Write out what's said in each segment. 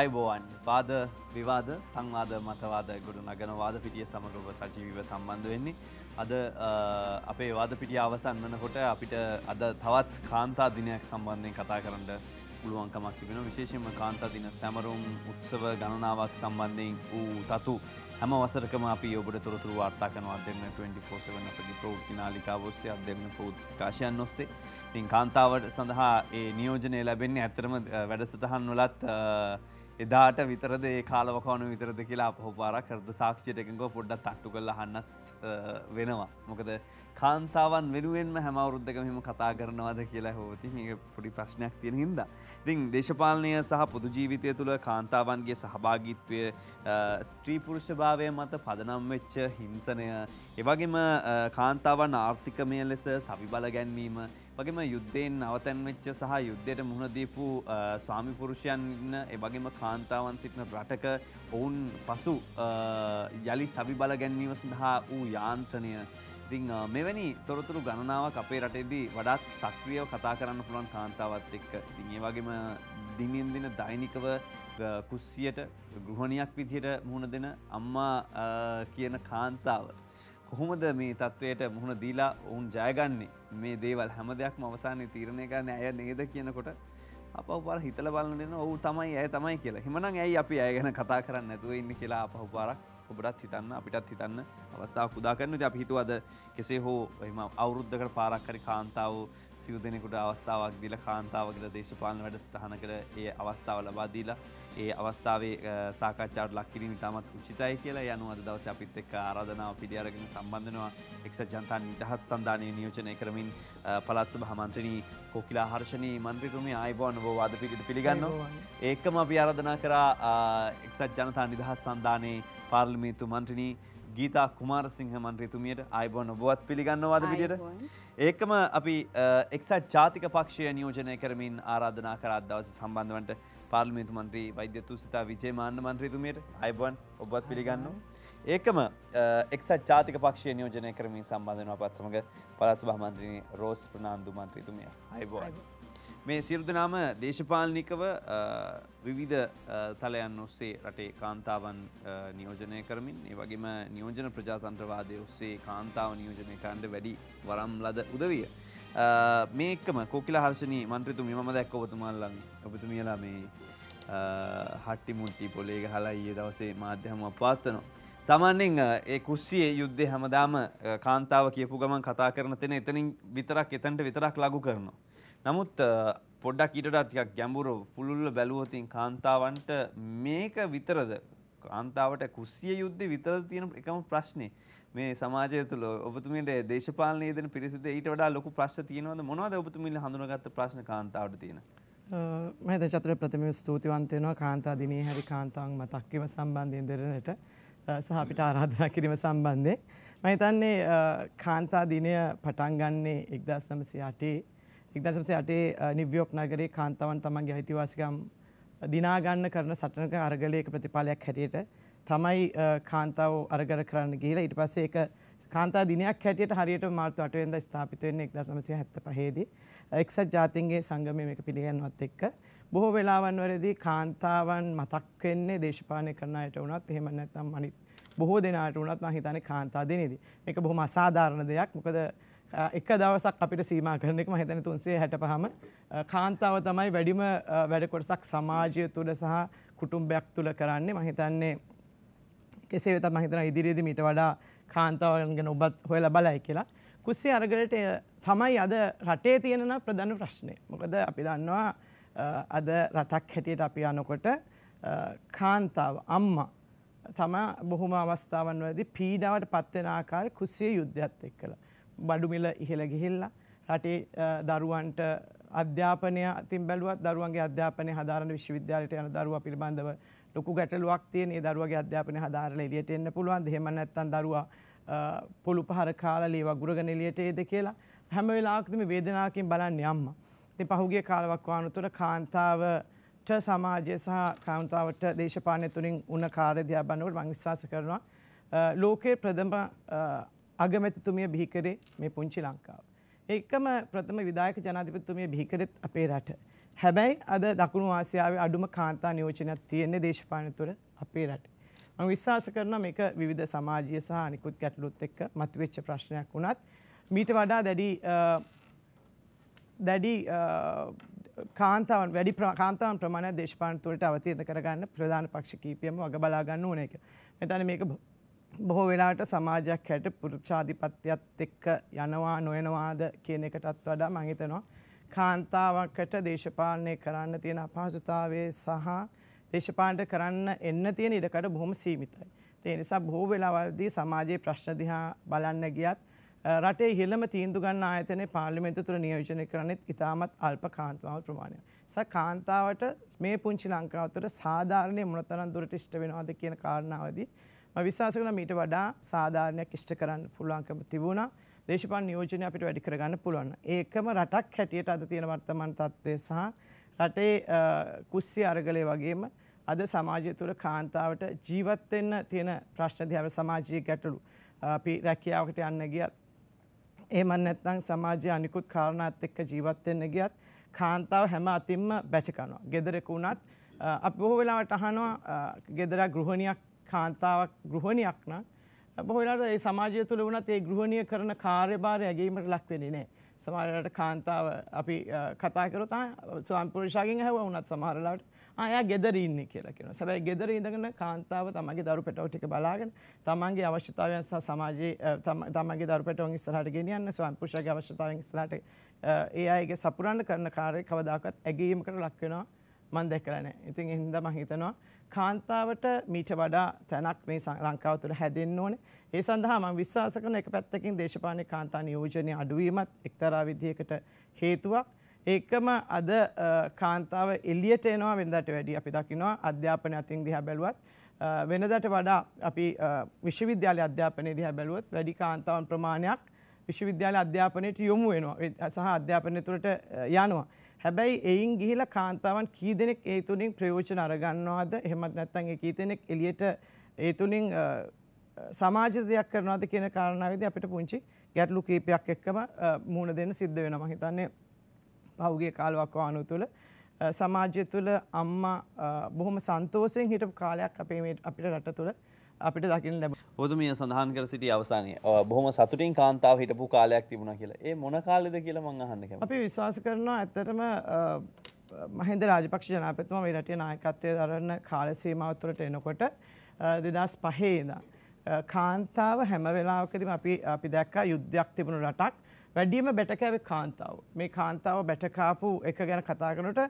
ආයිබෝවන් වාද විවාද සංවාද මතවාද ගොඩු නගන වාද පිටිය සමගව සජීවිව සම්බන්ධ වෙන්නේ. අද අපේ වාද පිටිය අවසන් වනකොට අපිට අද තවත් කාන්තා දිනයක් සම්බන්ධයෙන් කතා කරන්න පුළුවන්කමක් තිබෙන විශේෂම කාන්තා දින සැමරුම් උත්සව ගණනාවක් සම්බන්ධයෙන් වූ තතු හැම වසරකම අපි ඔබට තොරතුරු වාර්තා කරනවා දෙන්න 24 වන අපගේ ප්‍රවෘත්ති නාලිකාව ඔස්සේ අධ්‍යයන ප්‍රකාශයන් ඔස්සේ. ඉතින් කාන්තාවට සඳහා ඒ නියෝජනය ලැබෙන්නේ ඇත්තරම වැඩසටහන් වලත් එදාට විතරද ඒ කාලවකවන විතරද කියලා අපහු පාරක් කරද සාක්ෂියට එකඟ පොඩ්ඩත් තට්ටු කල්ල හන්නත් වෙනවා. මොකද කාන්තාවන් වෙනුවෙන්ම හැමවරුද්ධක මෙම කතා කරනවාද කියලා හෝති මේ පොඩි ප්‍රශ්නයක් තියෙන හින්දා. ඉතින් දේශපාලනය සහ පොදු ජීවිතය තුළ කාන්තාවන්ගේ සහභාගිත්වය ස්ත්‍රීපුරුෂ භාවය මත පදනම් වෙච්ච හිංසනය එවගේම කාන්තාවන් ආර්ථිකමය ලෙස සවිබල ගැන්වීම වගේම යුද්ධයෙන් නවතැන් වෙච්ච සහ යුද්ධයට මුහුණ දීපු ස්වාමි පුරුෂයන් ඉන්න එවගේම කාන්තාවන් සිටින රටක ඔවුන් පසු යළි සවි බල ගැන්වීම සඳහා වූ යාන්ත්‍රණය. ඉතිං මෙවැනි තොරතුරු ගණනාවක් අපේ රටේදී වඩාත් සක්‍රියව කතා කරන්න පුළුවන් කාන්තාවත් එක්ක. ඉතින් ඒ වගේම දිනින් දින දෛනිකව කුස්සියට ගෘහණයක් විදිහට මුහුණ දෙන අම්මා කියන කාන්තාව. කොහොමද මේ තත්ත්වයට මුහුණ දීලා ඔවුන් ජයගන්නේ? මේ දේවල් හැම දෙයක්ම අවසානය තීරණය කරන්න ඇය නේද කියනකොට අප පාර හිතල බලන්න ඔහු තමයි ඇය තමයි කියලා. හිමන ඇයි අපි ඇය ගැන කතා කරන්න ඇතුව ඉන්න කියලා අපහු පාරක් ඔබටත් හිතන්න අපිටත් හිතන්න අවස්ථාව කුදා කරන්න අපි හිතුවද කෙසේ හෝ එම අවුරුද්ධකට පාරක්කරි කාන්තාව සිව් දෙනෙකුට අවස්ථාවක් දිල කාන්තාවකට දේශපාලන වැඩසටහනකට ඒ අවස්ථාව ලබාදීලා ඒ අවස්ථාවේ සාකච්ඡාවට ලක්කිරීම තමත් උචිතයි කියලා. යනු අද දවස අපිත් එක්ක ආරාධනාව පිළිඅරගෙන සම්බන්ධනවා එක්සත් ජනතා නිදහස් සන්ධානය නියෝජනය කරමින් පළාත් සභා මන්ත්‍රණී කොකිලා හර්ෂණී මන්ත්‍රීතුමිය ආයුබෝවන් ඔබ වාද පිළිගට පිළිගන්නවා ඒකම අපි ආරාධනා කරා එක්සත් ජනතා නිදහස් සන්ධානයේ පාර්ලිමේන්තු මන්ත්‍රණී ගීතා කුමාරසිංහ මන්ත්‍රීතුමියට ආයිබෝන් ඔබවත් පිළිගන්නවාද විදියට? ඒකම අපි එක්සත් ජාතික පක්ෂය නියෝජනය කරමින් ආරාධනා කරත් දවස සම්බන්ධවන්ට පාර්ලිමේන්තු මන්ත්‍රී වෛද්‍ය තුසිතා විජය මාන්න මන්ත්‍රීතුමියට අයිබෝන් ඔබත් පිළිගන්න. ඒකම එක්සත් ජාතික පක්ෂය නියෝජනය කරමින් සම්බන්ධන අපත් සමඟ පලස් බහමන්ත්‍රී රෝස් ප්‍රනාන්දු මන්ත්‍රීතුමිය. අයිබෝයි. මේ සිරුදනාම දේශපාලනිකව විවිධ තලයන් ඔස්සේ රටේ කාන්තාවන් නියෝජනය කරමින් ඒ වගේම නියෝජන ප්‍රජාතන්ත්‍රවාදය ඔස්සේ කාන්තාව නියෝජනය කරන්න වැඩි වරම් ලද උදවිය. මේකම කොකිල හර්ෂණී මන්ත්‍රතු මෙම දැක්ක ඔබතුමල්ලන් ඔබතුමියලා මේ හට්ටි මුට්ටි පොලේග හලා ඒ දවසේ මාධ්‍යහම පාත්තනවා. සාමාන්‍යෙන් ඒ කුස්සියේ යුද්ධය හැමදාම කාන්තාව කියපු ගමන් කතා කරන තෙන එතනින් විතරක් එතන්ට විතරක් ලගු කරනවා. නමුත් පොඩ්ඩක් ඊටට ටිකක් ගැඹුරු පුළුල්ල බැලුවොතින් කාන්තාවන්ට මේක විතරද? කාන්තාවට කුස්සිය යුද්ධ විතරද තියෙන එකම ප්‍රශ්නේ. මේ සමාජය තුළ ඔබතුමීට දේශපාලනයේ දෙන පිරිසිද ඊට වඩා ලොකු ප්‍රශ්න තියෙනවද? මොනවද ඔබතුමීල හඳුනාගත්ත ප්‍රශ්න කාන්තාවට තියෙන? මම චතුර ප්‍රථම ස්තුතිවන්ත වෙනවා. කාන්තා දිනේ හැරි කාන්තාවන් මතක් වීම සම්බන්ධයෙන් දෙරණට සහ අපිට ආරාධනා කිරීම සම්බන්ධයෙන්. මම හිතන්නේ කාන්තා දිනය පටන් ගන්නේ 1908 ඉක්දශමසේ අටේ නිව්‍යෝක් නගරේ කාන්තාවන් තමන්ගේ අයිතිවාසිකම් දිනාගන්න කරන සටනක අරගලයක ප්‍රතිඵලයක් හැටියට තමයි කාන්තාව අරගල කරන්න ගිහිලා. ඊට පස්සේ ඒක කාන්තා දිනයක් හැටියට හරියට මාර්තු 8 වෙනිදා ස්ථාපිත වෙන්නේ 1975 දී එක්සත් ජාතීන්ගේ සංගමය මේක පිළිගන්නවත් එක්ක. බොහෝ වෙලාවන් වලදී කාන්තාවන් මතක් වෙන්නේ දේශපාලනය කරන අයට වුණත් එහෙම නැත්නම් අනිත් බොහෝ දෙනාට වුණත් මම හිතන්නේ කාන්තා දිනේදී. මේක බොහොම අසාධාරණ දෙයක්. මොකද එක දවසක් අපිට සීම කරන එක හිතන තුන්සේ හැට පහම කාන්තාව තමයි වැඩිම වැඩකොටසක් සමාජය තුළ සහ කුටුම්බයක් තුළ කරන්නේ මහිතන්නේ කෙසේ වෙත මහිතන ඉදිරියේදී මීට වඩා කාන්තාවන්ගෙන ඔබත් හොයලා බලයි කියලා. කුස්සේ අරගලට තමයි අද රටේ තියෙනන ප්‍රධාන ප්‍රශ්නය. මොකද අපි දන්නවා අද රටක් හැටියට අපි යනකොට කාන්තාව අම්මා තම බොහොම අවස්ථාවන් වලදී පීඩාවට පත්වෙන ආකාරය කුස්සිය යුද්ධයත් එක්කලා. බඩුමිල ඉහළ ගිහිල්ලා රටේ දරුවන්ට අධ්‍යාපනය අතින් බැලුවත් දරුවන්ගේ අධ්‍යාපනය හදාරන විශ්වවිද්‍යාලයට යන දරුවා පිළිබඳව ලොකු ගැටලුවක් තියෙන. ඒ දරුවගේ අධ්‍යාපනය හදාරලා එළියට එන්න පුළුවන්. එහෙම නැත්නම් දරුවා පොළු පහර කාලා ලේ වගුරුගෙන එළියට එයිද කියලා හැම වෙලාවකදීම වේදනාවකින් බලන්නේ අම්මා. ඉතින් පහුගිය කාලයක් වහනතුර කාන්තාව සමාජය සහ කාන්තාවට දේශපාලනය තුළින් උන්න කාර්ය දිහා බලනකොට මම විශ්වාස කරනවා ලෝකයේ ප්‍රථම අගමැතිතුමිය බිහිකරේ මේ පුංචි ලංකාව. ඒකම ප්‍රථම විදායක ජනාධිපතිතුමිය බිහිකරෙත් අපේ රට. හැබැයි අද දකුණු ආසියාවේ අඩුම කාන්තා නියෝජනයක් තියෙන්නේ දේශපාලන තුළ අපේ රටේ. මම විශ්වාස කරනවා මේක විවිධ සමාජීය සහ අනිකුත් ගැටලුත් එක්ක මතුවෙච්ච ප්‍රශ්නයක් වුණත් මීට වඩා දැඩි දැඩි කාන්තාවන් වැඩි කාන්තාවන් ප්‍රමාණයක් දේශපාලන තුළට අවතීර්ණ කරගන්න ප්‍රධාන පක්ෂ කීපියම වග බලා ගන්න ඕන එක. මෙතන මේක බොහෝ වෙලාට සමාජයක් හැට පුරුෂාධිපත්‍යත් එක්ක යනවා නොයනවාද කියන එකටත් වඩා මං හිතනවා කාන්තාවකට දේශපාලනය කරන්න තියෙන අපහසුතාවය සහ දේශපාලනට කරන්න එන්න තියෙන ඉඩකඩ බොහොම සීමිතයි. ඒ නිසා බොහෝ වෙලාවල්දී සමාජයේ ප්‍රශ්න දිහා බලන්න ගියත් රටේ ඉහළම තීන්දුව ගන්න ආයතනයේ පාර්ලිමේන්තුව තුළ නියෝජනය කරන්නේත් ඉතාමත් අල්ප කාන්තාව ප්‍රමාණයක්. ස කාන්තාවට මේ පුංචි ලංකාව තුළ සාධාරණය මොනතරම් දුරට ඉෂ්ට වෙනවද කියන කාරණාවදී මම විශ්වාස කරනවා මීට වඩා සාධාරණයක් ඉෂ්ට කරන්න පුළුවන්කම තිබුණා. දේශපාලන නියෝජනය අපිට වැඩි කරගන්න පුළුවන්. ඒකම රටක් හැටියට අද තියෙන වර්තමාන තත්ත්වය සහ රටේ කුස්සිය අරගලය වගේම අද සමාජය තුළ කාන්තාවට ජීවත් වෙන්න තියෙන ප්‍රශ්න දිහා සමාජීය ගැටලු අපි රැකියාවකට යන්න ගියත් එහෙමත් නැත්නම් සමාජයේ අනිකුත් කාරණාත් එක්ක ජීවත් වෙන්න ගියත් කාන්තාව හැම අතින්ම බැච කරනවා. ගෙදරක වුණත් අපි බොහෝ වෙලාවට අහනවා ගෙදර ගෘහණියක් කාන්තාවක් ගෘහණියක් නම් බොහෝ වෙලාවට ඒ සමාජය තුළ වුණත් ඒ ගෘහණිය කරන කාර්යභාරය ඇගීමට ලක් වෙන්නේ නැහැ. සමහරවිට කාන්තාව අපි කතා කරොත් ස්වාමි පුරුෂයාගෙන් ඇහුවා වුණත් සමහරවිට ආයා ගෙදර ඉන්නේ කියලා කියනවා. හැබැයි ගෙදර ඉඳගෙන කාන්තාව තමන්ගේ දරු පැටව ටික බලාගෙන තමන්ගේ අවශ්‍යතාවයන් සහ සමාජයේ තමන්ගේ දරු පැටවන් ඉස්සරහට ගෙනියන්න ස්වාමි පුරුෂයාගේ අවශ්‍යතාවයන් ඉස්සරහට ඒ අයගේ සපුරන්න කරන කාර්යය කවදාකවත් ඇගීමකට ලක් වෙනවා මම දැකලා නැහැ. ඉතින් ඒ හින්දා මම හිතනවා කාන්තාවට මීට වඩා තැනක් මේ ලංකාව තුළ හැදෙන්න ඕනේ. ඒ සඳහා මම විශ්වාස කරන එක පැත්තකින් දේශපාලන කාන්තා නියෝජනය අඩුවීමත් එක්තරා විදිහකට හේතුවක්. ඒකම අද කාන්තාව එලියට එනවා වෙනදට වැඩි අපි දකිනවා අධ්‍යාපන අතින් දිහා බැලුවත් වෙනදට වඩා අපි විශ්වවිද්‍යාල අධ්‍යාපනය දිහා බැලුවත් වැඩි කාන්තාවන් ප්‍රමාණයක් විශ්වවිද්‍යාල අධ්‍යාපනයට යොමු වෙනවා. සහ අධ්‍යාපනය තුළට යනවා. හැබැයි එයින් ගිහිලා කාන්තාවන් කී දෙනෙක් ඒ තුලින් ප්‍රයෝජන අරගන්නවද? එහෙමත් නැත්නම් ඒ කී දෙනෙක් එළියට ඒ තුලින් සමාජ දෙයක් කරනවද කියන කාරණාවේදී අපිට පුංචි ගැටලු කීපයක් එක්කම මුහුණ දෙන්න සිද්ධ වෙනවා. මම හිතන්නේ පහුගිය කාලවක වානුව තුළ සමාජය තුළ අම්මා බොහොම සන්තෝෂයෙන් හිටපු කාලයක් අපේ අපිට රට තුළ අපිට දකින්න ලැබ ඔබතුමිය සඳහන් කර සිටි අවසානය. බොහොම සතුටින් කාන්තාව හිටපු කාලයක් තිබුණ කියලා. ඒ මොන කාලෙද කියලා මං අහන්න අපි විශ්වාස කරනවා ඇත්තටම මහින්ද රාජපක්ෂ ජනාපතිතුමා මේ රටේ නායකත්වය දරන කාල සීමාව තුළට එනකොට දෙදස් පහේ ඉඳන් කාන්තාව හැම වෙලාවකදීම අපි අපි දැක්කා යුද්ධයක් තිබුණු රටක් වැඩියම බැටකෑවේ කාන්තාව. මේ කාන්තාව බැටකාපු එක ගැන කතා කරනට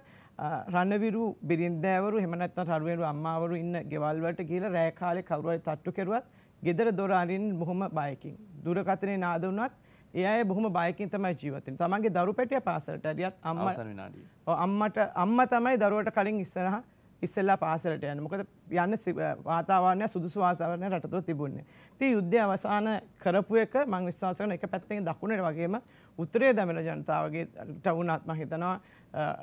රන්නවිරු බිරින්දෑවරු හෙමනත්න රරුවරු අම්මාවරු ඉන්න ගෙවල්වට කියල රෑකාලෙ කවරුවයි තට්ටු කෙරුවත් ගෙදර දොරාරින් බොහොම බයකින්. දුරකතනය නාදවනත් ඒ බොහම බයකින් තමයි ජීවතින් තමන්ගේ දරු පැටිය පාසලට ඇඩියත් අම්ම අම්මට අම්ම තමයි දරුවට කලින් ඉස්සරහ ඉස්සෙල්ලා පාසලට යන්න මොකද යන්න වාතාවරණය සුදුසු වාසාවරණය රටතුළ තිබුණේ. ති යුද්ධය අවසාන කරපු එක මං විශ්වාස කරන එක පැත්තෙන් දකුණට වගේම උත්තරේ දමිල ජනතාවගේට වුණත්ම හිතනවා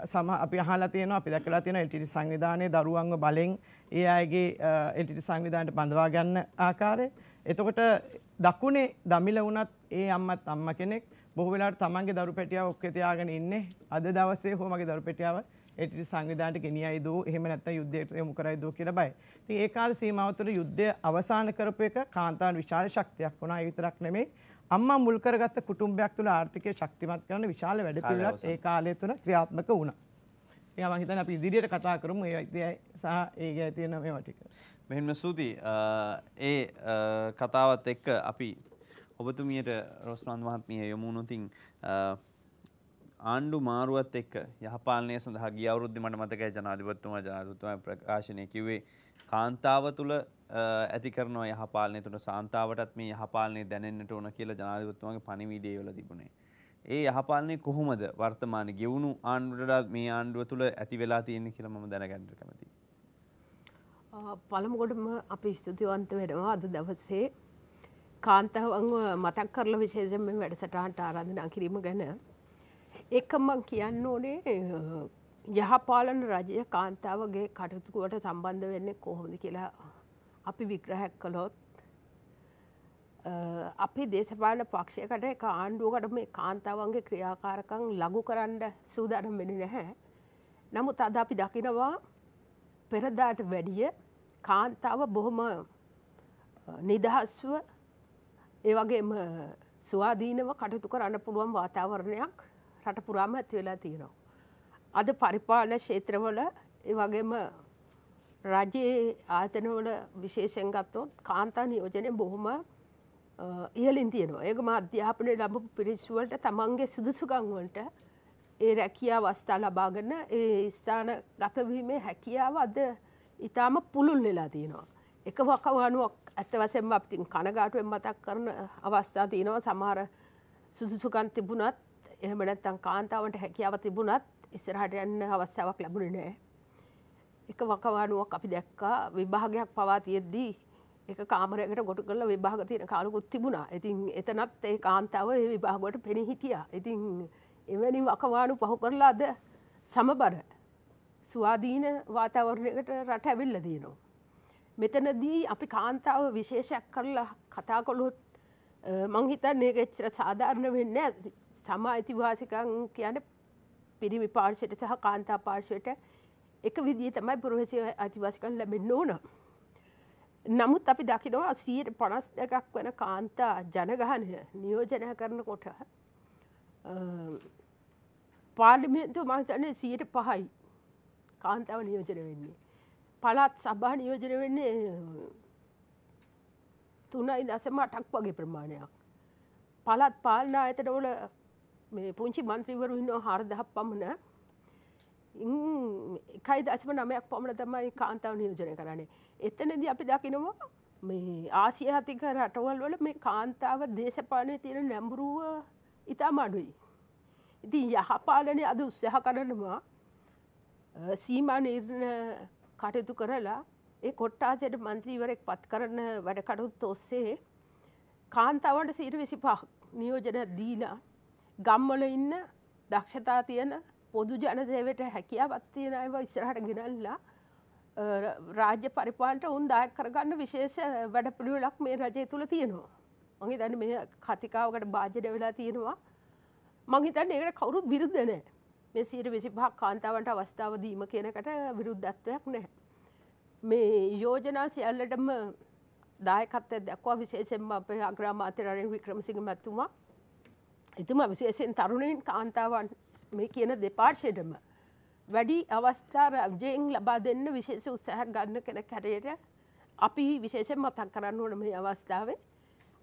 සම අපි අහලා තියෙන අපි දැකලා තියෙන එල්ටිටි සංවිධානය දරුවන්ව බලෙන් ඒ අයගේ එල්ටිටි සංවිධානයට බඳවා ගන්න ආකාරය. එතකොට දකුණේ දමිල වුණත් ඒ අම්මත් අම්ම කෙනෙක් බොහෝ වෙලාවට තමන්ගේ දරු පැටියාව ඔක්කේ තියාගෙන ඉන්නේ අද දවසේ හෝ මගේ දරු පැටියාව එටි සංවිධානයට ගෙනියයි දෝ එහෙම නැත්නම් යුද්ධයට යොමු කරයි දෝ කියලා බයි. ඉතින් ඒ කාල සීමාව තුළ යුද්ධය අවසන් කරපු එක කාන්තාවන් විශාල ශක්තියක් වුණා. ඒ විතරක් නෙමෙයි අම්මා මුල් කරගත්ත කුටුම්බයක් තුළ ආර්ථිකය ශක්තිමත් කරන විශාල වැඩපිළිවෙලක් ඒ කාලය තුළ ක්‍රියාත්මක වුණා. එයා මම හිතන්නේ අපි ඉදිරියට කතා කරමු ඒ ඉතියි සහ ඒ ගැන තියෙන මේවා ටික. මෙහෙම ස්තුතියි. ඒ කතාවත් එක්ක අපි ඔබතුමියට රොස්මන් මහත්මිය යොමු වුණොතින් ආණ්ඩු මාරුවත් එක්ක යහපාලනය සඳහා ගිය අවුරුද්දේ මට මතකයි ජනාධිපතිතුමා ජනාධිපතිතුමා ප්‍රකාශනය කිව්වේ කාන්තාව තුළ ඇති කරනවා යහපාලනය තුළ සාන්තාවටත් මේ යහපාලනය දැනෙන්නට ඕන කියලා ජනාධිපතිතුමාගේ පණිවිඩය වල තිබුණේ. ඒ යහපාලනය කොහොමද වර්තමාන ගෙවුණු ආණ්ඩුවටත් මේ ආණ්ඩුව තුළ ඇති වෙලා තියෙන්නේ කියලා මම දැනගන්න කැමතියි. පළමුකොටම අපි ස්තුතිවන්ත වෙනවා අද දවසේ කාන්තාවන්ව මතක් කරලා විශේෂයෙන් මේ වැඩසටහනට ආරාධනා කිරීම ගැන එක මං කියන්න ඕනේ යහපාලන රජය කාන්තාවගේ කටයුතුකුවට සම්බන්ධ වෙන්නේ කොහොමද කියලා අපි විග්‍රහයක් කළොත් අපි දේශපාලන පක්ෂයකට එක ආණ්ඩුවකට මේ කාන්තාවන්ගේ ක්‍රියාකාරකං ලඝු කරන්න සූදානම් වෙන නැහැ. නමුත් අද අපි දකිනවා පෙරදාට වැඩිය කාන්තාව බොහොම නිදහස්ව ඒ වගේම ස්වාධීනව කටයුතු කරන්න පුළුවන් වාතාවරණයක් රට පුරාම ඇති වෙලා තියෙනවා. අද පරිපාලන ක්ෂේත්‍රවල ඒ වගේම රජයේ ආතනවල විශේෂයෙන් ගත්තොත් කාන්තා නියෝජනය බොහොම ඉහලින් තියෙනවා. ඒකම අධ්‍යාපනය ලැබපු පිරිස්වලට තමන්ගේ සුදුසුකංවලට ඒ රැකියා අවස්ථා ලබාගන්න ඒ ස්ථාන ගතවීමේ හැකියාව අද ඉතාම පුළුල් වෙලා තියෙනවා. එක වකවානුවක් ඇත්ත වසෙන්ම අපතින් කනගාටුවෙන් මතක් කරන අවස්ථා තියෙනවා සමහර සුදුසුකන් තිබුණත් එහෙම නැත්තම් කාන්තාවන්ට හැකියාව තිබුණත් ඉස්සරහට යන්න අවස්ථාවක් ලැබුණේ නැහැ. එක වකවානුවක් අපි දැක්කා විභාගයක් පවා තියෙද්දී එක කාමරයකට ගොටු කරලා විභාග තියෙන කාලකුත් තිබුණා. ඉතින් එතනත් ඒ කාන්තාව ඒ විභාගවලට පෙනී හිටියා. ඉතින් එවැනි වකවානු පහු කරලා අද සමබර ස්වාධීන වාතාවරණයකට රට ඇවිල්ලා තියෙනවා. මෙතනදී අපි කාන්තාව විශේෂයක් කරලා කතා කොළොත් මං හිතන්නේ ඒක එච්චර සාධාරණ වෙන්නේ සමා අයිතිවාසිකම් කියන්නේ පිරිමි පාර්ශ්වයට සහ කාන්තා පාර්ශ්වයට එක විදිහ තමයි පුරවැසි අයිතිවාසිකම් ලැබෙන්න ඕන. නමුත් අපි දකිනවා සියයට පනස් දෙකක් වන කාන්තා ජනගහනය නියෝජනය කරනකොට පාර්ලිමේන්තුව මහිතන්නේ සියයට පහයි කාන්තාව නියෝජන වෙන්නේ. පළත් සභා නියෝජන වෙන්නේ තුනයි දසම අටක් වගේ ප්‍රමාණයක්. පළත් පාලන අයතනවල මේ පුංචි මන්ත්‍රීවරු ඉන්න හරදහක් පමණ එකයි දසම නමයක් පමණ තමයි කාන්තාව නියෝජනය කරන්නේ. එතනද අපි දකිනවා මේ ආසියාතික රටවල් වල මේ කාන්තාව දේශපාලනය තියෙන නැඹුරුව ඉතා මඩුයි. ඉතින් යහපාලනය අද උත්සාහ කරනවා සීමා නිර්ණ කටයුතු කරලා ඒ කොට්ටාසයට මන්ත්‍රීවරෙක් පත් කරන වැඩ කටුත් ඔස්සේ කාන්තාවට සීට විසි පහ නියෝජන දීලා ගම්මල ඉන්න දක්ෂතා තියෙන පොදු ජනසේවට හැකියාවත් තියෙන අයව ඉස්සරහට ගෙනල්ලා රාජ්‍ය පරිපාලට උන් දායක් කරගන්න විශේෂ වැඩ පිළිවෙලක් මේ රජය තුළ තියෙනවා. මගේ දැන මේ කතිකාවකට භාජනය වෙලා තියෙනවා. මංහිතන්න ඒකට කවුරුත් විරුද්ධ නෑ. මේ සීට විසි පහක් කාන්තාවන්ට අවස්ථාව දීම කියනකට විරුද්ධත්වයක් නැහැ. මේ යෝජනා සියල්ලටම දායකත්වය දැක්වා විශේෂෙන්ම අපේ අග්‍රාමාතරයෙන් වික්‍රමසිංහ මැත්තුමා එතුම විශේෂයෙන් තරුණයෙන් කාන්තාවන් මේ කියන දෙපාර්ශයටම වැඩි අවස්ථා රජයෙන් ලබා දෙන්න විශේෂ උත්සාහ ගන්න කෙන කැරයට අපි විශේෂෙන් මතක් කරන්න ඕන මේ අවස්ථාවේ.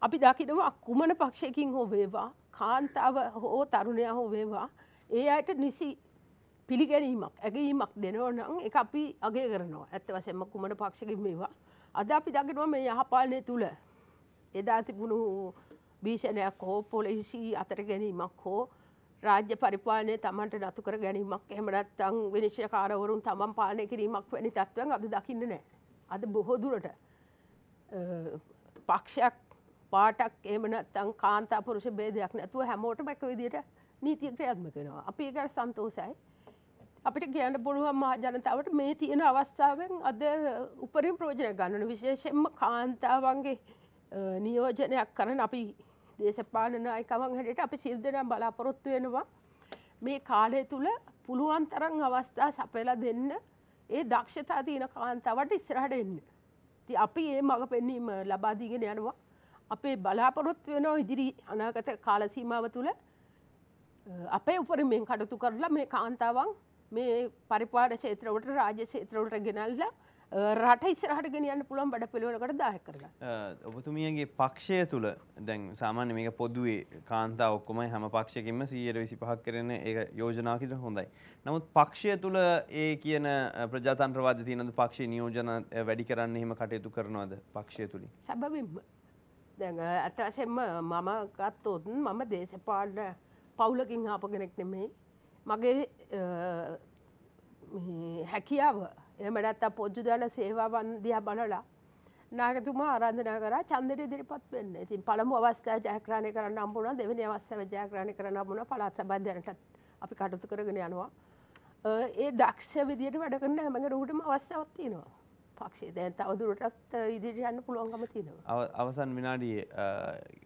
අපි දකිනවා කුමන පක්ෂයකින් හෝ වේවා කාන්තාව හෝ තරුණයා හෝ වේවා ඒ අයට නිසි පිළිගැනීමක් ඇගීමක් දෙනෝ නම් එක අපි අගේ කරනවා. ඇත්ත වශයෙන්ම කුමට පක්ෂකින් මේවා අද අපි දකිනවා මේ යහපාලනය තුළ එදා තිබුණු භීෂණයක් හෝ පොලිසි අතර ගැනීමක් හෝ රාජ්‍ය පරිපාලනය තමන්ට නතු කර ගැනීමක් එහෙමනත්තං විනිශ්චකාරවරුන් තමන් පාලනය කිරීමක් වැනි තත්ත්වයන් අද දකින්න නෑ අද බොහෝදුරට පක්ෂයක් පාටක් එමනත්තං කාන්තා පුරුෂ බේදයක් නැතුව හැමෝට මැක විදිට නීතිය ක්‍රියාත්මක වෙනවා. අපි ඒක සන්තෝසයි. අපිට කියන්න පුළුවන් මහ ජනතාවට මේ තියෙන අවස්ථාවෙන් අද උපරිම ප්‍රයෝජන ගන්නන විශේෂයෙන්ම කාන්තාවන්ගේ නියෝජනයක් කරන අපි දේශපාලන අයිකවන් හැට අපි සිල් දෙනම් බලාපොරොත්තු වෙනවා. මේ කාලය තුළ පුළුවන් තරන් අවස්ථා සපයලා දෙන්න. ඒ දක්ෂතා තියෙන කාන්තාවට ඉස්සරහට එන්න. ති අපි ඒ මඟ පෙන්වීම ලබාදීගෙන යනවා. අපේ බලාපොරොත්තු වෙනවා ඉදිරි අනාගත කාලසීමාව තුළ අපේ උපරිමෙන් කටතු කරලා මේ කාන්තාවන් මේ පරිපාට ෂේත්‍රවට රාජ්‍ය ෂේත්‍රවට ගෙනල්ලා රට ඉස්සරහට ගෙනියන්න පුළුවන් බඩ පිළිවෙලකට දායක කරගන්න. ඔබතුමියගේ පක්ෂය තුළ දැන් සාමාන්‍ය මේක පොදුවේ කාන්තා ඔක්කොමයි හැම පක්ෂයකින්ම 125ක් කරන ඒක යෝජනා කියලා හොඳයි. නමුත් පක්ෂය තුළ ඒ කියන ප්‍රජාතන්ත්‍රවාද තියෙනද පක්ෂේ නියෝජන වැඩි කරන්න එහෙම කටයුතු කරනවද පක්ෂය තුලින්? සැබවින්ම. දැන් අත වශයෙන්ම මම ගත්තොත් මම දේශපාලන පවුලකින් ආප කෙනෙක් නෙමෙයි මගේ හැකියාව එමටත් පොජ්ජු දල සේවාවන් දිහා බලලා නාගතුමා ආරාධනා කර චන්දර ඉදිරිපත් වෙන්න. ඉතින් පළමු අවස්ථා ජයග්‍රහණය කරන්න අම්බුණ දෙවනි අවස්ථාව ජයග්‍රහණය කරන්න අම්බුණ පළාත් සභාධ්‍යයනටත් අපි කටයුතු කරගෙන යනවා. ඒ දක්ෂ විදියට වැඩ කරන්න හැමඟ රූටම අවස්ථාවක් තියෙනවා. පක්ෂේ දැන් තවදුරටත් ඉදිරියට යන්න පුළුවන්කම තියෙනවා. අවසන් විනාඩියේ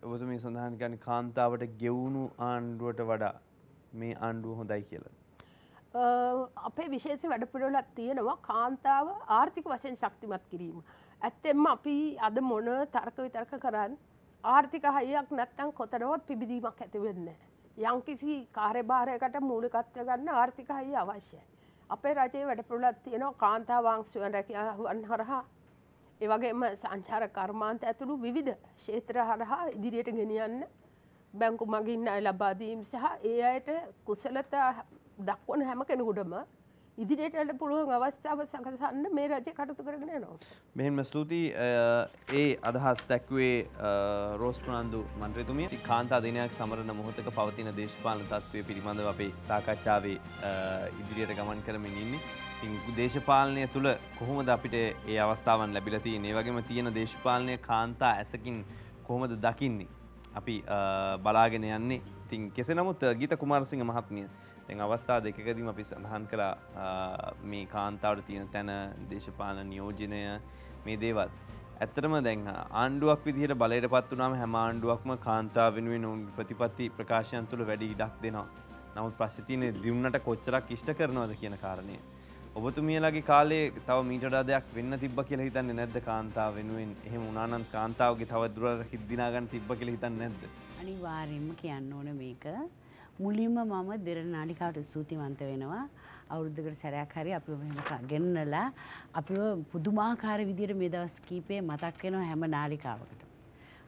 ඔබතුමී සඳහන් කරන්නේ කාන්තාවට ගෙවුණු ආණ්ඩුවට වඩා මේ ආණ්ඩුව හොඳයි කියලා. අපේ විශේෂ වැඩපිරලත් තියෙනවා කාන්තාව ආර්ථික වශයෙන් ශක්තිමත් කිරීම. ඇත්තෙම අපි අද මොන තර්ක විතර්ක කරන්න ආර්ථික හයියක් නැත්තං කොතනවත් පිබිදීමක් ඇතිවෙන්න. යංකිසි කාර්යභාරයකට මූලිකත්වය ගන්න ආර්ථික හයි අවශ්‍යයි. අපේ රජයේ වැඩපුරලත් තියෙනවා කාන්තාවාංශුවන් රැකියාවන් හරහා ඒවගේම සංචාර කර්මාන්ත ඇතුළු විවිධ ශේත්‍ර හරහා ඉදිරියට ගෙනියන්න බැංකු මගින් අය ලබාදීම් සහ ඒ අයට කුසලතා දක්වන හැම කෙනෙකුටම ඉදිරියට පුළුවන් අවස්ථාව සකසන්න මේ රජය කටතු කරගෙන නවා. මෙහෙම ස්තුතියි ඒ අදහස් දැක්වේ රෝස්පනන්දු මන්ත්‍රතුමිය කාන්තා දිනයක් සමරණ මොහොතක පවතින දේශපාලන තත්ත්වය පිළිබඳව අපේ සාකච්ඡාවේ ඉදිරියට ගමන් කරමින් ඉන්නේ. දේශපාලනය තුළ කොහොමද අපිට ඒ අවස්ථාවන් ලැබිලති ඒ වගේම තියෙන දේශපාලනය කාන්තා ඇසකින් කොහොමද දකින්නේ. අපි බලාගෙන යන්නේ තින් කෙසෙ නමුත් ගීත කුමාරසිංහ මහත්මිය තැන් අවස්ථා දෙකකදීම අපි සඳහන් කලා මේ කාන්තාවට තියෙන තැන දේශපාලන නියෝජනය මේ දේවල්. ඇත්තරම දැන් ආණ්ඩුවක් විදිහට බලයට පත් වනාම හැම ආණ්ඩුවක්ම කාන්තා වෙනුවෙන් ඔවුන් ප්‍රතිපත්ති ප්‍රකාශයන් තුළ වැඩි ඉඩක් දෙනවා. නමුත් ප්‍රශ්තිතියන දියුණට කොච්චරක් ඉෂ්ට කරනවද කියන කාරණය. ඔබතුමියලගේ කාලේ තව මීටඩා දෙයක් වෙන්න තිබ කියල හිතන්න නැද්ද කාන්තාව වෙනුවෙන් එහෙම උනානන් කාන්තාවගේ තව දුර හිද්දිනාගන්න තිබ්බ කියල හිතන්න නැද්ද. අනිවාර්යෙන්ම කියන්න ඕන මේක මුලින්ම මම දෙර නාලිකාවට ස්තුතිවන්ත වෙනවා අවුරුද්ධකට සැරයක් හරි අපි ගෙන්නලා අපි පුදුමාකාර විදිර මේ දවස් කීපේ මතක් වෙනවා හැම නාලිකාවකට.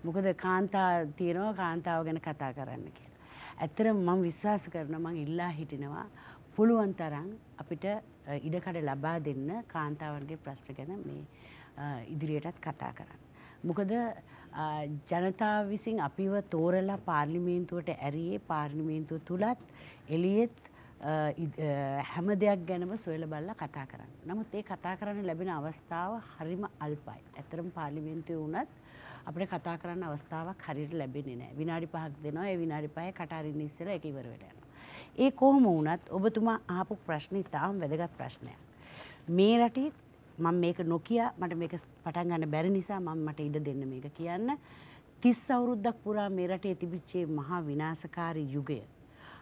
මොකද කාන්තා තියෙනවා කාන්තාව ගැන කතා කරන්න කියලා. ඇත්තර මම විශ්වාස කරන මං ඉල්ලා හිටිනවා පුළුවන් තරම් අපිට ඉඩකඩ ලබා දෙන්න කාන්තාවන්ගේ ප්‍රශ්න ගැන මේ ඉදිරියටත් කතා කරන්න. මොකද ජනතාව විසින් අපිව තෝරලා පාර්ලිමේන්තුවට ඇරයේ පාර්ලිමේන්තුව තුළත් එලියෙත් හැම දෙයක් ගැනම සොයල බල්ල කතා කරන්න. නමුත් ඒ කතා කරන්න ලැබෙන අවස්ථාව හරිම අල්පයි. ඇතරම් පාර්ලිමේන්තුව වුණත් අපට කතා කරන්න අවස්ථාවක් හරිට ලැබෙන්නේ නෑ විනාඩි පහක් දෙනවා ඒ විනාඩි පය කටාරින් ඉස්සර එක ඉවරවට යනවා. ඒ කොහොම වුණත් ඔබතුමා ආපු ප්‍රශ්න ඉතාම් වැදගත් ප්‍රශ්නයක්. මේ රටේ මම මේක නොකිය මට මේක පටන් ගන්න බැරි නිසා මම මට ඉඩ දෙන්න මේක කියන්න. තිස් අවුරුද්දක් පුරා මේ රටේ තිබිච්චේ මහා විනාශකාරී යුගය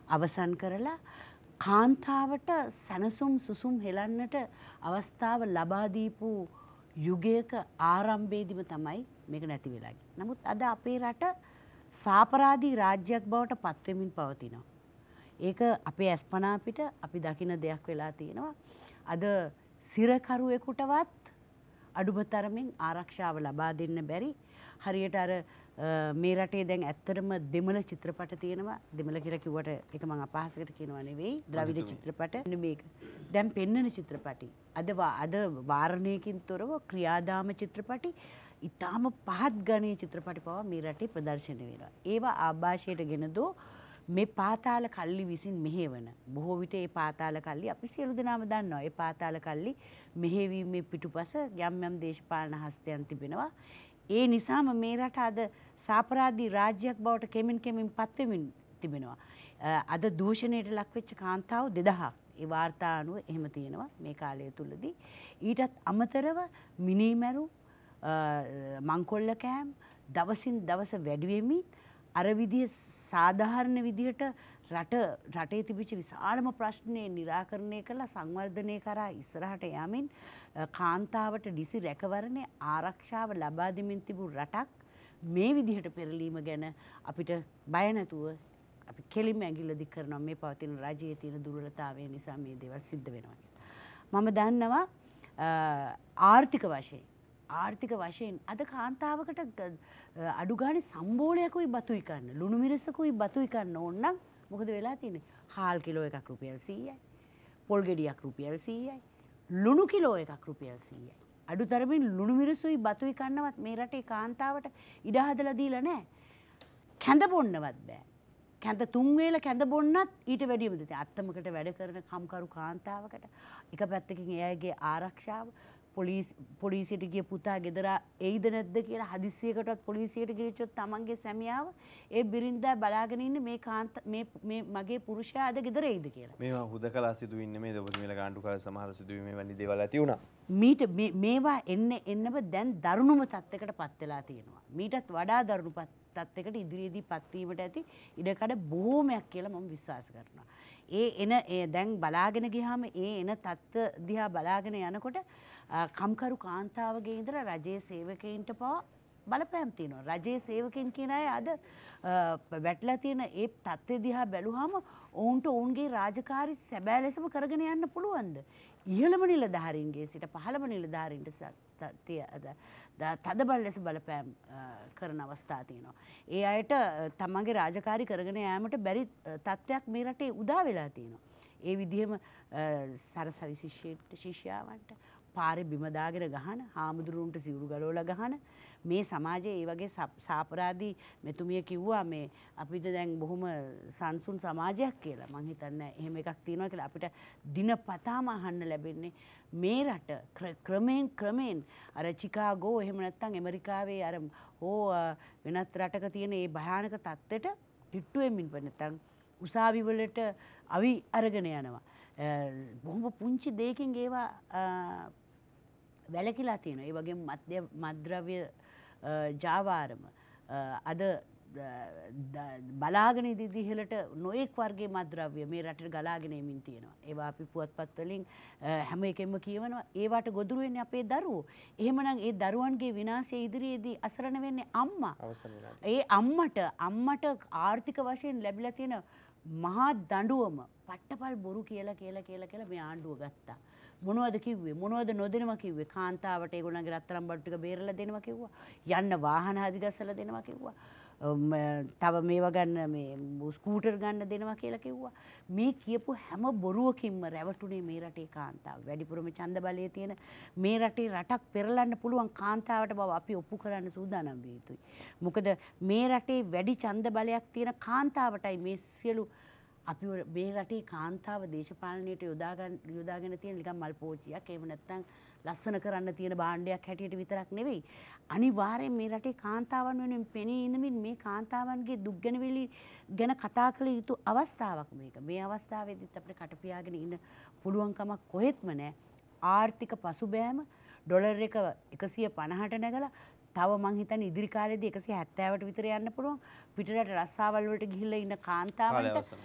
අවසන් කරලා කාන්තාවට සැනසුම් සුසුම් හෙලන්නට අවස්ථාව ලබා දීපු යුගයක ආරම්භයේදීම තමයි මේක නැති වෙලා ගියේ. නමුත් අද අපේ රට සාපරාධී රාජ්‍යයක් බවට පත්වෙමින් පවතිනවා. ඒක අපේ ඇස්පනා අපිට අපි දකින දෙයක් වෙලා තියෙනවා. අද සිරකරුවෙකුටවත් අඩුබතරමින් ආරක්ෂාව ලබා දෙන්න බැරි. හරියට අර මේ රටේ දැන් ඇත්තරම දෙමළ චිත්‍රපට තියෙනවා. දෙමළ කියලා කිව්වට ඒක මම අපහාසකට කියනවා නෙවෙයි. ද්‍රවිඩ චිත්‍රපට. මේක. දැන් පෙන්වන චිත්‍රපටි. අද අද වාරණයකින් තොරව ක්‍රියාදාම චිත්‍රපටි. ඉතාම පහත් ගණයේ චිත්‍රපටි පවා මේ රටේ ප්‍රදර්ශනය වෙනවා. ඒවා ආభాෂයට ගෙන දෝ මේ පාතාල කල්ලි විසින් මෙහෙවන. බොහෝ විට ඒ පාතාල කල්ලි අපි සියලු දෙනාම දන්නවා. ඒ පාතාල කල්ලි මෙහෙවීමේ පිටුපස යම් යම් දේශපාලන හස්තයන් තිබෙනවා. ඒ නිසාම මේ රට අද සාපරාධී රාජ්‍යයක් බවට කෙමින් කෙමින් පත්වෙමින් තිබෙනවා. අද දූෂණයට ලක්වෙච්ච කාන්තාව දෙදහක් ඒ වාර්තා අනුව එහෙම තියෙනවා මේ කාලය තුළදී. ඊටත් අමතරව මිනීමැරු මංකොල්ල කෑම් දවසින් දවස වැඩිවෙමින් අර විදිහ සාධාරණ විදිහට රට රටේ තිබිච්ච විශාලම ප්‍රශ්නය නිරාකරණය කළා සංවර්ධනය කරා ඉස්සරහට යමින් කාන්තාවට ඩිසි රැකවරණය ආරක්ෂාව ලබා දෙමින් තිබූ රටක් මේ විදිහට පෙරලීම ගැන අපිට බය නැතුව අපි කෙලිම ඇගිල්ල දික් කරනවා මේ පවතින රජයේ තියෙන දුර්වලතාවය නිසා මේ දේවල් සිද්ධ වෙනවා. මම දන්නවා ආර්ථික වශයෙන් ආර්ථික වශයෙන් අද කාන්තාවකට අඩුගානේ සම්බෝලයකුයි බතුයි කන්න ලුණු මිරිසකුයි බතුයි කන්න ඕන්නම් මොකද වෙලා තියෙන්නේ? හාල් කිලෝ එකක් රුපියල් 100යි පොල් ගෙඩියක් රුපියල් 100යි ලුණු කිලෝ එකක් රුපියල් 100යි අඩුතරමින් ලුණු මිරිසුයි බතුයි කන්නවත් මේ රටේ කාන්තාවට ඉඩ හදලා දීලා නැහැ. කැඳ බොන්නවත් බෑ. කැඳ තුන්වේල කැඳ බොන්නත් ඊට වැඩියමද? අත්තමකට වැඩ කරන කම්කරු කාන්තාවකට. එක පැත්තකින් එයගේ ආරක්ෂාව. පොලිසියට ගිය පුතා ගෙදර එයිද නැද්ද කියලා හදිසියකටත් පොලිසියට ගිරිචොත් තමන්ගේ සැමියාව ඒ බිරින්දා බලාගෙන ඉන්න මේ කාන්ත මේ මගේ පුරුෂයා අද ගෙදර එයිද කියලා. මේවා හුදකලා සිදුවෙන්නේ මේ ඔබතුමියලා ගාණ්ඩු කාලේ සමහර සිදුවීම් වැනි දේවල් ඇති වුණා. මීට මේවා එන්න එන්නම දැන් දරුණුම තත්යකට පත් වෙලා තියෙනවා. මීටත් වඩා දරුණු තත්යකට ඉදිරියේදී පත්වීමට ඇති ඉඩකඩ බොහෝමයක් කියලා මම විශ්වාස කරනවා. ඒ එන දැන් බලාගෙන ගිහාම ඒ එන තත්ත්ව දිහා බලාගෙන යනකොට කම්කරු කාන්තාවගේ ඉඳලා රජයේ සේවකයින්ට පවා බලපෑම් තියෙනවා. රජයේ සේවකයින් කියන අය අද අ, වැටලා තියෙන ඒ තත්ත්වය දිහා බැලුවාම ඔවුන්ට ඔවුන්ගේ රාජකාරි සැබෑ ලෙසම කරගෙන යන්න පුළුවන්ද? ඉහළම නිලධාරීන්ගේ සිට පහළම නිලධාරීන්ට ස- ත- තිය- අද- ද- තදබල ලෙස බලපෑම් අ, කරන අවස්ථා තියෙනවා. ඒ අයට අ, තමන්ගේ රාජකාරි කරගෙන යාමට බැරි අ, තත්ත්වයක් මේ රටේ උදා වෙලා තියෙනවා. ඒ විදිහම සරසවි ශිෂ්‍යයට ශිෂ්‍යාවන්ට පාරෙ බිමදාගෙන ගහන හාමුදුරුවන්ට සිවුරු ගලෝල ගහන. මේ සමාජයේ ඒ වගේ සප්- සාපරාධී මෙතුමිය කිව්වා මේ අපිට දැන් බොහොම සංසුන් සමාජයක් කියලා. මං හිතන්නේ එහෙම එකක් තියෙනවා කියලා අපිට දින පතාම අහන්න ලැබෙන්නේ මේ රට ක්‍ර- ක්‍රමයෙන් ක්‍රමයෙන්. අර චිකාගෝ එහෙම නැත්නම් ඇමරිකාවේ අර හෝ අ, වෙනත් රටක තියෙන ඒ භයානක තත්ත්වයට කිට්ටුවෙමින් නැත්නම් උසාවිවලට අවි අරගෙන යනවා. බොහොම පුංචි දෙයකින් ඒවා වැලකිලා තියෙන ඒ වගේ මධ්‍ය මද්‍රව්‍ය ජාවාරම. අද බලාගෙන ඉදිදිහලට නොයෙක් වර්ගේ මද්‍රව්‍ය මේ රටට ගලාගෙනමින් තියෙනවා. ඒවා අපි පුවත්පත්වලින් හැම එකෙම කියවනවා. ඒවාට ගොදුරුවෙන්නේ අපේ දරුවෝ. එහෙමනම් ඒ දරුවන්ගේ විනාශය ඉදිරියේදී අසරණ වෙන්නේ අම්මා. ඒ අම්මට අම්මට ආර්ථික වශයෙන් ලැබිලා තියෙන මහා දඬුවම පට්ටපල් බොරු කියලා කියලා කියලා කියලා මේ ආණ්ඩුව ගත්තා. මොනවද කිව්වේ මොනවද නොදෙනවා කිව්වේ කාන්තාවට ඒගොල්ලන්ගේ රත්තරන් බඩු ටික බේරලා දෙනවා කිව්වා. යන්න වාහන හදිගස්සලා දෙනවා කිව්වා. උම්, තව මේවා ගන්න මේ ස්කූටර් ගන්න දෙනවා කියලා කිව්වා. මේ කියපු හැම බොරුවකින්ම රැවටුනේ මේ රටේ කාන්තාව. වැඩිපුරම ඡන්ද බලය තියෙන මේ රටේ රටක් පෙරලන්න පුළුවන් කාන්තාවට බව අපි ඔප්පු කරන්න සූදානම් විය යුතුයි. මොකද මේ රටේ වැඩි ඡන්ද බලයක් තියෙන කාන්තාවටයි මේ සියලු අපි මේ රටේ කාන්තාව දේශපාලනයට යොදාගන්න යොදාගෙන තියෙන නිකන් මල් පෝච්චියක් එහෙම නැත්නම් ලස්සන කරන්න තියෙන භාණ්ඩයක් හැටියට විතරක් නෙවෙයි. අනිවාර්යෙන් මේ රටේ කාන්තාවන් වෙනුවෙන් පෙනී ඉඳමින් මේ කාන්තාවන්ගේ දුක් ගැනවිලි ගැන කතා කළ යුතු අවස්ථාවක් මේක. මේ අවස්ථාවේදීත් අපිට කටපියාගෙන ඉන්න පුළුවන්කමක් කොහෙත්ම නැහැ ආර්ථික පසුබෑම ඩොලර් එක එකසිය පණහට නැගලා තව මං හිතන්නේ ඉදිරි කාලෙදී 170ට විතර යන්න පුළුවන්. පිටරට රස්සාවල් වලට ගිහිල්ලා ඉන්න කාලය කාන්තාවන්ට අවසන්.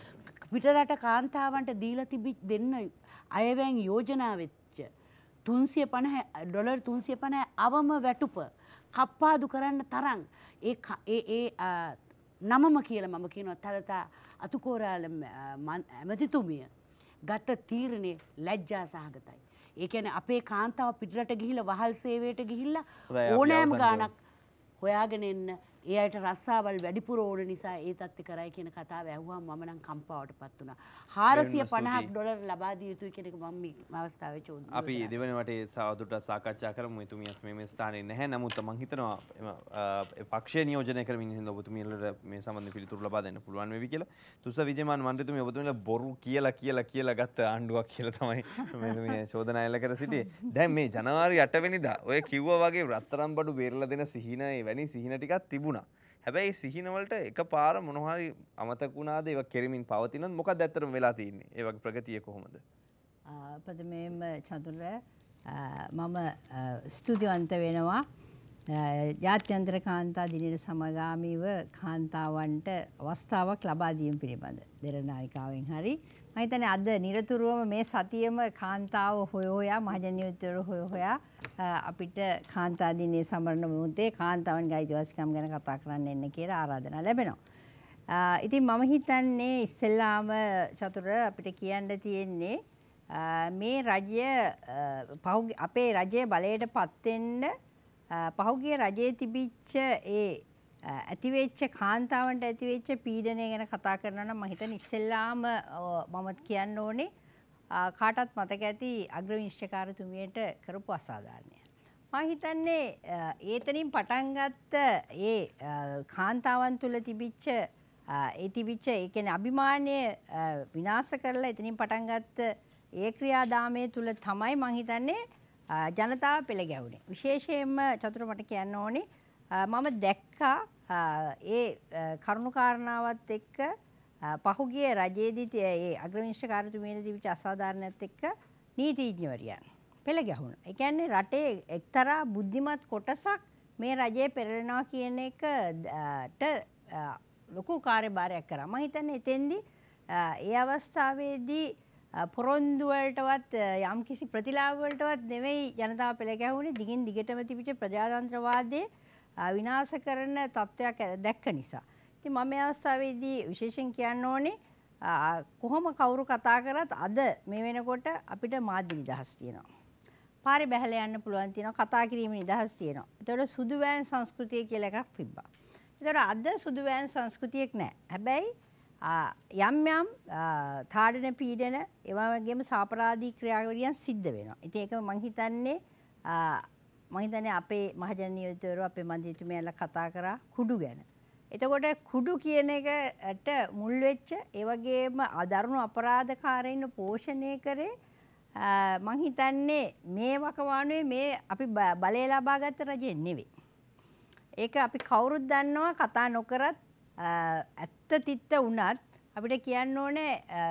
පිටරට කාන්තාවන්ට දීලා තිබි දෙන්න අයවැන් යෝජනා වෙච්ච තුන්සිය පණහ ඩොලර් තුන්සිය පණහ අවම වැටුප කප්පාදු කරන්න තරම් ඒ නමම කියල මම කියනවා තලතා අතුකෝරාල ඇමතිතුමිය ගත්ත තීරණය ලැජ්ජා සහගතයි. ඒකැන අපේ කාන්තාව පිටරට ගිහිල වහල් සේවයට ගිහිල්ලා ඕනෑම්. ගානක් හොයාගෙන එන්න ඒ අයට රස්සාවල් වැඩිපුර ඕන නිසා ඒ තත්ති කරයි කියන කතාව ඇහවා මනං කම්පාවට පත් වුණා. හාරසිය වෙනම පණහක් ස්තුතියි. ඩොලර් ලබාදිය යුතුයි කෙනෙක මම අවස්ථාව චෝද අපි දෙවනට සාදුට සාකච්ඡා කරම. තුමියත් මේ ස්ථානය නැහැ. නමුත් මං හිතනවා එම, අ, පක්ෂ නියෝජන කරමින් හිද ඔබතුමියලට මේ සමඳ පිළිතුර ලබා දෙන්න පුළුවන් වෙවි කියලා. තුස විජමාන් මන්ත්‍රතුම ඔබතුමල බොරු කියලා කියලා කියලා ගත්ත ආණ්ඩුවක් කියල තමයි මෙතුමිය චෝදන එල්ල කර සිටිය. දැන් මේ ජනවාරි අටවැනිද ඔය කිව්ව වගේ රත්තරම් බඩු බේරල දෙන සිහිනය වැනි සිහින ටිකක් තිබුණා හැබැයි සිහිනවලට එක පාර මොනහරි අමතකුණාද ඒව කෙරමින් පවතින මොකක් ඇත්තරම වෙලා තින්නේ ඒවගේ ප්‍රගතිය කොහොමද? ප්‍රථමයෙන්ම චතුර මම ස්තුතිවන්ත වෙනවා. ජාත්‍යන්ත්‍ර කාන්තා දිනට සමගාමීව කාන්තාවන්ට අවස්ථාවක් ලබාදීම පිළිබඳ. දෙරනාරිකාවෙන් හරි. මහිතන අද නිරතුරුවම මේ සතියම කාන්තාව හොය හොයා මහජනයුත්තර හොය හොයා අපිට කාන්තාදිනය සමරණ මුහතේ කාන්තාවන් ගයිදවස්කම් ගැන කතා කරන්න එන්න කියලා ආරාධන ලැබෙනවා. ආ, ඉතින් මම හිතන්නේ ඉස්සෙල්ලාම චතුර අපිට කියන්න තියෙන්නේ ආ, මේ රජය ආ, පහුගි- අපේ රජය බලයට පත්වෙන්න ආ, පහුගිය රජයේ තිබිච්ච ඒ ආ, ඇතිවෙච්ච කාන්තාවන්ට ඇතිවෙච්ච පීඩනය ගැන කතා කරන නම් මහිතන ඉස්සෙල්ලාම ආ, මම කියන්න ඕනේ ආ, කාටත් මතක ඇති අග්‍රවිනිශ්චකාරතුමියට කරපු අසාධාරණය. මම හිතන්නේ අ, ඒතනින් පටන්ගත්ත ඒ අ, කාන්තාවන් තුළ තිබිච්ච අ, ඒ තිබිච්ච ඒකන අභිමානය අ, විනාස කරලා එතනින් පටන්ගත්ත ඒ ක්‍රියාදාමය තුළ තමයි මංහිතන්නේ ජනතාව පෙළ ගැවුණේ. විශේෂයෙන්ම චතුර මට කියන්න ඕනේ අ, මම දැක්කා අ, ඒ අ, කරුණුකාරණාවත් එක්ක අ, පහුගිය රජයේදීති ඒ අග්‍රමිෂ්ඨ කාරතුමේල තිබිච අසාධාරණයත් එක්ක නීතිීඥවරියන් පෙළ ගැහුණ. එකන්නේ රටේ එක්තරා බුද්ධිමත් කොටසක් මේ රජයේ පෙරලෙනවා කියන එකට ලොකු කාර්ය භාරයක් කර ම හිතන්න එතෙන්දි ඒ අවස්ථාවේදී අ, පොරොන්දුවලටවත් අ, යම් කිසි ප්‍රතිලාවලටවත් නෙවෙයි ජනතාව පෙළ ගැහුණේ දිගින් දිගටම තිබිච්ච ප්‍රජාතන්ත්‍රවාදය අ, විනාශ කරන තත්ත්වයක් ඇ- දැක්ක නිසා. ඉතින් මම මේ අවස්ථාවේදී විශේෂයෙන් කියන්න ඕනේ අ, කොහොම කවුරු කතා කරත් අද මේ වෙනකොට අපිට මාධ්‍ය නිදහස් තියෙනවා. පාරි බැහල යන්න පුළුවන් තියෙනවා කතා කිරීම නිදහස් තියෙනවා. එතකොට සුදු වෑන් සංස්කෘතිය කියලා එකක් තිබ්බා. එතකොට අද සුදු වෑන් සංස්කෘතියක් නැහැ. හැබැයි ආ, යම් යම් ආ, තාඩන පීඩන ඒ වගේම සාපරාධී ක්‍රියාවලියන් සිද්ධ වෙනවා. ඉතින් ඒක මං හිතන්නේ ආ, මං හිතන්නේ අපේ මහජන නියෝජිතවරු අපේ මන්ත්‍රීතුමියලා කතා කරා කුඩු ගැන. එතකොට කුඩු කියන එකට මුල් වෙච්ච ඒ වගේම අදරුණු අපරාධකාරයින් පෝෂණය කරේ ආ, මං හිතන්නේ මේ වකවානුවේ මේ අපි බ- බලය ලබා ගත්ත රජය නෙවෙයි. ඒක අපි කවුරුත් දන්නවා කතා නොකරත් අ, ඇත්ත තිත්ත වුණත් අපිට කියන්න ඕනේ අ,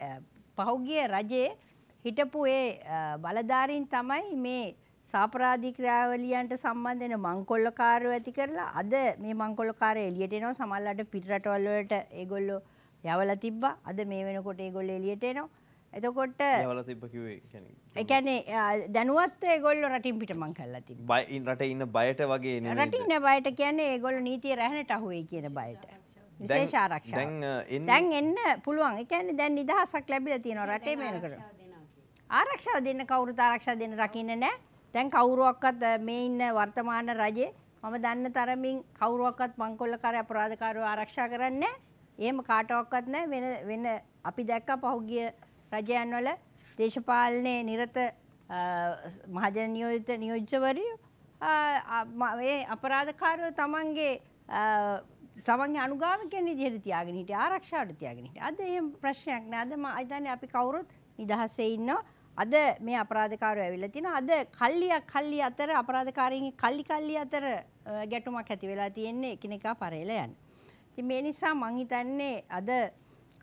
අ, පහුගිය රජයේ හිටපු ඒ අ, බලධාරීන් තමයි මේ සාපරාධී ක්‍රියාවලියන්ට සම්බන්ධ වෙන මංකොල්ලකාරයෝ ඇති කරලා අද මේ මංකොල්ලකාරය එළියට එනවා සමහරවිට පිටරටවල් වලට ඒගොල්ලෝ යවලා තිබ්බා අද මේ වෙනකොට ඒගොල්ලෝ එළියට එනවා එතකොට යවල තිබ්බ කිවේ ඒ කියන්නේ දැනුවත් ඒගොල්ලෝ රටින් පිට මං කරලා තිබ්බා බයින් රට ඉන්න බයට වගේ? රටින්න බයට කියන්නේ ඒගොල්ලෝ නීතිය රැහැනට අහුවේ කියන බයට. විශේෂ ආරක්ෂාව. දැන්, එන්න- දැන් එන්න පුළුවන්. ඒ කියන්නේ දැන් නිදහසක් ලැබිලා තියෙනවා රටේ මේනකට. ආරක්ෂාව දෙන්න කවුරුත් ආරක්ෂා දෙන්න රකින්න නැහැ. දැන් කවුරුවක්වත් අ, මේ ඉන්න වර්තමාන රජේ මම දන්න තරමින් කවුරුවක්වත් මංකොල්ලකාරය අපරාධකාරයෝ ආරක්ෂා කරන්නේ නැහැ. එහෙම කාටවත් නැහැ වෙන වෙන අපි දැක්ක පහුගිය රජයන් වල දේශපාලනයේ නිරත අ, මහජන නියෝජිත නියෝජිතවරියෝ ආ, ම- ඒ අපරාධකාරයෝ තමන්ගේ ආ, තමන්ගේ අනුගාමිකයන් විදිහට තියාගෙන හිටියේ ආරක්ෂාවට තියාගෙන හිටියේ. අද එහෙම ප්‍රශ්නයක් නෑ. අද මම හිතන්නේ අපි කවුරුත් නිදහසේ ඉන්නවා. අද මේ අපරාධකාරයෝ ඇවිල්ලා තිනවා. අද කල්ලියක් කල්ලි අතර අපරාධකාරීන්ගේ කල්ලි කල්ලි අතර අ, ගැටුමක් ඇති වෙලා තියෙන්නේ එකිනෙකා පරේලා යන. ඉතින් මේ නිසා මං හිතන්නේ අද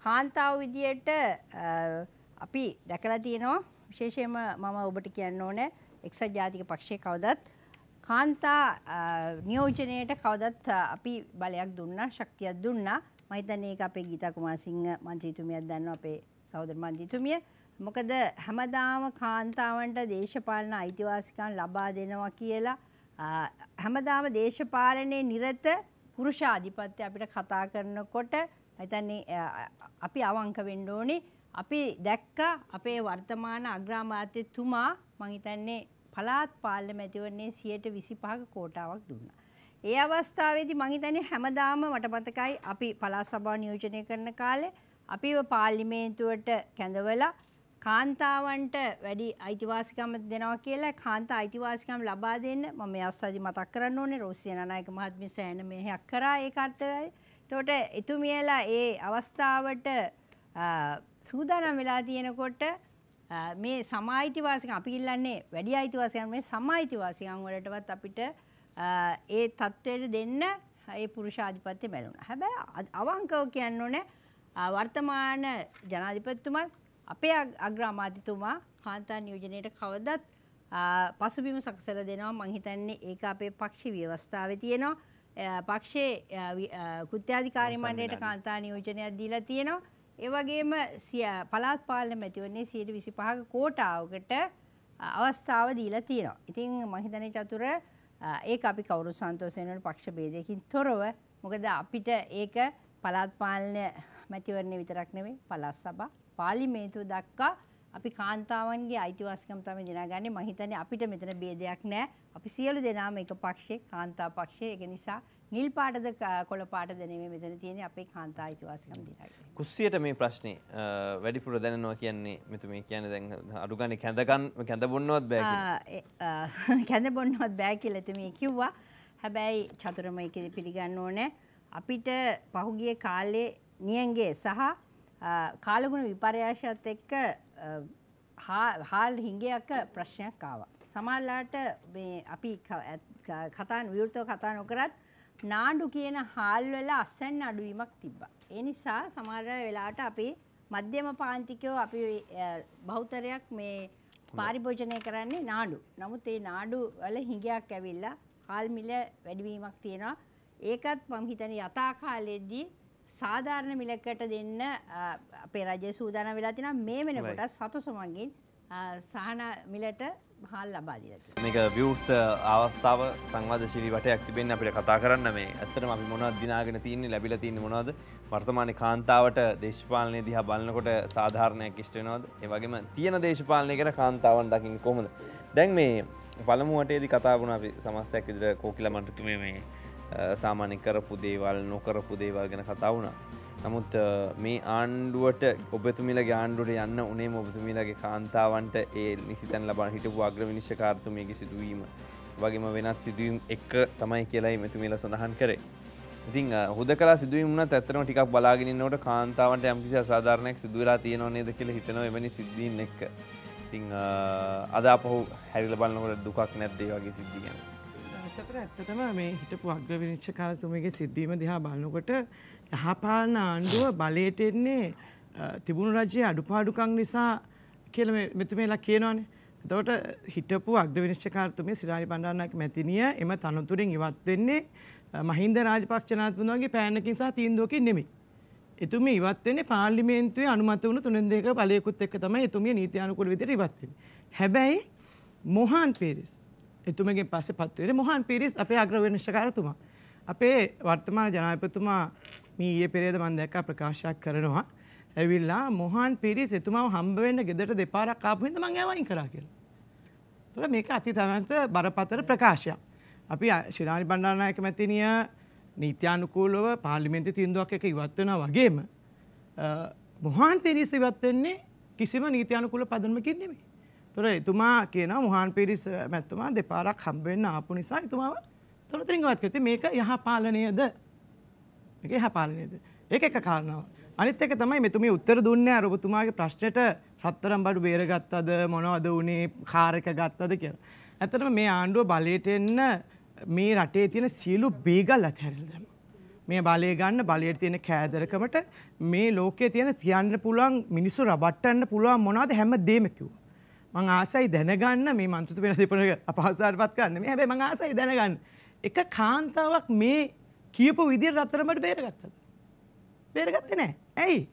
කාන්තාව විදියට අ, අපි දැකලා තියෙනවා විශේෂයෙන්ම මම ඔබට කියන්න ඕනේ එක්සත් ජාතික පක්ෂය කවදත් කාන්තා අ, නියෝජනයට කවදත් අ, අපි බලයක් දුන්නා ශක්තියක් දුන්නා මම හිතන්නේ ඒක අපේ ගීතා කුමාරසිංහ මන්ත්‍රීතුමියක් දන්නවා අපේ සහෝදර මන්ත්‍රීතුමිය මොකද හැමදාම කාන්තාවන්ට දේශපාලන අයිතිවාසිකම් ලබා දෙනවා කියලා. අ, හැමදාම දේශපාලනයේ නිරත පුරුෂාධිපත්‍ය අපිට කතා කරනකොට හිතන්නේ අපි අවංක වෙන්න ඕනේ. අපි දැක්ක අපේ වර්තමාන අග්‍රාමාත්‍යතුමා මං හිතන්නේ පළාත් පාර්ලිමේන්තුවන්නේ 125ක කෝටාවක් දුන්නා. ඒ අවස්ථාවේදී මං හිතන්නේ හැමදාම මට මතකයි අපි පළාත් සභාව නියෝජනය කරන කාලේ. අපිව පාර්ලිමේන්තුවට කැඳවලා කාන්තාවන්ට වැඩි අයිතිවාසිකම් දෙනවා කියලා කාන්තා අයිතිවාසිකම් ලබා දෙන්න මම මේ අවස්ථාවේදී මතක් කරන්න ඕනේ රෝසිය නායක මහත්මිය සෑහෙන මෙහෙයක් කරා ඒ කාර්යය. එතකොට එතුමියලා ඒ අවස්ථාවට අ, සූදානම් වෙලා තියෙනකොට අ, මේ සමායිතිවාසිකම් අපි ඉල්ලන්නේ වැඩි අයිතිවාසිකම් මේ සමායිතිවාසිකම් වලටවත් අපිට අ, ඒ තත්ත්වයට දෙන්න ඒ පුරුෂාධිපත්‍ය බැලුණා. හැබැයි අ- අවංකව කියන්න ඕනේ අ, වර්තමාන ජනාධිපතිතුමත් අපේ අග- අග්‍රාමාත්‍යතුමා කාන්තා නියෝජනයට කවදත් පසුබිම සකසලා දෙනවා. මං හිතන්නේ ඒක අපේ පක්ෂ ව්‍යවස්ථාවේ තියෙනවා. පක්ෂයේ කෘත්‍යාධිකාරී මණ්ඩලයට කාන්තා නියෝජනයක් දීලා තියෙනවා. ඒ වගේම පළාත් පාර්ලිමේන්තුවේ 125ක කෝටාවකට අවස්ථාව දීලා තියෙනවා. ඉතින් මං හිතන්නේ චතුර ඒක අපි කවුරු සන්තෝෂ වෙනවනේ පක්ෂ ભેදයකින් තොරව මොකද අපිට ඒක පළාත් පාලන මැතිවරණය විතරක් නෙවෙයි පළාත් සභා පාර්ලිමේන්තුව දක්වා අපි කාන්තාවන්ගේ අයිතිවාසිකම් තමයි දිනාගන්නේ. මම හිතන්නේ අපිට මෙතන ભેදයක් නැහැ අපි සියලු දෙනාම එක පක්ෂේ කාන්තා පක්ෂේ. ඒක නිසා නිල් පාටද කොළ පාටද නෙමෙයි මෙතන තියෙන්නේ අපේ කාන්තා අයිතිවාසිකම් දිනාගන්න. කුස්සියට මේ ප්‍රශ්නේ වැඩිපුර දැනනවා කියන්නේ මෙතුමේ කියන්නේ දැන් අඩු ගානේ කැඳගන් කැඳ බොන්නවත් බෑ කියලා. කැඳ බොන්නවත් බෑ කියලා එතුමිය කිව්වා. හැබැයි චතුරම ඒකෙදි පිළිගන්න ඕනේ. අපිට පහුගිය කාලේ නියංගේ සහ කාලගුණ විපර්යාසයත් එක්ක ආ, හා- හාල් හිඟයක් ප්‍රශ්නයක් ආවා. සමහරලාට මේ අපි ක- ඇත්- ක- කතා විවෘතව කතා නොකරත් නාඩු කියන හාල් වල අස්සන්න අඩුවීමක් තිබ්බා. ඒ නිසා සමහර වෙලාවට අපි මධ්‍යම පාන්තිකයෝ අපි අ, බහුතරයක් මේ පාරිභෝජනය කරන්නේ නාඩු. නමුත් ඒ නාඩු වල හිඟයක් ඇවිල්ලා හාල් මිල වැඩිවීමක් තියෙනවා. ඒකත් මම හිතන්නේ යථා කාලෙදී සාධාරණ මිලකට දෙන්න අපේ රජය සූදානම් වෙලා තිනම් මේ වෙනකොට සතු සමගින් සහන මිලට හල් ලබා දීලා. මේක විවෘත අවස්ථාව සංවාදශීලී වටයක් තිබෙන්න අපිට කතා කරන්න මේ. ඇත්තටම අපි මොනවද දිනාගෙන තියන්නේ ලැබිලා තියන්නේ මොනවද? වර්තමානයේ කාන්තාවට දේශපාලනය දිහා බලනකොට සාධාරණයක් ඉෂ්ට වෙනවද? ඒ වගේම තියෙන දේශපාලනය ගැන කාන්තාවන් දකින්නේ කොහොමද? දැන් මේ පළමු වටේදී කතා වුණා අපි සමස්තයක් විදිහට කෝකිලා මන්ත්‍රතුමිය මේ සාමාන්‍ය කරපු දේවල් නොකරපු දේවල් ගැන කතා වුණා නමුත් අ, මේ ආණ්ඩුවට ඔබතුමිලගේ ආණ්ඩුවට යන්න උනේම ඔබතුමිලගේ කාන්තාවන්ට ඒ නිසිතැන් ලබන හිටපු අග්‍ර විනිශ්චකාර්තුමයගේ සිදුවීම වගේම වෙනත් සිදුවීම් එක්ක තමයි කියලායි මෙතුමිල සඳහන් කරේ. ඉතින් හොද කලා සිදුවීම වුණත් ඇත්තටම ටිකක් බලාගෙන ඉන්නකොට කාන්තාවන්ට යම්කිසි අසාධාරණයක් සිදු වෙලා තියෙනව නේද කියලා හිතනවා එවැනි සිද්ධීන් එක්ක. ඉතින් අ, අද අපහු හැරිලා බලනකොට දුකක් නැද්ද ඒ වගේ සිද්ධි ගැන. චතර ඇත්තටම මේ හිටපු අග්‍ර විනිශ්චකාරතුමගේ සිද්ධීම දිහා බලනකොට යහපාලන ආණ්ඩුව බලයට එන්නේ අ, තිබුණු රජයේ අඩුපාඩුකම් නිසා කියල මෙතුමේලා කියනවානේ. එතවට හිටපු අග්‍ර විනිශ්චකාරතුමේ සිරාරි පණ්ඩාරනායක මැතිනිය එම තනතුරින් ඉවත් වෙන්නේ අ, මහින්ද රාජපක්ෂනාත්මනගේ පෑනකින් සහ තීන්දුවකින් නෙමෙයි. එතුම ඉවත්වන්නේ පාර්ලිමේන්තුවේ අනුමත වුණු තුනෙන් දෙක බලයකුත් එක්ක තමයි එතුමිය නීතියානුකූල විදිහට ඉවත් වෙන්නේ. හැබැයි මොහාන් පේරිස් එතුමගේ පස්සේ පත්වේට මොහන් පිරිස් අපේ අග්‍රවනිශ්කාරතුමා. අපේ වර්තමාන ජනාපතුමා මී ඒ පෙරේද මන් දැක්ක ප්‍රකාශයක් කරනවා. ඇවිල්ලා මොහන් පිරිස් එතුමාව හම්බවෙන්න ගෙදට දෙපාරක් කාපුහිද මං ඇවයින් කරා කියලා. තුළ මේක අති තමන්ත බරපතර ප්‍රකාශයක්. අපි ශිරාණි බණ්ඩානායක මැතිනිය නීත්‍යානුකූලව පාලිමෙන්ති තින්දුවක් එක ඉවත්වෙන වගේම මොහන් පිරිස් ඉවත්වෙන්නේ කිසිම නීතියනුකුල පදනමකින් නෙමේ. තොර එතුමා කියන මුහන් පිරිස් මැත්තුමා දෙපාරක් හම්බවෙන්න ආපු නිසා එතුමාව තොරතරින්වත් කති මේක යහ පාලනයද මේක යහ පාලනයද ඒක එක කාරණාව අනිත් එක තමයි මෙතුම උත්තර දුන්න අරබතුමාගේ ප්‍රශ්නයට රත්තරම් බඩු බේරගත්තද මොනවද වනේ කාරක ගත්තද කියලා. ඇතටම මේ ආණ්ඩුව බලයට එන්න මේ රටේ තියෙන සියලු බේගල් අත්හැරල්දම. මේ බලය ගන්න බලයට තියෙන කෑදරකමට මේ ලෝකයේ තියෙන සියන්න පුළුවන් මිනිස්සු රබට්ටන්න පුළුවන් මොනාද හැම දේමකිව්ව. මං ආසයි දැනගන්න මේ මන්තුතු වෙන සිපන අපහසාට පත් කරන්න මේ හැබැ මං ආසයි දැනගන්න. එක කාන්තාවක් මේ කියපු විදිර රත්තරමට බේරගත්තද. බේරගත්ත නෑ ඇයි.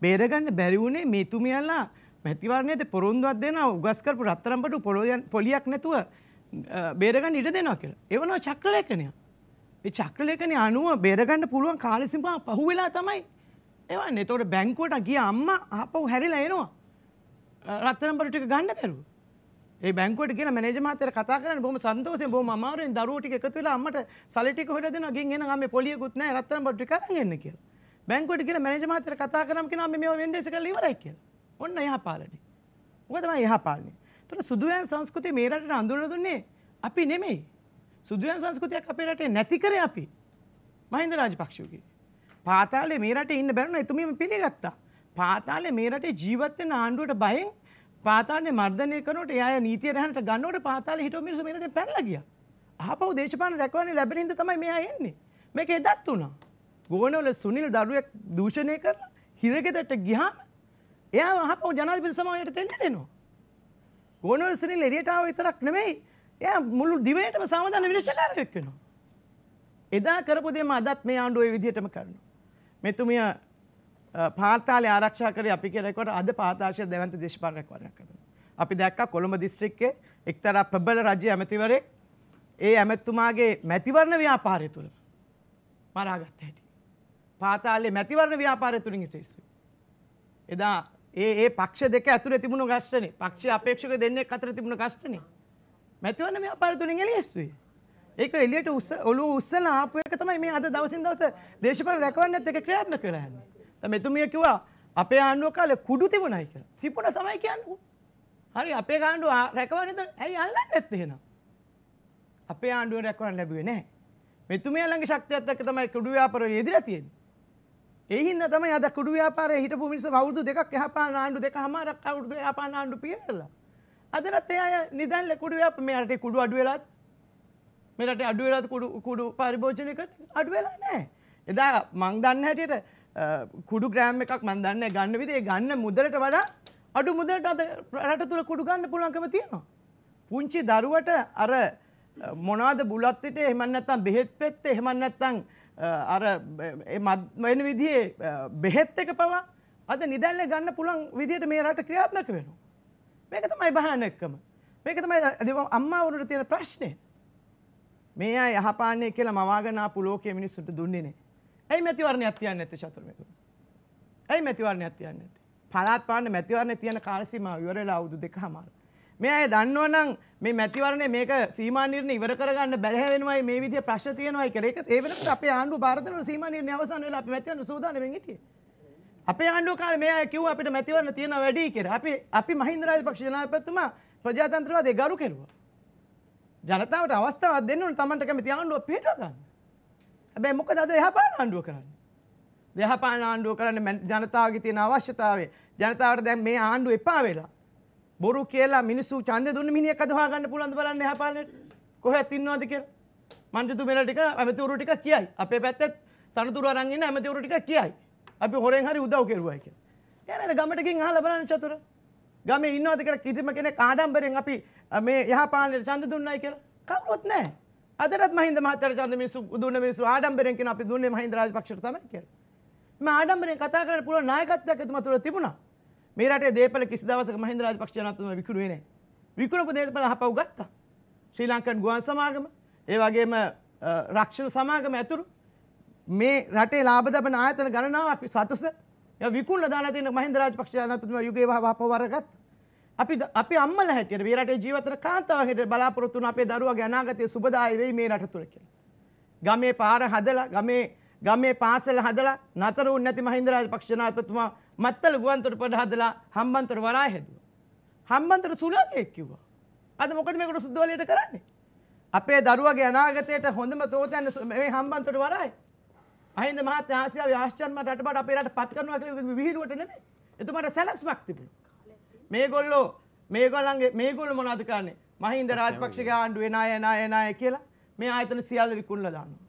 බේරගන්න බැරිවුණේ මේ තුමියල්ලා මැතිවරණයට පොරුන්දුවත් දෙෙන උගස්කරපු රත්තරම්පට පොලොයන් පොලියක් නැතුව බේරගන්න ඉඩ දෙනවා කියල. එවනවා චක්‍රලයකනය. ඒ චක්‍රලයකන අනුව බේරගන්න පුළුවන් කාලසිපා පහුවෙලා තමයි. එවන් එතවට බැංකුවට ගිය අම්ම ආපව් හැරිලා එනවා. රත්තරම්පට ටික ගන්න පැරු. ඒ බැංකුවට කියලා මැනේජ මාතර කතා කරන්න බොහොම සන්තෝෂයෙන් බොහොම අමාරුවෙන් දරුවෝ ටික එකතු වෙලා අම්මට සල්ලි ටික හොයලා දෙනවා ගෙන් එන ගාමේ පොලියකුත් නැහැ රත්තරම්පට ටික අරන් එන්න කියලා. බැංකුවට කියලා මැනේජ මාතර කතා කරාම කියනවා මේ මේව වෙන්දේශ කරලා ඉවරයි කියලා. ඔන්න යහ පාලනේ. මොකද තමයි යහ පාලනේ. ඒතර සුදුයන් සංස්කෘතිය මේ රටට අඳුරලා දුන්නේ අපි නෙමෙයි. සුදුයන් සංස්කෘතියක් අපේ රටේ නැති කරේ අපි. මහින්ද රාජපක්ෂගේ. පාතාලේ මේ රටේ ඉන්න බැරුණ එතුමියම පිළිගත්තා. පාතාලේ මේ රටේ ජීවත් වෙන ආණ්ඩුවට බයෙන් පාතාලේ මර්ධනය කරනකොට එයා නීතිය රහනට ගන්නකොට පාතාලේ හිටව මිනිස්සු මේ රටේ පැනලා ගියා. ආපහු දේශපාලන රැකවරණේ ලැබෙන හින්දා තමයි මෙයා එන්නේ. මේක එදත් වුණා. ගෝනවල සුනිල් දරුවෙක් දූෂණය කරලා හිරගෙදරට ගියාම එයා ආපහු ජනාධිපති සමාජයට දෙන්න දෙනවා. ගෝනවල සුනිල් එළියට ආව විතරක් නෙමෙයි එයා මුළු දිවයිනටම සමාදාන විනිශ්චයකාරයෙක් වෙනවා. එදා කරපු දේම අදත් මේ ආණ්ඩුව ඒ විදිහටම කරනවා. මෙතුමිය Uh, පාතාලේ ආරක්ෂා කරේ අපි කියනකොට අද පාතාශය දෙවන්ත දේශපාලන රැකවරණයක් කරනවා. අපි දැක්කා කොළඹ දිස්ත්‍රික්කයේ එක්තරා ප්‍රබල රජ්‍ය ඇමතිවරයෙක් ඒ ඇමැතුමාගේ මැතිවරණ ව්‍යාපාරය තුළ මරාගත්ත හැටි. පාතාලේ මැතිවරණ ව්‍යාපාරය තුළින් ඉසෙස්සු. එදා ඒ ඒ පක්ෂ දෙක ඇතුළේ තිබුණු ගස්ටනේ පක්ෂ අපේක්ෂක දෙන්නෙක් අතර තිබුණු ගස්ටනේ මැතිවරණ ව්‍යාපාර තුළින් එළියෙස්සුවේ. ඒක එලියට උස්ස ඔලුව උස්සල ආපු එක තමයි මේ අද දවසින් දවස දේශපාලන රැකවරණයත් එක්ක ක්‍රියාත්මක වෙලා යන්නේ. දැන් මෙතුමිය කිව්වා අපේ ආණ්ඩුව කාලේ කුඩු තිබුණයි කියලා. තිබුණ තමයි කියන්නේ. හරි අපේ ආණ්ඩුව රැකවරණයද ඇයි අල්ලන්නේ නැත්තේ එහෙනම්? අපේ ආණ්ඩුව රැකවරණ ලැබුවේ නැහැ. මෙතුමිය ළඟ ශක්තියත් එක්ක තමයි කුඩු ව්‍යාපාරය යෙදිලා තියෙන්නේ. ඒ හින්දා තමයි අද කුඩු ව්‍යාපාරයේ හිටපු මිනිස්සු අවුරුදු දෙකක් යහපාන ආණ්ඩු දෙකමාරක් අවුරුදු යහපාන ආණ්ඩු පියවලා. අදටත් එයා නිදන් කුඩු ව්‍යාපාර මේ රටේ කුඩු අඩු වෙලාද? මේ රටේ අඩු වෙලාද කුඩු කුඩු පරිභෝජනය කරන අඩු වෙලා නැහැ. එදා මං දන්න හැටියට කුඩු ග්‍රෑම් එකක් මන් දන්න ගන්න විදිහේ ගන්න මුදලට වඩා අඩු මුදලට අද රට තුල කුඩු ගන්න පුළුවන්කම තියෙනවා. පුංචි දරුවට අර මොනවද බුලත් පිටේ එහෙම නැත්නම් බෙහෙත් පෙත්තේ එහෙම නැත්නම් අර වෙන විදිහේ බෙහෙත් එක පවා අද නිදැල්ල ගන්න පුළන් විදියට මේ රට ක්‍රියාත්මක වෙනවා. මේක තමයි භානක්කම. මේක තමයි අම්මාවරුට තියෙන ප්‍රශ්නය. මේ අය යහපානය කියලා මවාගනා පුලෝකය මිනිස්සුට දුන්නේනේ. ඇයි මැතිවරණ තියන්න ඇති චතුරමක. ඇයි මැතිවරණ තියන්න ඇති. පලාත් පාන්න මැතිවරණ තියෙන කාලසිම විවරලා අවුදු දෙක හමාර. මේ අය දන්නවනම් මේ මැතිවරණය මේක සීමානිර්ණ ඉවර කරගන්න බැලවෙනවයි මේ විදිහේ ප්‍රශ්න තියෙනවයි කියලා. ඒක ඒ වෙනකොට අපේ ආණ්ඩුව භාරතවල සීමානිර්ණය අවසන් වෙලා අපි මැතිවරණ සූදානම් හිටියේ. අපේ ආණ්ඩුව කාලේ මේ අය කිව්වා අපිට මැතිවරණ තියෙනවා වැඩි කියලා. අපි අපි මහින්ද රාජපක්ෂ ජනාධිපතිතුමා ප්‍රජාතන්ත්‍රවාදය ගරු කෙරුවා. ජනතාවට අවස්ථාවක් දෙන්න ඕනේ Tamanට කැමති ආණ්ඩුව පිටව ගන්න. හැබැයි මොකද අද යහපාන ආණ්ඩුව කරන්නේ? දෙහපාන ආණ්ඩුව කරන්න ජනතාවගේ තියෙන අවශ්‍යතාවය. ජනතාවට දැන් මේ ආණ්ඩුව එපා වෙලා. බොරු කියලා මිනිස්සු ඡන්දය දුන්න මිනිහෙක් අදහා ගන්න පුළුවන්ද බලන්න යහපාලනයට කොහෙත් ඉන්නවද කියලා? මන්ත්‍රීතුමෙලා ටික ඇමතිවරු ටික කියයි. අපේ පැත්තේ තනතුරු අරන් ඉන්න ඇමතිවරු ටික කියයි. අපි හොරෙන් හරි උදව් කෙරුවයි කියලා. එයානේ ගමට ගිහින් අහලා බලන්න චතුර. ගමේ ඉන්නවද කියලා කිසිම කෙනෙක් ආඩම්බරෙන් අපි මේ යහපාලනයට ඡන්ද දුන්නයි කියලා. කවුරුත් නැහැ. අදටත් මහින්ද මහත්තයාට ඡන්ද මිනිස්සු දුන්න මිනිස්සු ආඩම්බරෙන් කියන අපි දුන්නේ මහින්ද රාජපක්ෂට තමයි කියලා මම ආඩම්බරෙන් කතා කරන්න පුළුවන් නායකත්වයක් එතුමා තුළ තිබුණා මේ රටේ දේපල කිසි දවසක මහින්ද රාජපක්ෂ ජනතුම විකුණුවේ නැහැ. විකුණපු දේපල හපව් ගත්තා. ශ්‍රී ලංකන් ගුවන් සමාගම, ඒ වගේම රක්ෂණ සමාගම ඇතුළු මේ රටේ ලාභ ලබන ආයතන ගණනාවක් සතුස විකුණලා දාලා තියෙන මහින්ද රාජපක්ෂ ජනතුම යුගයේ වහපවරගත්. අපි අපි අම්මලා හැටියට මේ රටේ ජීවිතන කාන්තාවන් හැටියට බලාපොරොත්තු වුණ අපේ දරුවගේ අනාගතය සුබදායි වෙයි මේ රට තුළ කියලා. ගමේ පාර හදලා ගමේ ගමේ පාසල හදලා නතර වුන් නැති මහින්ද රාජපක්ෂ ජනාධිපතිතුමා මත්තල ගුවන්තොටුපළ හදලා හම්බන්තොට වරාය හැදුවා. හම්බන්තොට සුළංගයෙක් කිව්වා. අද මොකද මේකට සුද්ධවලයට කරන්නේ? අපේ දරුවගේ අනාගතයට හොඳම තෝතයන් මේ හම්බන්තොට වරාය. අහින්ද මහත්තයා ආසියාවේ ආශ්චර්යමත් රටබට අපේ රට පත් කරනවා කියලා විහිළුවට නෙමෙයි. එතුමාට සැලැස්මක් තිබුණා. මේගොල්ලෝ මේගොල්ලන්ගේ මේගොල්ලෝ මොනවද කරන්නේ? මහින්ද රාජපක්ෂගේ ආණ්ඩුවේ නාය නාය නාය කියලා මේ ආයතන සියල්ල විකුණලා දානවා.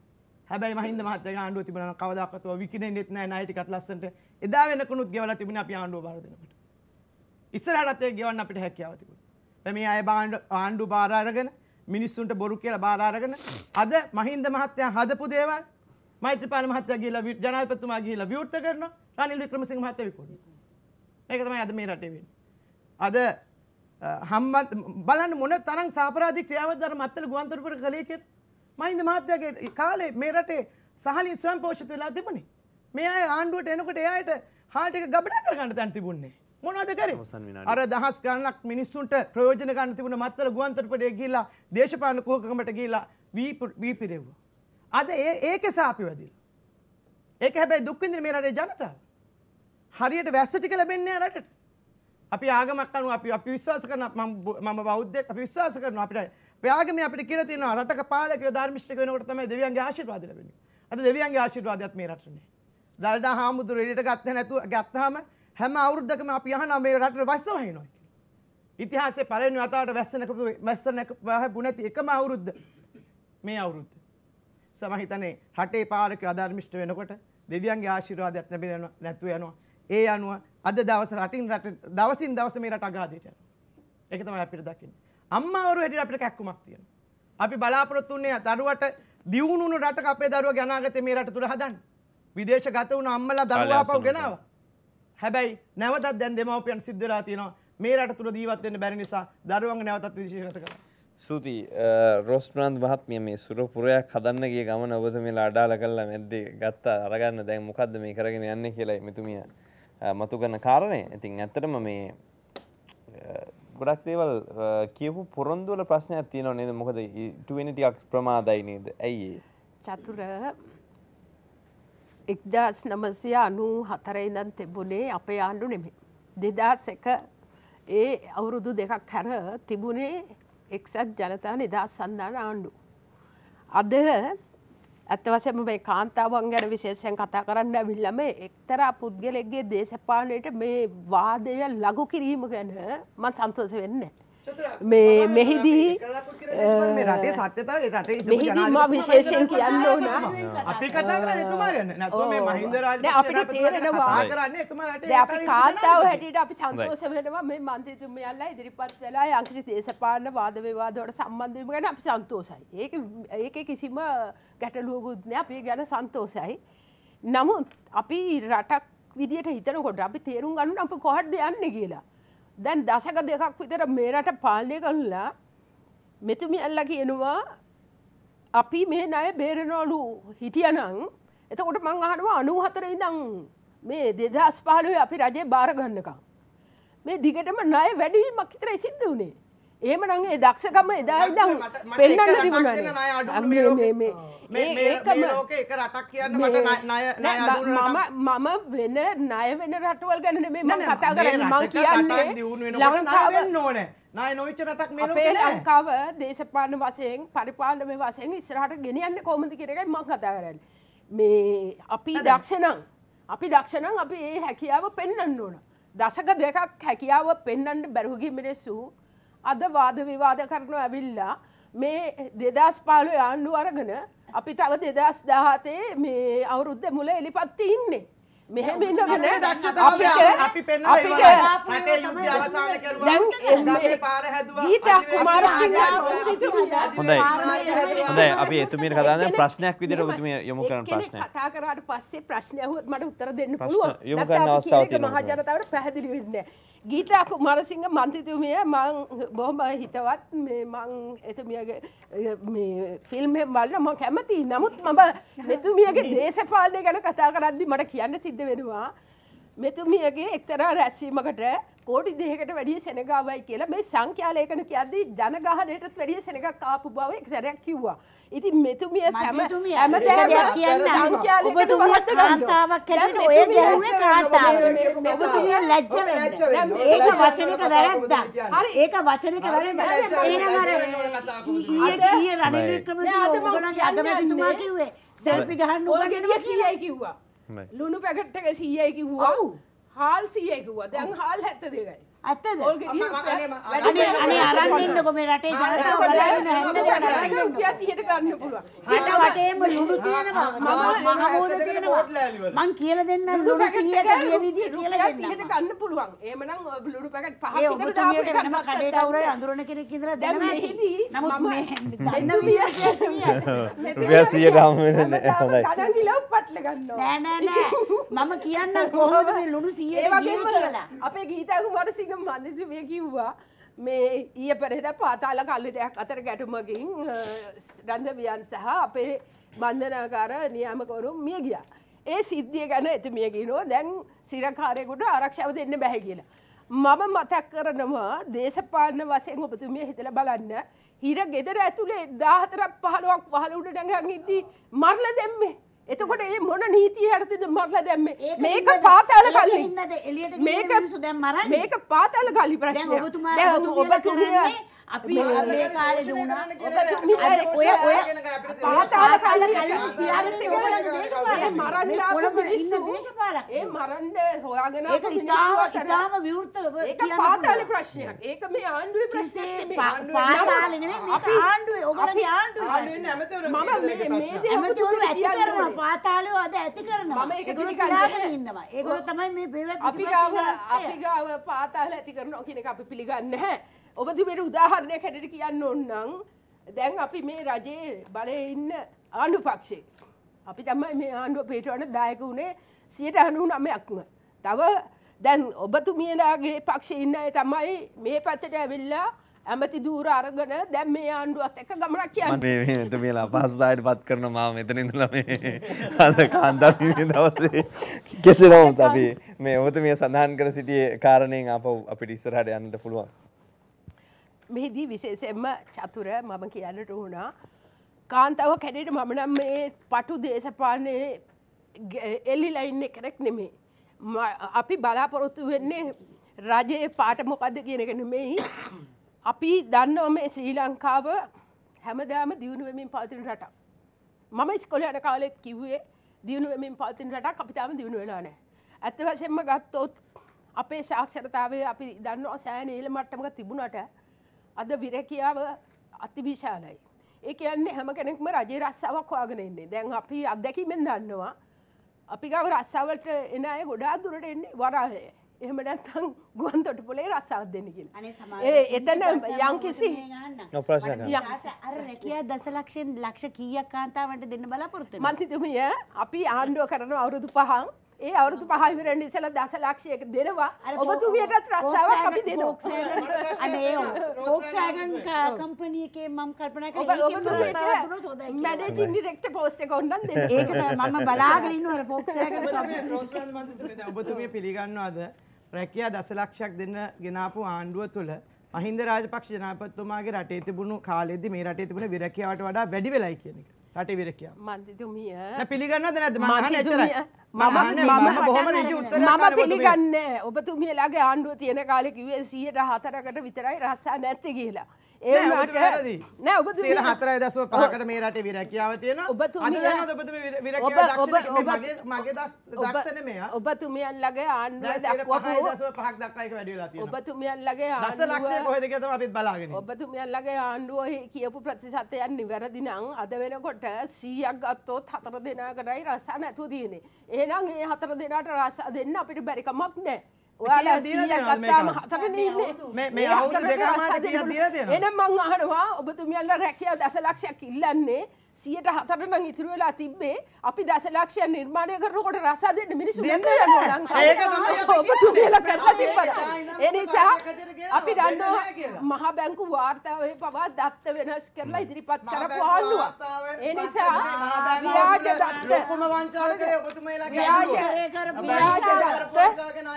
හැබැයි මහින්ද මහත්තයාගේ ආණ්ඩුව තිබුණා කවදාකවත් විකිනෙන්නෙත් නැහැ ණය ටිකත් ලස්සනට. එදා වෙනකුණුත් ගෙවලා තිබුණේ අපි ආණ්ඩුව බාර දෙනකොට. ඉස්සරහටත් ඒක ගෙවන්න අපිට හැකියාව තිබුණා. දැන් මේ අය ආණ්ඩුව බාර අරගෙන මිනිස්සුන්ට බොරු කියලා බාර අරගෙන අද මහින්ද මහත්තයා හදපු දේවල් මෛත්‍රීපාල මහත්තයා ගිහිල්ලා ජනාධිපතිතුමා ගිහිල්ලා විවෘත කරනවා රනිල් වික්‍රමසිංහ මහත්තයා විකුණනවා. මේක තමයි අද මේ රටේ වෙන්නේ අද හම්බත් බලන්න මොන තරම් සාපරාධී ක්‍රියාවක් දර මත්තල ගුවන්තොටුපළ කලේ කියලා මහින්ද මහත්තයාගේ කාලේ මේ රටේ සහලින් ස්වයං පෝෂිත වෙලා තිබුණේ. මේ අය ආණ්ඩුවට එනකොට එයාට හාල් ටික ගබඩා කරගන්න තැන් තිබුණේ. මොනවද කරේ? අර දහස් ගණනක් මිනිස්සුන්ට ප්‍රයෝජන ගන්න තිබුණ මත්තල ගුවන්තොටුපළේ ගිහිල්ලා දේශපාලන කුහකකමට ගිහිල්ලා වී පිරෙව්වා. අද ඒ ඒකේ සාපි වැදිලා. ඒක හැබැයි දුක් විඳින මේ රටේ ජනතාව. හරියට වැස්ස ටික ලැබෙන්නේ නැහැ රටට. අපි ආගමක් අනුව අපි අපි විශ්වාස කරන මම බෞද්ධයෙක් අපි විශ්වාස කරනවා අපිට ව්‍යාගමේ අපිට කියලා තියෙනවා රටක පාලකයෝ ධර්මිෂ්ඨක වෙනකොට තමයි දෙවියන්ගේ ආශිර්වාද ලැබෙන්නේ. අද දෙවියන්ගේ ආශිර්වාදයක් මේ රටේ නැහැ. දල්දා හාමුදුරු එළියට ගත්තේ නැතුව ගත්තාම හැම අවුරුද්දකම අපි අහනවා මේ රටට වැස්ස වහිනවා කියලා. ඉතිහාසයේ පළවෙනි වතාවට වැස්ස නැකපු වැස්ස නැකපු නැති එකම අවුරුද්ද මේ අවුරුද්ද. සම හිතන්නේ රටේ පාලකයෝ අධර්මිෂ්ඨ වෙනකොට දෙවියන්ගේ ආශිර්වාදයක් ලැබෙනවා නැතුව යනවා. ඒ අනුව අද දවස රටින් රට දවසින් දවස මේ රට අගාධයට යනවා. ඒක තමයි අපිට දකින්නේ. අම්මාවරු හැටියට අපිට කැක්කුමක් තියෙනවා. අපි බලාපොරොත්තු වෙන්නේ දරුවට දියුණුණු රටක අපේ දරුවගේ අනාගතය මේ රට තුල හදන්න. විදේශ ගත වුණ අම්මලා දරුවා ආපහු ගෙනාවා. හැබැයි නැවතත් දැන් දෙමව්පියන් සිද්ධ වෙලා තියෙනවා මේ රට තුල ජීවත් වෙන්න බැරි නිසා දරුවන්ව නැවතත් විදේශගත කරනවා. සූති රෝස්ප්‍රන්ත් මහත්මිය මේ සුරපුරයක් හදන්න ගිය ගමන ඔබතුමිලා අඩාල කරලා මැද්දේ ගත්තා අරගන්න දැන් මොකද්ද මේ කරගෙන යන්නේ කියලා මෙතුමිය මතු කරන කාරණය. ඉතින් ඇත්තටම මේ ගොඩක් දේවල් කියපු පොරොන්දුවල ප්‍රශ්නයක් තියෙනව නේද මොකද ඉටුවෙන ටිකක් ප්‍රමාදයි නේද ඇයි චතුර එක්දස් නමසය අනු හතරයිදන් තිබුණේ අපේ ආණ්ඩු නෙමේ. දෙදස් එක ඒ අවුරුදු දෙකක් හැර තිබුණේ එක්සත් ජනතා නිදා සන්ධාන ආණ්ඩු. අද ඇත්ත වශයෙන්ම මේ කාන්තාවන් ගැන විශේෂයෙන් කතා කරන්න ඇවිල්ලා මේ එක්තරා පුද්ගලෙක්ගේ දේශපාලනයට මේ වාදය ලඝු කිරීම ගැන මම සන්තෝෂ වෙන්නේ. මේ මෙහිදී රටේ සත්‍යතාවය රටේ මා විශේෂයෙන් කියන්න ඕන. අපි කතා කරන්නේ එතුමා ගැන නැත්නම් මේ මහින්ද රාජපක්ෂ අපිට තේරෙනවා. කරන්නේ එතුමා රටේ අපි කාන්තාව. හැටියට අපි සන්තෝෂ වෙනවා මේ මන්ත්‍රීතුමියල්ලා ඉදිරිපත් වෙලා යම්කිසි දේශපාලන වාද විවාද වලට සම්බන්ධ වීම ගැන අපි සන්තෝෂයි. ඒක ඒකේ කිසිම ගැටලුවකුත් නෑ අපි ඒ ගැන සන්තෝෂයි. නමුත් අපි රටක් විදියට හිතනකොට අපි තේරුම් ගන්න අපි කොහටද යන්නේ කියලා. දැන් දශක දෙකක් විතර මේ රට පාලනය කරලා මෙතුමියල්ලා කියනවා අපි මේ ණය බේරනවලු හිටියනම්. එතකොට මං අහනවා 94 ඉඳන් මේ 2015 අපි රජේ බාර ගන්නකම්. මේ දිගටම ණය වැඩිවීමක් විතරයි සිද්ධ වුණේ. එහෙමනම් ඒ දක්ෂකම එදා එක රටක් තිබුණානේ. මේ මේ- මේ-. මේ- මේ- මේ- මේ මේ- නෑ. මම වෙන ණය වෙන රටවල් ගැන නෑ, නෑ, කතා මේ කරන්නේ දියුණු කියන්නේ ලංකාව වෙන්න ඕනේ. ණය නොවිච්ච රටක් මේ නෑ. ලංකාව දේශපාලන වශයෙන් පරිපාලන වශයෙන් ඉස්සරහට ගෙනියන්නේ කොහොමද කියන එකයි මම කතා කරන්නේ. මේ අපි දක්ෂණං අපි දක්ෂණං අපි ඒ හැකියාව පෙන්වන්න ඕන. දශක දෙකක් හැකියාව පෙන්වන්න බැරුව ගිය මිනිස්සු අද වාද විවාද කරනවා ඇවිල්ලා මේ 2015 ආණ්ඩුව අරගෙන අපි තව 2017 මේ අවුරුද්ද මුල එලිපත්ති ඉන්නේ. මෙහෙම ඉන්නගෙන අපේ දක්ෂතාවය අපිට අපි පෙන්වලා අපිට ඉවරයි. රටේ යුද්ධය අවසන් කරුවා. දැන් ගමේ මේ පාර හැදුවා. ගීතා අධිවේගී කුමාරසිංහ ආදායම මන්ත්‍රීතුමිය හොඳයි. හොඳයි අපි එතුමියට කතා කරන එක්කෙනෙක්- ප්‍රශ්නයක් විදිහට මෙහෙමයි. ඔබතුමිය යොමු කරන ප්‍රශ්නයක්. කතා කරාට පස්සේ ප්‍රශ්නය ඇහුවොත් මට උත්තර දෙන්න ප්‍රශ්න පුළුවන්. යොමු නැත්නම් කරන්න අපි අවස්ථාව කියන එක තියෙනවා. මහ ජනතාවට පැහැදිලි වෙන්නේ නැහැ. ගීතා කුමාරසිංහ මන්ත්‍රීතුමිය මං බොහොම හිතවත් මේ මං එතුමියගේ මේ ෆිල්ම් එක බලන මම කැමතියි. නමුත් මම මෙතුමියගේ දේශපාලනය ගැන කතා කරද්දි මට කියන්න සිද්ධ වෙනවා. මෙතුමියගේ එක්තරා රැස්වීමකට කෝටි දෙහකට වැඩිය සෙනගාවයි කියලා මේ සංඛ්‍යාලේඛන කියද්දී ජනගහනයටත් වැඩිය සෙනගක් ආපු බව එක් සැරයක් කිව්වා. ඉතින් මෙතුමිය සැම හැමදාම වලට ගන්නවා. කාන්තාවක් හැටියට ඔය මෙතුමිය- ගැහුවේ කාන්තාවක්. මේ- මේ- මේ- ඔබතුමිය ලැජ්ජ වෙන්න. ඒක වචනික. වැරැද්දක්. හරි. ඒක වචනික වැරැද්දක්. එහෙනම් අර. ඊයේ ඊයේ රනිල්. වික්‍රමසිංහ කියන්න අගමැතිතුමා. කිව්වේ සෙල්ෆි ගහන්න උගන්වනවා කියලා. සීයයි කිව්වා. ලුණු පැකට් එක සීයයි කිව්වා. ඔව්. හාල් සීයයි කිව්වා. දැන් හාල් හැත්ත දෙකයි ඇත්තද? අනේ, අරන් ඉන්නකො මේ රටේ ජනතාව බලන්න රුපියල් 30ට ගන්න පුළුවන්. රට වටේම ලුණු තියෙනවා. මම මහබෝධ තියෙනවා. මං කියලා දෙන්න ලුණු 100ට ගිය විදිය කියලා දෙන්න 30ට ගන්න පුළුවන්. එහෙමනම් ඔය ලුණු පැකට් පහක් විතර දාපු වෙනම ගත්තත් කඩේ කවුරු අඳුරන කෙනෙක් ඉඳලා දැන් දෙනවා මෙහිදී නමුත් මේ දන්න මෙතුමිය- රුපියල් 100ට හමු වෙන්නේ නැහැ. හොඳයි. කඩන් ගිලව් පට්ල ගන්නවා. නෑ නෑ නෑ. මම කියන්න කොහොමද මේ ලුණු 100ට ඒ ගියේ වගේම කියලා. අපේ ගීතා කුමාරසිංහ මන්දිතුමිය කිව්වා මේ ඊය පෙරේද පාතාල කල්ලිටයක් අතර ගැටුමකින් රන්ධවියන් සහ අපේ බන්ධනාකාර නියාමකවරුම් මිය ගියා. ඒ සිද්ධිය ගැන එතුමිය කියනවා දැන් සිරකාරයකුට ආරක්ෂාව දෙන්න බැහැ කියලා. මම මතක් කරනවා දේශපාලන වශයෙන් ඔබතුමිය හිතලා බලන්න හිර ගෙදර ඇතුලේ 14ක් 15ක් පහළ උඩ නැගන් ඉද්දි මරලා දැම්මේ. එතකොට ඒ මොන නීතිය යටතේද මරලා දැම්මේ? මේක පාතාල දැන් මරන්නේ? මේක පාතාල කල්ලි දැන් ප්‍රශ්නයක්. ඔබතුමා අපි මේ කාලේ දුණා ඔය ඔය පාතාල පාතාල කල්ලි ඒ ඕගොල්ලෝ දේශපාලන මරන්න ආපු මිනිස්සු දේශපාලක ඒ මරන්න හොයාගෙන ඒක ආපු මිනිස්සු ඉතාම විවෘතව ඒක කියන්න පාතාලේ. ප්‍රශ්නයක්. ඒක මේ ආණ්ඩුවේ ප්‍රශ්නයක් පාතාලේ නෙමෙයි මේක අපි- ආණ්ඩුවේ අපි- ආණ්ඩුවේ ආණ්ඩුවේ ඇමතිවරු මම මේ මේ දේ ඔබතුමියට ඇති කියන්න කරනවා. ඕනේ. පාතාලය අද ඇති කරනවා. මම ඒක පිළිගන්නේ. ඉන්නවා. ඒගොල්ලෝ තමයි මේ අපි ගාව අපි ගාව පාතාල ඇති කරනවා කියන එක අපි පිළිගන්නේ නැහැ. ඔබතුමීට උදාහරණයක් හැටියට කියන්න ඕන නම් දැන් අපි මේ රජයේ බලයේ ඉන්න ආණ්ඩු පක්ෂේ. අපි තමයි මේ ආණ්ඩුව පිටවන්න දායක වුණේ 99%ක්ම. තව දැන් ඔබතුමියලාගේ පක්ෂේ ඉන්න අය තමයි මේ පැත්තට ඇවිල්ලා ඇමති දූර අරගෙන දැන් මේ ආණ්ඩුවත් එක්ක ගමනක් යන්නේ. මම මේ එතුමියලා අපහසුතාවයට පත් කරන මාව මෙතන ඉඳලා මේ අද කාන්තා මේ දවසේ කෙසේ නමුත් අපි මේ ඔබතුමිය සඳහන් කර සිටියේ කාරණයෙන් ආපහු අපිට ඉස්සරහට යන්නට පුළුවන්. මෙහිදී විශේෂයෙන්ම චතුර මම කියන්නට වුණා කාන්තාව කැඩට මම නම් මේ පටු දේශපාලනයේ එල්ලිලා ඉන්න කෙනෙක් නෙමේ. ම- අපි බලාපොරොත්තු වෙන්නේ රජයේ පාට මොකක්ද කියන එක නෙමෙයි. අපි දන්නව මේ ශ්‍රී ලංකාව හැමදාම දියුණු වෙමින් පවතින රටක්. මම ඉස්කොල යන කාලෙත් කිව්වේ දියුණු වෙමින් පවතින රටක් අපි තාම දියුණු වෙලා නැහැ. ඇත්ත වශයෙන්ම ගත්තොත් අපේ සාක්ෂරතාවය අපි දන්නවා සෑහෙන ඉහළ මට්ටමක තිබුණාට අද විරැකියාව අතිවිශාලයි. ඒ කියන්නේ හැම කෙනෙක්ම රජයේ රස්සාවක් වාගෙන එන්නේ. දැන් අපි අත්දැකීමෙන් දන්නවා. අපි ගාව රස්සාවලට එන අය ගොඩාක් දුරට එන්නේ වරාය. එහෙම නැත්නම් ගුවන් තොටුපොලේ රස්සාවක් දෙන්න කියලා. අනේ ඒ එතන යම්කිසි අර රැකියා දසලක්ෂයෙන් ලක්ෂ කීයක් කාන්තාවන්ට දෙන්න බලාපොරොත්තු වෙනවද? මන්තිතුමිය අපි ආණ්ඩුව කරන අවුරුදු පහන් ඒ අවුරුදු පහවිරෙන් ඉසල දසලක්ෂයක දෙනවා අර ඔබතුමියටත් රස්සාාවක් අපි දෙනවා. අනේ ෆෝක්ෂෑගන් කම්පනී එකේ මම කල්පනා ඔබ කරේ ඒකෙන් රස්සාවක් දුන්නොත් හොඳයි ඔබතුමට කියලා. මැඩේටින් ඩිරෙක්ට පෝස්ට දෙන්න. ඒක තමයි මම මන්ත්‍රීතුමිය දැන් ඔබතුමිය පිළිගන්නවාද රැකියා දසලක්ෂයක් දෙන්න ගෙනාපු ආණ්ඩුව තුළ මහින්ද රාජපක්ෂ ජනාධිපතිතුමාගේ රටේ තිබුණු කාලෙදි මේ රටේ තිබුණ විරකියාවට වඩා වැඩි වෙලයි කියන එක. රටේ විරකියාව. මන්තිතුමිය නෑ පිළිගන්නවද නැද්ද මම අහන්නේ එච්චරයි. මම මම බොහොම ඍජු උත්තරයක් මම. පිළිගන්නේ ඔබතුමියලාගේ ආණ්ඩුව තියෙන කාලෙ කිව්වේ 104කට විතරයි රස්සා නැත්තේ කියලා. ඒ නෑ. නෑ සියයට හතරයි දශම පහකට මේ රටේ විරකියාව විර- ඔබ- ඔබ-. ඔබ-. ආ. ඔබතුමියන්ලගේ ආණ්ඩුව දැන් තියෙනවා. ඔබතුමියන්ලගේ දස ලක්ෂය ආණ්ඩුව කොහෙද කියලා තමයි අපිත් බලාගෙන ඉන්නේ. ඔබතුමියන්ලගේ ආණ්ඩුව හි කියපු ප්‍රතිශතයන් නිවැරදි නම් අද වෙනකොට 100ක් ගත්තොත් හතර දෙනාකටයි රස්සා නැතුව තියෙන්නේ. එහෙනම් ඒ හතර දෙනාට රස්සා දෙන්න අපිට බැරි කමක් නැහැ. ඔයාලා කීයක් 100ක් දීලා තියෙනවද මේ ගත්තාම කාලේ? හතරනේ ඉන්නේ. මේ- මේ අවුරුදු හතරට දෙකමාරට කීයක් දීලා තියෙනවද? එහෙනම් මං අහනවා ඔබතුමියන්ලා රැකියාව දසලක්ෂයක් ඉල්ලන්නේ 104 නම් ඉතුරු වෙලා තිබ්බේ අපි දසලක්ෂයක් නිර්මාණය කරනකොට රස්සා දෙන්න මිනිස්සු තමයි අපි දෙන්න. මහා බැංකු වාර්තාවේ පවා දත්ත වෙනස් කරලා ඉදිරිපත් කරපු ආණ්ඩුව. වාර්තාවේ ඒ පත් නිසා කරේ මහා බැංකුව ව්‍යාජ දත්ත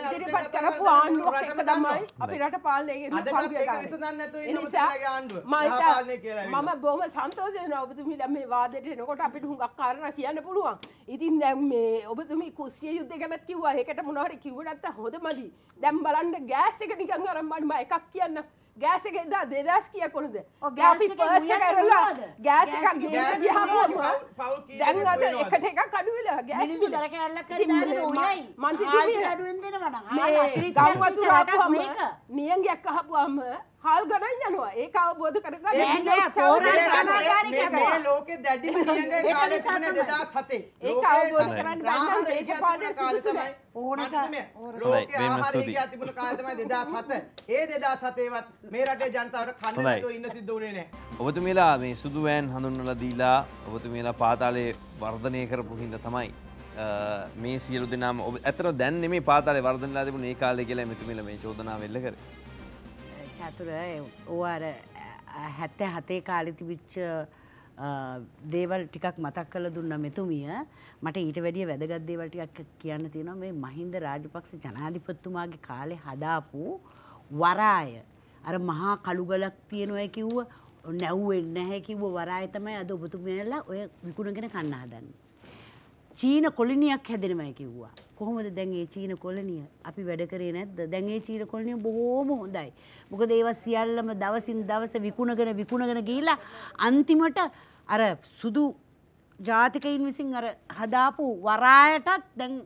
ඉදිරිපත් කරපු ආණ්ඩුවක් එක. තමයි අපි රට පාලනය කරන අදටත් ඒක පංගුවකාරයෙක්. විසඳන්න නැතුව ඉන්න ඒ නිසා ඔබතුමාලාගේ ආණ්ඩුව. මම යහ පාලනය කියලා මම බොහොම සන්තෝෂ වෙනවා ඔබතුමීලා මේ වාදයට එනකොට අපිට හුඟක් කාරණා කියන්න පුළුවන්. ඉතින් දැන් මේ ඔබතුමී කුස්සිය යුද්ධ ගැනත් කිව්වා. ඒකට මොනවා හරි කිව්ව නැත්නම් හොඳමදි. දැන් බලන්න ගෑස් එක නිකන් අරන් මම එකක් කියන්න. ගෑස් එක එදා 2000 කීයක් වුණද? ඔව්, දැන් අපි පර්ස් පුළුවන්ද? ගෑස් එකක් ගේන්න ගියාම දැන් අද? එකට එකක් අඩු වෙලා ගෑස් මිනිස්සු. දර කෑල්ලක් හරි ඉතින් දාගෙන මේ ඔයයි. ම- මන්තිතුමිය ආයෙත් අඩුවෙන් දෙනවා නම්. ආයෙ මේ අතිරික්ත ගම් වතුර ආපුවම. නියංගයක් අහපුවම හාල් ගණන් යනවා ඒක අවබෝධ කරගන්න ලෝකෙ දැඩිම නියඟ කාලේ තිබුණේ 2007. ඒක ලෝකේ අවබෝධ. කරන්න ආහාර බැන්නම් ඒකේ දේශපාලනය තිබුණ කාලේ සුදුසු තමයි. නෑ. ඕනසා- මන්ත්‍රීතුමිය, හොඳයි, ලෝකේ බේම ආහාර ස්තුතියි. ඒකේ තිබුණ කාලේ තමයි 2007. ඒ 2007 වත් මේ රටේ ජනතාවට කන්න ඉන්න සිද්ධ වුණේ නෑ. ඔබතුමියලා මේ සුදුවෑන් හඳුන්වල දීලා ඔබතුමියලා පාතාලේ වර්ධනය කරපු හින්ද තමයි මේ සියලු දෙනාම ඔබ ඇතර දැන් මේ පාතාලේ වර්ධනලා තිබුණ ඒ කාලේ කියලා මෙතුමියලා මේ චෝදනාව එල්ල කරේ. චතුර ඕවාර හැත්තෑ හතේ කාලිතිවිච්ච දේවල් ටිකක් මතක් කළ දුන්න මෙතුමිය මට ඊට වැඩිය වැදගත් දේවල් ටිකක් කියන්න තියෙනවා මේ මහින්ද රාජපක්ෂ ජනාධිපතිතුමාගේ කාලේ හදාපු වරාය අර මහා කළුගලක් තියෙනවා කිව්ව නැව්වෙන් නැහැ කිව්ව වරාය තමයි අද ඔබතුමියලා ඔය විකුණගෙන කන්න හදන්නේ. චීන කොලිනියක් හැදෙනමයි කිව්වා. කොහොමද දැන් ඒ චීන කොලනිය අපි වැඩ කරේ නැද්ද? දැන් ඒ චීන කොලනිය බොහොම හොඳයි. මොකද ඒවා සියල්ලම දවසින් දවස විකුණගෙන විකුණගෙන ගිහිල්ලා අන්තිමට අර සුදු ජාතිකයින් විසින් අර හදාපු වරායටත් දැන්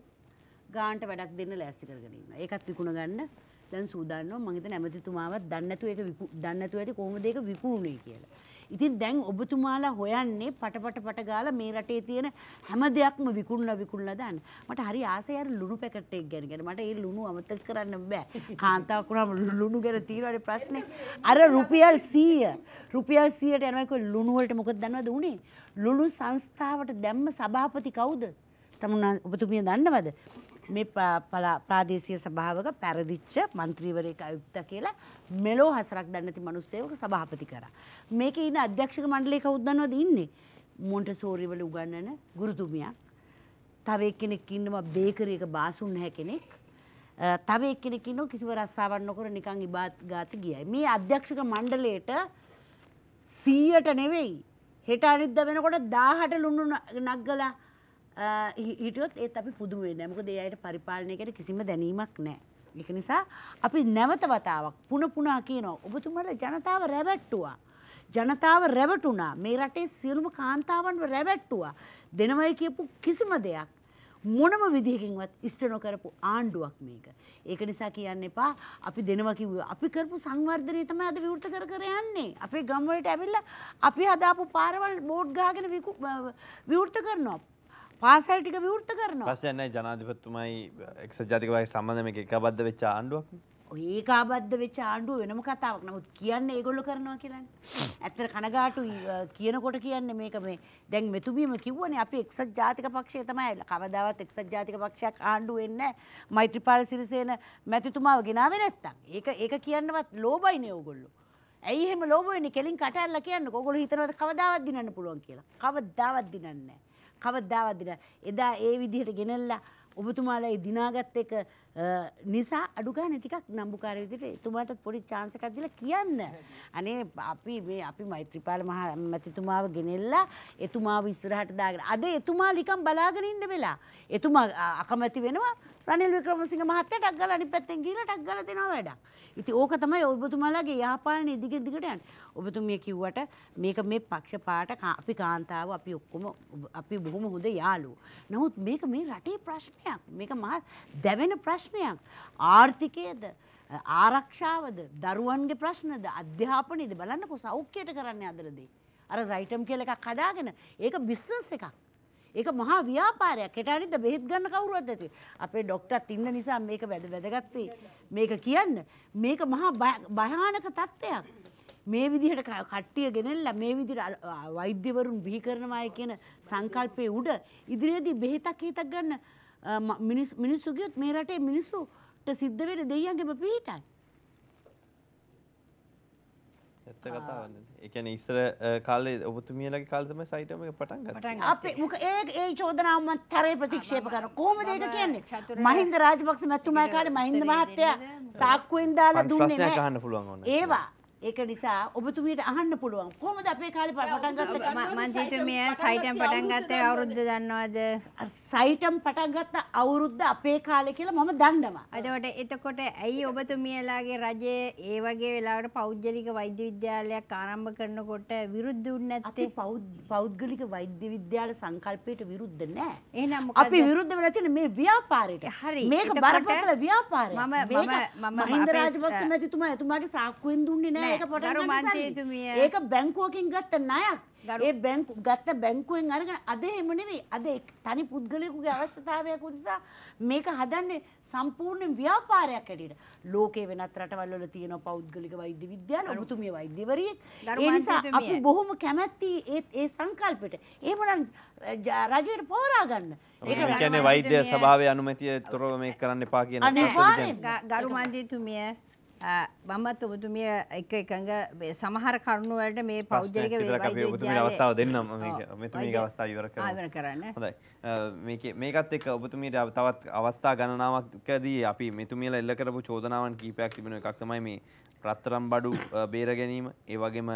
ගාන්ට වැඩක් දෙන්න ලෑස්ති කරගෙන ඉන්නවා. ඒකත් විකුණ ගන්න දැන් සූදානම් මම හිතන්නේ ඇමතිතුමාවත් දන්නේ නැතුව ඒක විකු දන්නේ නැතුව ඇති කොහොමද ඒක විකුණුනේ කියලා. ඉතින් දැන් ඔබතුමාලා හොයන්නේ පටපට පට ගාලා මේ රටේ තියෙන හැම දෙයක්ම විකුණලා විකුණලා දාන්න. මට හරි ආසයි අර ලුණු පැකට් එක ගැන. ගැන මට ඒ ලුණු අමතක කරන්න බෑ. කාන්තාවක් වුණාම ලුණු ගැන තියෙනවානේ ප්‍රශ්නේ. අර රුපියල් 100 රුපියල් 100ට යනවා කිව්ව ලුණු වලට මොකද දන්නවද උනේ? ලුණු සංස්ථාවට දැම්ම සභාපති කවුද? තමුන්නා ඔබතුමිය දන්නවද? මේ පා- පලා- ප්‍රාදේශීය සභාවක පැරදිච්ච මන්ත්‍රීවරයෙක් අයුක්ත කියලා මෙලෝ හසරක් දන්නේ නැති මිනිස්සෙක් සභාපති කරා. මේකේ ඉන්න අධ්‍යක්ෂක මණ්ඩලයේ කවුද දන්නවද ඉන්නේ? මොන්ටසෝරි වල උගන්වන ගුරුතුමියක්. තව එක්කෙනෙක් ඉන්නවා බේකරි එක බාසුන් නැහැ කෙනෙක්. අ, තව එක්කෙනෙක් ඉන්නවා කිසිම රස්සාවක් නොකර නිකන් ඉබාත් ගාත ගියයි. මේ අධ්‍යක්ෂක මණ්ඩලයට 100ට නෙවෙයි හෙට අනිද්දා වෙනකොට 1000ට ලුණු න- නග්ගලා අ, හි- හිටියොත් ඒත් අපි පුදුම වෙන්නේ නැහැ. මොකද ඒ අයට පරිපාලනය ගැන කිසිම දැනීමක් නැහැ. ඒක නිසා අපි නැවත වතාවක් පුන පුනා කියනවා ඔබතුමාලා ජනතාව රැවට්ටුවා. ජනතාව රැවටුණා මේ රටේ සියලුම කාන්තාවන්ව රැවැට්ටුවා. දෙනවයි කියපු කිසිම දෙයක් මොනම විදිහකින්වත් ඉෂ්ට නොකරපු ආණ්ඩුවක් මේක. ඒක නිසා කියන්න එපා අපි දෙනවා කිව්ව අපි කරපු සංවර්ධනය තමයි අද විවෘත කර කර යන්නේ. අපේ ගම්වලට ඇවිල්ලා අපි හදාපු පාරවල් බෝඩ් ගහගෙන විකු- විවෘත කරනවා. පාසල් ටික විවෘත කරනවා. ප්‍රශ්නය ජනාධිපත්තුමයි එක්ස ජාතිකවයි සම්බඳ මේ එක බද්ධ වෙච්ච ආණ්ඩුවක් ඒ කාබද්ධ වෙච්ච ආණ්ඩුව වෙනම කතාවක්. නමුත් කියන්න ඒගොල්ල කරනවා කියලන්න ඇත්තර කනගාටු කියනකොට කියන්න මේක මේ දැන් මෙතුබීම කිව්වන අපි එක්සත් ජාතික පක්ෂය තමයි. කවදාවත් එක්සත් ජාතික පක්ෂයක් ආණ්ඩු වෙන්න මෛත්‍රපාල සිරිසේන මැතිතුමාව ගෙනාව නැත්තම්. ඒක ඒක කියන්නවත් ලෝබයිනය ඔගොල්ලු ඇයි එහෙම ලෝබවෙන්නේ කෙලින් කටල්ල කියන්න කොගොල හිතනවද? කවදාවත් දිනන්න පුළුවන් කියලා. කවදාවත් දිනන්න කවදාවත් දින එදා ඒ විදිහට ගෙනල්ලා ඔබතුමාලා ඒ දිනාගත් එක නිසා අඩුගාන ටිකක් නම්බුකාර විදිහට එතුමාටත් පොඩි chance එකක් දීලා කියන්න. අනේ අපි මේ අපි මෛත්‍රීපාල මහ මැතිතුමාව ගෙනෙල්ලා එතුමාව ඉස්සරහට දාගෙන අද එතුමා නිකන් බලාගෙන ඉන්න වෙලා. එතුමා අකමැති වෙනවා රනිල් වික්‍රමසිංහ මහත්තයා ටක් ගාලා අනිත් පැත්තෙන් ගිහලා ටක් ගාලා දෙනවා වැඩක්. ඉතින් ඕක තමයි ඔබතුමාලාගේ යහපාලන දිගට දිගට යන්නේ. ඔබතුමිය කිව්වට මේක මේ පක්ෂ පාට අපි කාන්තාව අපි ඔක්කොම අපි බොහොම හොඳ යාළුවෝ. නමුත් මේක මේ රටේ ප්‍රශ්නයක්. මේක මහා දැවෙන ප්‍රශ්නයක්. ආර්ථිකයේද ආරක්ෂාවද දරුවන්ගේ ප්‍රශ්නද අධ්‍යාපනයේද බලන්නකො සෞඛ්‍යයට කරන්න අදරදේ. අර සයිටම් කියල එකක් හදාගෙන ඒක බිස්සස් එකක්. ඒක මහා ව්‍යාපාරයක්. කෙටනිද බෙහිත් ගන්න කවුරුවත් ඇති. අපේ ඩොක්ටත් ඉන්න නිසා මේක වැද වැදගත්තේ මේක කියන්න. මේක මහා භයානක තත්ත්වයක්. මේ විදිහට කට්ටිය ගෙනෙල්ල මේ විදිර වෛද්‍යවරුන් බිහි කරනවාය කියන සංකල්පය උඩ ඉදිරියේදී බෙහෙතක් හිතක් ගන්න මිනිස්සුගියොත් මේ රටේ මිනිස්සුට සිද්ධ වෙන දෙයියන්ගේම පිහිටයි. ඇත්ත කතාවන්න එකන ඉස්සර කාලේ ඔබතුමියලගේ කාල්තම සයිටම පටන් අපේ මොක ඒ ඒ චෝදනාවමත් තරය ප්‍රතික්ෂේප කර කෝම දේට කියන්නේ? මහින්ද රාජපක්ෂ මැත්තුමයි කාලේ මහින්ද මහත්තයා සාක්කුවෙන් දාලා දුන්නේ ප්‍රශ්නයක් අහන්න පුළුවන් ඕන. ඒවා ඒක නිසා ඔබතුමියට අහන්න පුළුවන්. කොහොමද අපේ කාලේ පටන් ගත්තේ? මන්ත්‍රීතුමිය සයිටම් පටන් ගත්තේ අවුරුද්ද දන්නවද? සයිටම් පටන් ගත්ත අවුරුද්ද අපේ කාලේ කියලා මම දන්නවා. එතකොට එතකොට ඇයි ඔබතුමියලාගේ රජයේ ඒ වගේ වෙලාවට පෞද්ගලික වෛද්‍ය විද්‍යාලයක් ආරම්භ කරනකොට විරුද්ධ වුනේ නැත්තේ? පෞද්ගලික වෛද්‍ය විද්‍යාල සංකල්පයට විරුද්ධ නෑ. එහෙනම් අපි විරුද්ධ වෙලා තියෙන මේ ව්‍යාපාරයට. හරි. මේක බරපතල ව්‍යාපාරයක්. මම මම මහින්ද රාජපක්ෂ මැතිතුමා එතුමාගේ සාක්කුවෙන් දුන්නේ නෑ ඒක පටන්. ඒක බැංකුවකින් ගත්ත ණයක්. ඒ බැංකු ගත්ත බැංකුවෙන් අරගෙන අද එහෙම නෙවෙයි. අද තනි පුද්ගලයෙකුගේ අවශ්‍යතාවයක් උදෙසා මේක හදන්නේ සම්පූර්ණ ව්‍යාපාරයක් හැටියට. ලෝකේ වෙනත් රටවල් වල තියෙන පෞද්ගලික වෛද්‍ය විද්‍යාල ඔබතුමිය වෛද්‍යවරියෙක්. ඒ නිසා. අපි බොහොම කැමැති ඒ ඒ සංකල්පෙට. එහෙමනම් රජයට පෝරා ගන්න. ඒක කියන්නේ වෛද්‍ය සභාවේ අනුමැතිය තොරව මේ කරන්න එපා කියන අනිවාර්යෙන්. ගරු මන්ත්‍රීතුමිය මමත් ඔබතුමිය එක එකඟ සමහර කරුණුවලට මේ පෞද්ගලික අවස්ථාව දෙන්නම්. මෙතුමි අවස්ථාව ඉවර කරන්න. හොඳයි. මේකත් එක් ඔබතුමීට තවත් අවස්ථා ගණනාවක්කදී අපි මෙතුමියල එල්ල කරපු චෝදනාවන් කීපයක් තිබෙන එකක් තමයි මේ ප්‍රත්තරම් බඩු බේර ගැනීම ඒවගේම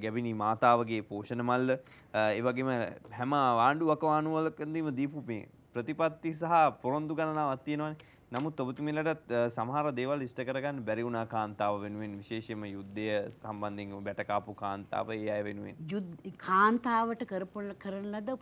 ගැබිනි මාතාවගේ පෝෂණ මල්ල ඒවගේම හැම ආණ්ඩු වකවානුවලකදීම දීපු මේ ප්‍රතිපත්ති සහ පොරොන්දු ගණනාවක් තියෙනවනේ නමුත් ඔබතුමිලටත් සමහර දේවල් ඉෂ්ට කරගන්න බැරි වුණා කාන්තාව වෙනුවෙන් විශේෂම යුද්ධය සම්බන්ධයෙන් බැටකාපු කාන්තාව ඒ අය වෙනුවෙන්. කාන්තාවට කරපොල්ල කරන ලද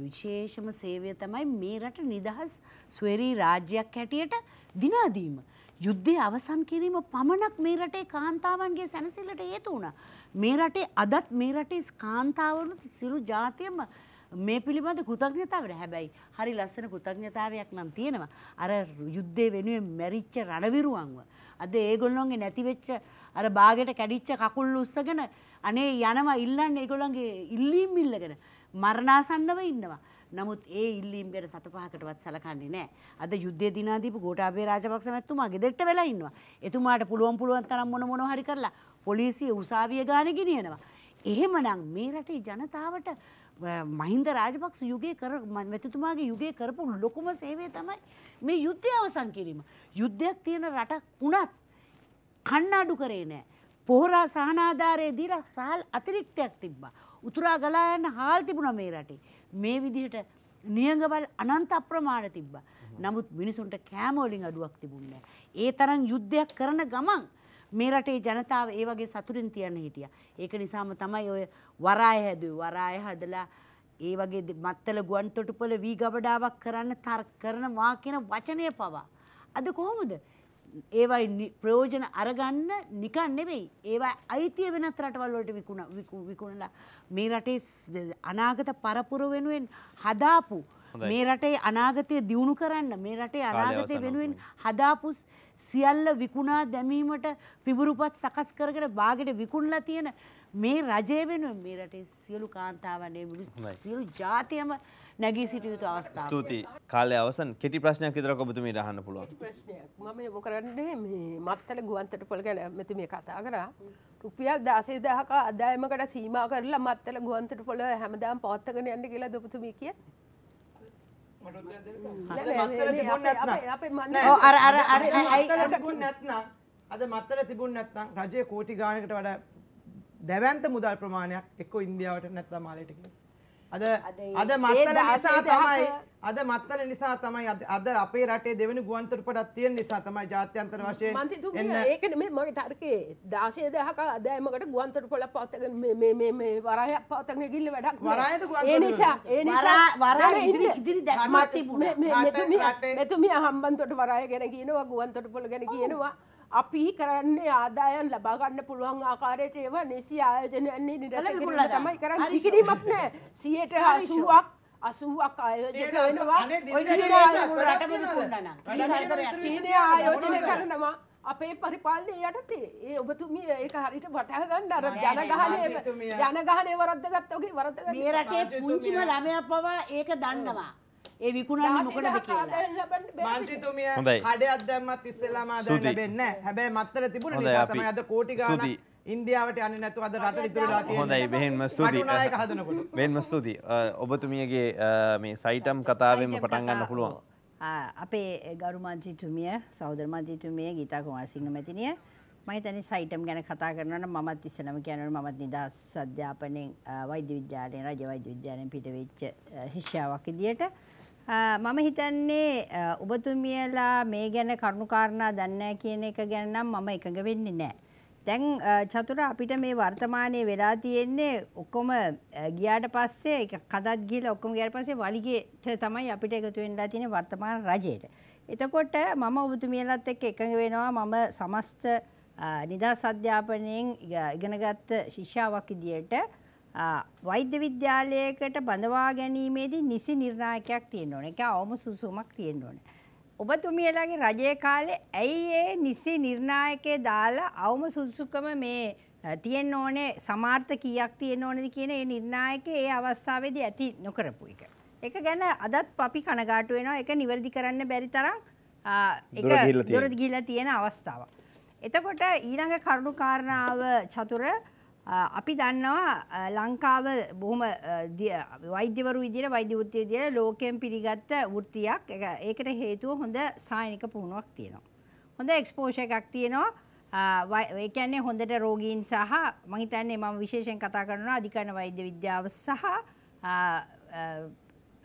විශේෂම සේවය තමයි මේ රට නිදහස් ස්වරී රාජ්‍යයක් හැටියට දිනාදීම. යුද්ධය අවසන් කිරීම පමණක් මේ රටේ කාන්තාවන්ගේ සැනසිල්ලට හේතු වුණා. මේ රටේ අදත් මේ රටේ කාන්තාවනු සිරු ජාතියම මේ පිළිබඳ කෘතඥතාවට හැබැයි හරි ලස්සන කෘතඥතාවයක් නම් තියෙනවා. අර යුද්ධය වෙනුවෙන් මැරිච්ච රණවිරුවන්ව. අද ඒගොල්ලොන්ගේ නැතිවෙච්ච අර බාගෙට කැඩිච්ච කකුල් උස්සගෙන අනේ යනවා ඉල්ලන්න ඒගොල්ලන්ගේ ඉල්ලීම් ඉල්ලගෙන මරණාසන්නව ඉන්නවා. නමුත් ඒ ඉල්ලීම් ගැන සත පහකටවත් සලකන්නේ නෑ. අද යුද්ධය දිනාදීපු ගෝඨාභය රාජපක්ෂ මැතිතුමා ගෙදරට වෙලා ඉන්නවා. එතුමාට පුළුවන් පුළුවන් තරම් මොන මොන හරි කරලා පොලිසිය උසාවිය ගානේ ගෙනියනවා. එහෙමනම් මේ රටේ ජනතාවට මහින්ද රාජපක්ෂ යුගයේ කර මැතිතුමාගේ යුගයේ කරපු ලොකුම සේවය තමයි මේ යුද්ධය අවසන් කිරීම. යුද්ධයක් තියෙන රටක් වුණත් කණ්ණාඩු කරේ නෑ. පොහොරා සහනාධාරයේ දීලා සහල් අතිරික්තයක් තිබ්බා. උතුරා ගලා යන්න හාල් තිබුණා මේ රටේ. මේ විදිහට නියඟවල් අනන්ත අප්‍රමාණ තිබ්බා. නමුත් මිනිසුන්ට කෑම වලින් අඩුවක් තිබුණේ ඒ තරම් යුද්ධයක් කරන ගමන් මේ රටේ ජනතාව ඒ වගේ සතුටින් තියන්න හිටිය. ඒක නිසාම තමයි ඔය වරාය හැදුවේ. වරාය හදලා ඒ වගේ මත්තල ගුවන් තොටුපොළ වී ගබඩාවක් කරන්න තර කරනවා කියන වචනය පවා. අද කොහොමද ඒවයි ප්‍රයෝජන අරගන්න නිකන් නෙවෙයි ඒවා අයිතිය වෙනත් රටවල්වලට විකුණ විකු- විකුණලා මේ රටේ අනාගත පරපුර වෙනුවෙන් හදාපු. මේ රටේ අනාගතය දියුණු කරන්න මේ රටේ අනාගතය වෙනුවෙන්. හදාපු සියල්ල විකුණා දැමීමට පිබුරුපත් සකස් කරගෙන බාගෙට විකුණලා තියෙන මේ රජය වෙනුවෙන් මේ රටේ සියලු කාන්තාවනේ. සියලු ජාතියම නැගී සිටිය යුතු අවස්ථාව. ස්තුතියි. කාලය අවසන්. කෙටි ප්‍රශ්නයක් විතරක් ඔබතුමීට අහන්න පුළුවන්. ප්‍රශ්නයක්. මම යොමු කරන්නේ මේ මත්තල ගුවන්තට පොළ ගැන මෙති මේ කතා කරා. රුපියල් දාසේ දහක අදායමකට සීමා කරලා මත්තල ගුවන්තට පොළ හැමදාම් පවත්තගෙන යන්න කියලා දොපතුමී කිය මත්තල තිබුණ නැත්නම් ඔව්, අර- අර- අර- තිබුණ නැත්නම් අද මත්තල තිබුණ නැත්නම් රජය කෝටි ගානකට වඩා දැවන්ත මුදල් ප්‍රමාණයක් එක්ක ඉන්දියාවට නැත්නම් මාලයට කියලා. අද අද මත්තල ඒ නිසා තමයි අද මත්තල නිසා තමයි අද- අපේ රටේ දෙවෙනි ගුවන්තොටුපළක් තියෙන නිසා තමයි ජාත්‍යන්තර වශයෙන් මන්තිතුමිය එන්න ඒකන මේ මගේ තර්කේ දාසේ දහක අදෑමකට ගුවන්තට පොළ පවත්තගෙන මේ මේ මේ වරහයක් පවතගෙන ගිල්ල වැඩක්. වරායද ගුවන්තොටුපළ? ඒ නිසා ඒ නිසා වරා- වරා නෑ, ඉදිරි-. ඉදිරි දැක්මක් තිබුණා. මේ- මේ- මෙතුමිය- මෙතුමිය හම්බන්තොට වරාය ගැන කියනවා ගුවන්තොට පොළ ගැන කියනවා අපි කරන්නේ ආදායන් ලබාගන්න පුළුවන් ආකාරයට ඒවා නිසි ආයෝජනයන්නේ නිරත කිරීම තමයි කරන්න හරි විකිරීමක් නෑ සියයට හසුවක් අසුවක් ආයෝජක වෙනවා චීනය. ආයෝජනය? කරනවා අපේ පරිපාලනය යටතේ ඒ ඔබතුමිය ඒක හරිට වටහ ගන්න අර ජනගහනය. ජනගහනය වරද්දගත්තෝගේ වරද්දගන්න මේ රටේ පුංචිම ළමයා පවා ඒක දන්නවා. ඒ විකුණන්නේ මොකටද කියලා. මන්ත්‍රීතුමිය හොඳයි. කඩයක් දැම්මත් ඉස්සෙල්ලාම ආදායම්. ලැබෙන්නේ නැහැ. හැබැයි මත්තර තිබුණ නිසා තමයි අද කෝටි. ගාණක් ඉන්දියාවට යන්නේ නැතුව අද රට ඉතුරු වෙලා තියෙන්නේ. හොඳයි බෙහෙන්ම ස්තුතියි. බෙන්ම ස්තුතියි ඔබතුමියගේ මේ සයිටම් කතාවෙන්ම සයිටම් පටන් ගන්න පුළුවන් අපේ ගරු මන්ත්‍රීතුමිය සෞදර මන්ත්‍රීතුමිය ගීතා කුමාරසිංහ මැතිනිය මම හිතන්නේ සයිටම් ගැන කතා කරනවා නම් මමත් ඉස්සෙල්ලාම කියනවා මමත් නිදහස් අධ්‍යාපනයෙන් වෛද්‍ය විද්‍යාලයෙන් රජ වෛද්‍ය විද්‍යාලයෙන් පිට වෙච්ච ආ, ශිෂ්‍යාවක් විදියට මම හිතන්නේ ඔබතුමියලා මේ ගැන කරුණුකාරණා දන්නේ නැහැ කියන එක ගැන නම් මම එකඟ වෙන්නේ නැහැ. දැන් අ, චතුර අපිට මේ වර්තමානයේ වෙලා තියෙන්නේ ඔක්කොම අ, ගියාට පස්සේ ඒක කදත් ගිහලා ඔක්කොම ගියාට පස්සේ වලිගෙට තමයි අපිට එකතු වෙන්නලා තියෙන වර්තමාන රජයට. එතකොට මම ඔබතුමියලත් එක්ක එකඟ වෙනවා මම සමස්ත අ, නිදහස් අධ්‍යාපනයෙන් ඉග- ඉගෙනගත්ත ශිෂ්‍යාවක් විදියට අ, වෛද්‍ය විද්‍යාලයකට බඳවා ගැනීමේදී නිසි නිර්ණායකයක් තියෙන්න ඕනේ. ඒක අවම සුසුමක් තියෙන්න ඕනේ. ඔබතුමියලාගේ රජය කාලේ ඇයි ඒ නිසි නිර්ණායකය දාලා අවම සුදුසුකම මේ තියෙන්න ඕනේ සමාර්ථ කීයක් තියෙන්න ඕනද කියන ඒ නිර්ණායකය ඒ අවස්ථාවේදී ඇති නොකරපු එක. ඒක ගැන අදත් අපි කනගාටු වෙනවා ඒක නිවැරදි කරන්න බැරි තරම් ඒක දුර ගිහිල්ලා තියෙන. අවස්ථාවක්. එතකොට ඊළඟ කරුණු කාරණාව චතුර අපි දන්නවා අ, ලංකාව බොහොම අ, දිය- වෛද්‍යවරු විදිහට වෛද්‍ය වෘත්තිය විදිහට ලෝකයෙන් පිළිගත්ත වෘත්තියක්. ඒක- ඒකට හේතුව හොඳ සායනික පුහුණුවක් තියෙනවා. හොඳ එක්ස්පෝෂර් එකක් තියෙනවා. අ, වයි- ඒ කියන්නේ හොඳට රෝගීන් සහ මම හිතන්නේ මම විශේෂයෙන් කතා කරනවා අධිකරණ වෛද්‍ය විද්‍යාව සහ අ, අ,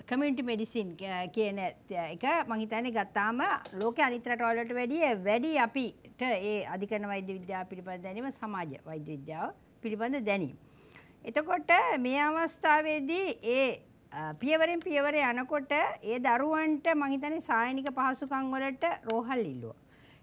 කමියුනිටි මෙඩිසින් කියන එක මහිතන්නේ ගත්තාම ලෝක අනිත් රටවලට වැඩිය වැඩි අපිට ඒ අධිකරණ වෛද්‍ය විද්‍යාව පිළිබඳ දැනීම සමාජ වෛද්‍ය විද්‍යාව පිළිබඳ දැනීම. එතකොට මේ අවස්ථාවේදී ඒ පියවරෙන් පියවර යනකොට ඒ දරුවන්ට මහිතනේ සායනික පහසුකම් වලට රෝහල් ඉල්ලුවා.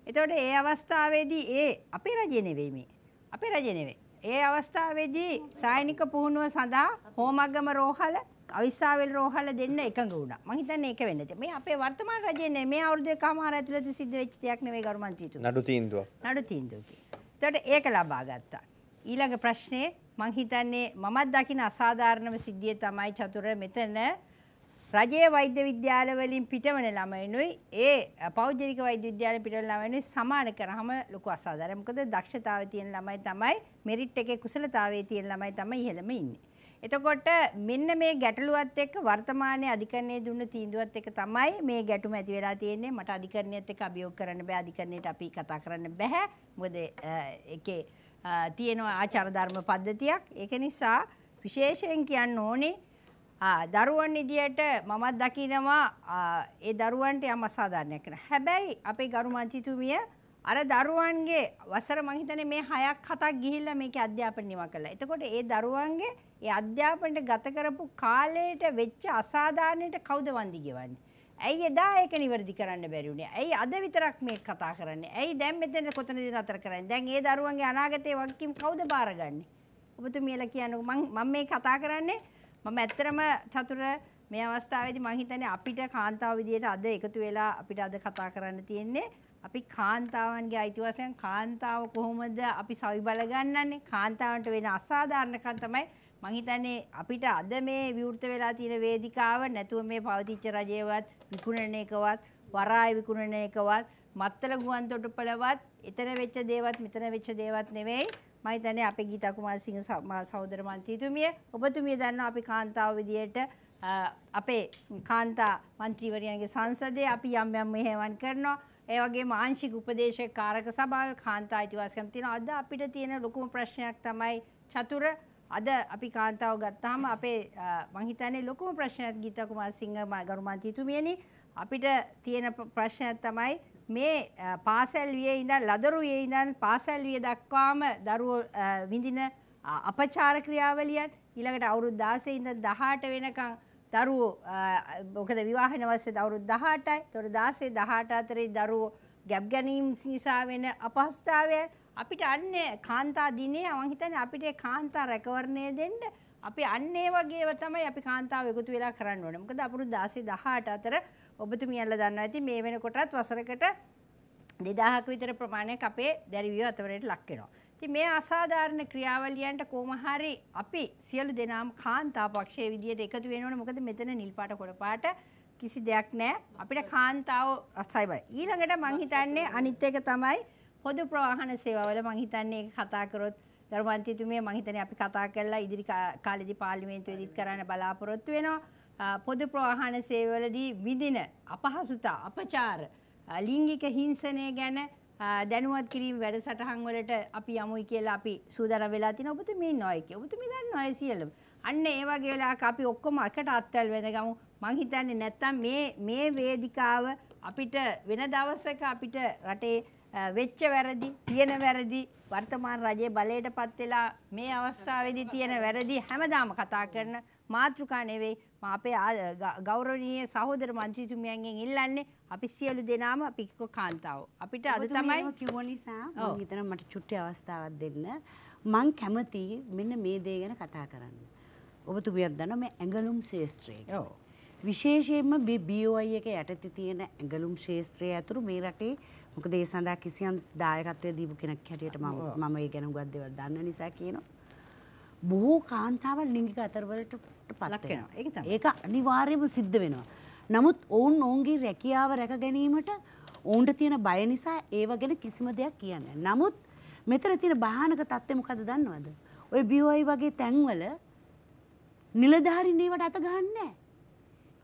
එතකොට ඒ අවස්ථාවේදී ඒ අපේ රජය නෙවෙයි මේ. අපේ රජය නෙවෙයි. ඒ අවස්ථාවේදී සායනික පුහුණුව සඳහා හෝමග්ගම රෝහල අවිස්සාවල් රෝහල දෙන්න එකඟ වුණා. මං හිතන්නේ ඒක වෙන්න. මේ අපේ වර්තමාන රජයේ නේ මේ අවුරුදු එකමාර ඇතුළත සිද්ධ වෙච්ච දෙයක් නෙවෙයි ගරුමන්ත්‍රීතුමා. නඩු තීන්දුවක් නඩු තීන්දුවකි. එතකොට ඒක ලබා ගත්තා. ඊළඟ ප්‍රශ්නේ මං හිතන්නේ මමත් දකින අසාධාරණම සිද්ධිය තමයි චතුර මෙතන රජයේ වෛද්‍ය විද්‍යාලවලින් පිටවන ළමයිනුයි ඒ පෞද්ගලික වෛද්‍ය විද්‍යාලයෙන් පිටවන ළමයිනුයි සමාන කරාම ලොකු අසාධාරණයි. මොකද දක්ෂතාවය තියෙන ළමයි තමයි මෙරිට් එකේ කුසලතාවයේ තියෙන ළමයි තමයි ඉහළම ඉන්නේ. එතකොට මෙන්න මේ ගැටලුවත් එක්ක වර්තමානයේ අධිකරණයේ දුන්න තීන්දුවත් එක්ක තමයි මේ ගැටුම ඇති වෙලා තියෙන්නේ. මට අධිකරණයත් එක්ක අභියෝග කරන්න බෑ. අධිකරණයට අපි කතා කරන්න බෑ. මොකද අ, ඒකේ අ, තියෙනවා ආචාර ධර්ම පද්ධතියක්. ඒක නිසා විශේෂයෙන් කියන්න ඕනේ ආ, දරුවන් ඉදියට මමත් දකිනවා ආ, ඒ දරුවන්ට යම් අසාධාරණයක් කරන. හැබැයි අපේ ගරු මන්ත්‍රීතුමිය අර දරුවන්ගේ වසර මහිතන මේ හයක් හතක් ගිහිල්ල මේක අධ්‍යාපන නිව කළ එතකොට ඒ දරුවන්ගේ ඒ අධ්‍යාපනට ගත කරපු කාලයට වෙච්ච අසාධාරණයට කෞද වන්දි ගෙවන්නේ. ඇයි එදා ඒක නිවැරදි කරන්න බැරිුණේ ඇයි අද විතරක් මේ කතා කරන්න? ඇයි දැම් මෙතන කොතනද අතර කරන්න? දැන් ඒ දරුවන්ගේ අනාගතය වගකින් කවුද බාරගන්නේ? ඔබතු මියල කියනු මං මේ කතා කරන්නේ මම ඇත්තරම චතුර මේ අවස්ථාවේදි මං හිතන්නේ අපිට කාන්තාව විදියට අද එකතු වෙලා අපිට අද කතා කරන්න තියෙන්නේ අපි කාන්තාවන්ගේ අයිතිවාසිකම් කාන්තාව කොහොමද අපි සවි බලගන්නන්නේ කාන්තාවන්ට වෙන අසාධාරණකම් තමයි මං හිතන්නේ අපිට අද මේ විවෘත වෙලා තියෙන වේදිකාව නැතුව මේ පවතිච්ච රජයවත් විකුණන එකවත් වරාය විකුණන එකවත් මත්තල ගුවන් තොටුපළවත් එතන වෙච්ච දේවත් මෙතන වෙච්ච දේවත් නෙවෙයි මම හිතන්නේ අපේ ගීතා කුමාරසිංහ සහෝදර මන්ත්‍රීතුමිය ඔබතුමිය දන්නවා අපි කාන්තාව විදියට අපේ කාන්තා මන්ත්‍රීවරයන්ගේ සංසදය අපි යම් යම් මෙහෙවන් කරනවා. ඒ වගේ මාංශික උපදේශක කාරක සභාව කාන්තා අයිතිවාසිකම් තියෙනවා. අද අපිට තියෙන ලොකුම ප්‍රශ්නයක් තමයි චතුර අද අපි කාන්තාව ගත්තාම අපේ මං හිතන්නේ ලොකුම ප්‍රශ්නයක් ගීතා කුමාරසිංහ ගරු මන්ත්‍රීතුමියනි අපිට තියෙන ප්‍රශ්නයක් තමයි මේ පාසැල් විය ඉඳන් ලදරු විය ඉඳන් පාසැල් විය දක්වාම දරුවෝ විඳින අපචාර ක්‍රියාවලියන් ඊළඟට අවුරුදු 16 ඉඳන් 18 වෙනකන් දරුවෝ මොකද විවාහන වස්සේ අවුරුදු 18යි. ඒතකොට 16 18 අතරේ දරුවෝ ගැබ් ගැනීම නිසා වෙන අපහසුතාවය අපිට අන්නේ කාන්තා දිනේ මම හිතන්නේ අපිට කාන්තා රැකවරණය දෙන්න අපි අන්න ඒ වගේව තමයි අපි කාන්තාව එකතු වෙලා කරන්න ඕනේ. මොකද අපුරු 16 18 අතර ඔබතුමියන්ලා දන්නවා ඇති මේ වෙනකොටත් වසරකට 2000ක විතර ප්‍රමාණයක් අපේ දැරිවිය අතවරයට ලක් වෙනවා. ඉතින් මේ අසාධාරණ ක්‍රියාවලියන්ට කොහොම හරි අපි සියලු දෙනාම කාන්තා පක්ෂයේ විදියට එකතු වෙන්න ඕනේ. මොකද මෙතන නිල් පාට කොළ පාට කිසි දෙයක් නැහැ. අපිට කාන්තාව අසයිබයි. ඊළඟට මං හිතන්නේ අනිත් එක තමයි පොදු ප්‍රවාහන සේවාවල මං හිතන්නේ ඒක කතා කරොත් ගරුමන්ත්‍රීතුමිය මං හිතන්නේ අපි කතා කරලා ඉදිරි කාලෙදි පාර්ලිමේන්තුවේ ඉදිරි කරන්න බලාපොරොත්තු වෙනවා. පොදු ප්‍රවාහන සේවවලදී විඳින අපහසුතා, අපචාර, ලිංගික හිංසනය ගැන දැනුවත් කිරීම වැඩසටහන් වලට අපි යමුයි කියලා අපි සූදානම් වෙලා තිනවා. ඔබතුමී ඉන්නවා ඒකේ. ඔබතුමී දන්නවා ඒ සියල්ලම. අන්න ඒ වගේ වෙලාවක අපි ඔක්කොම එකට අත්වැල් වෙනගමු. මං හිතන්නේ නැත්තම් මේ මේ වේදිකාව අපිට වෙන දවසක අපිට රටේ වෙච්ච වැරදි, තියෙන වැරදි, වර්තමාන රජයේ බලයට පත් වෙලා මේ අවස්ථාවේදී තියෙන වැරදි හැමදාම කතා කරන මාතෘකා නෙවෙයි අපේ ගෞරවනීය සහෝදර මන්ත්‍රීතුමියන්ගෙන් ඉල්ලන්නේ අපි සියලු දෙනාම අපි කාන්තාව. අපිට අද තමයි කිව්ව නිසා මම හිතනවා මට චුට්ටි අවස්ථාවක් දෙන්න. මං කැමති මෙන්න මේ දේ ගැන කතා කරන්න. ඔබතුමියක් දන්නවා මේ ඇඟලුම් ශාස්ත්‍රය. විශේෂයෙන්ම BOI එක යටතේ තියෙන ඇඟලුම් ශාස්ත්‍රය ඇතුළු මේ රටේ මොකද ඒ සඳහා කිසියම් දායකත්වය දීපු කෙනෙක් හැටියට මම මම ඒ ගැන උගත් දේවල් දන්න නිසා කියනවා. බොහෝ කාන්තාවල් ලිංගික අතරවලට පත් වෙනවා. ඒක අනිවාර්යයෙන්ම සිද්ධ වෙනවා. නමුත් ඔවුන් ඔවුන්ගේ රැකියාව රැක ගැනීමට ඔවුන්ට තියෙන බය නිසා ඒව ගැන කිසිම දෙයක් කියන්නේ නමුත් මෙතන තියෙන භයානක තත්ත්වය මොකද දන්නවද? ওই BOI වගේ තැන්වල නිලධාරීන් ඒවට අත ගහන්නේ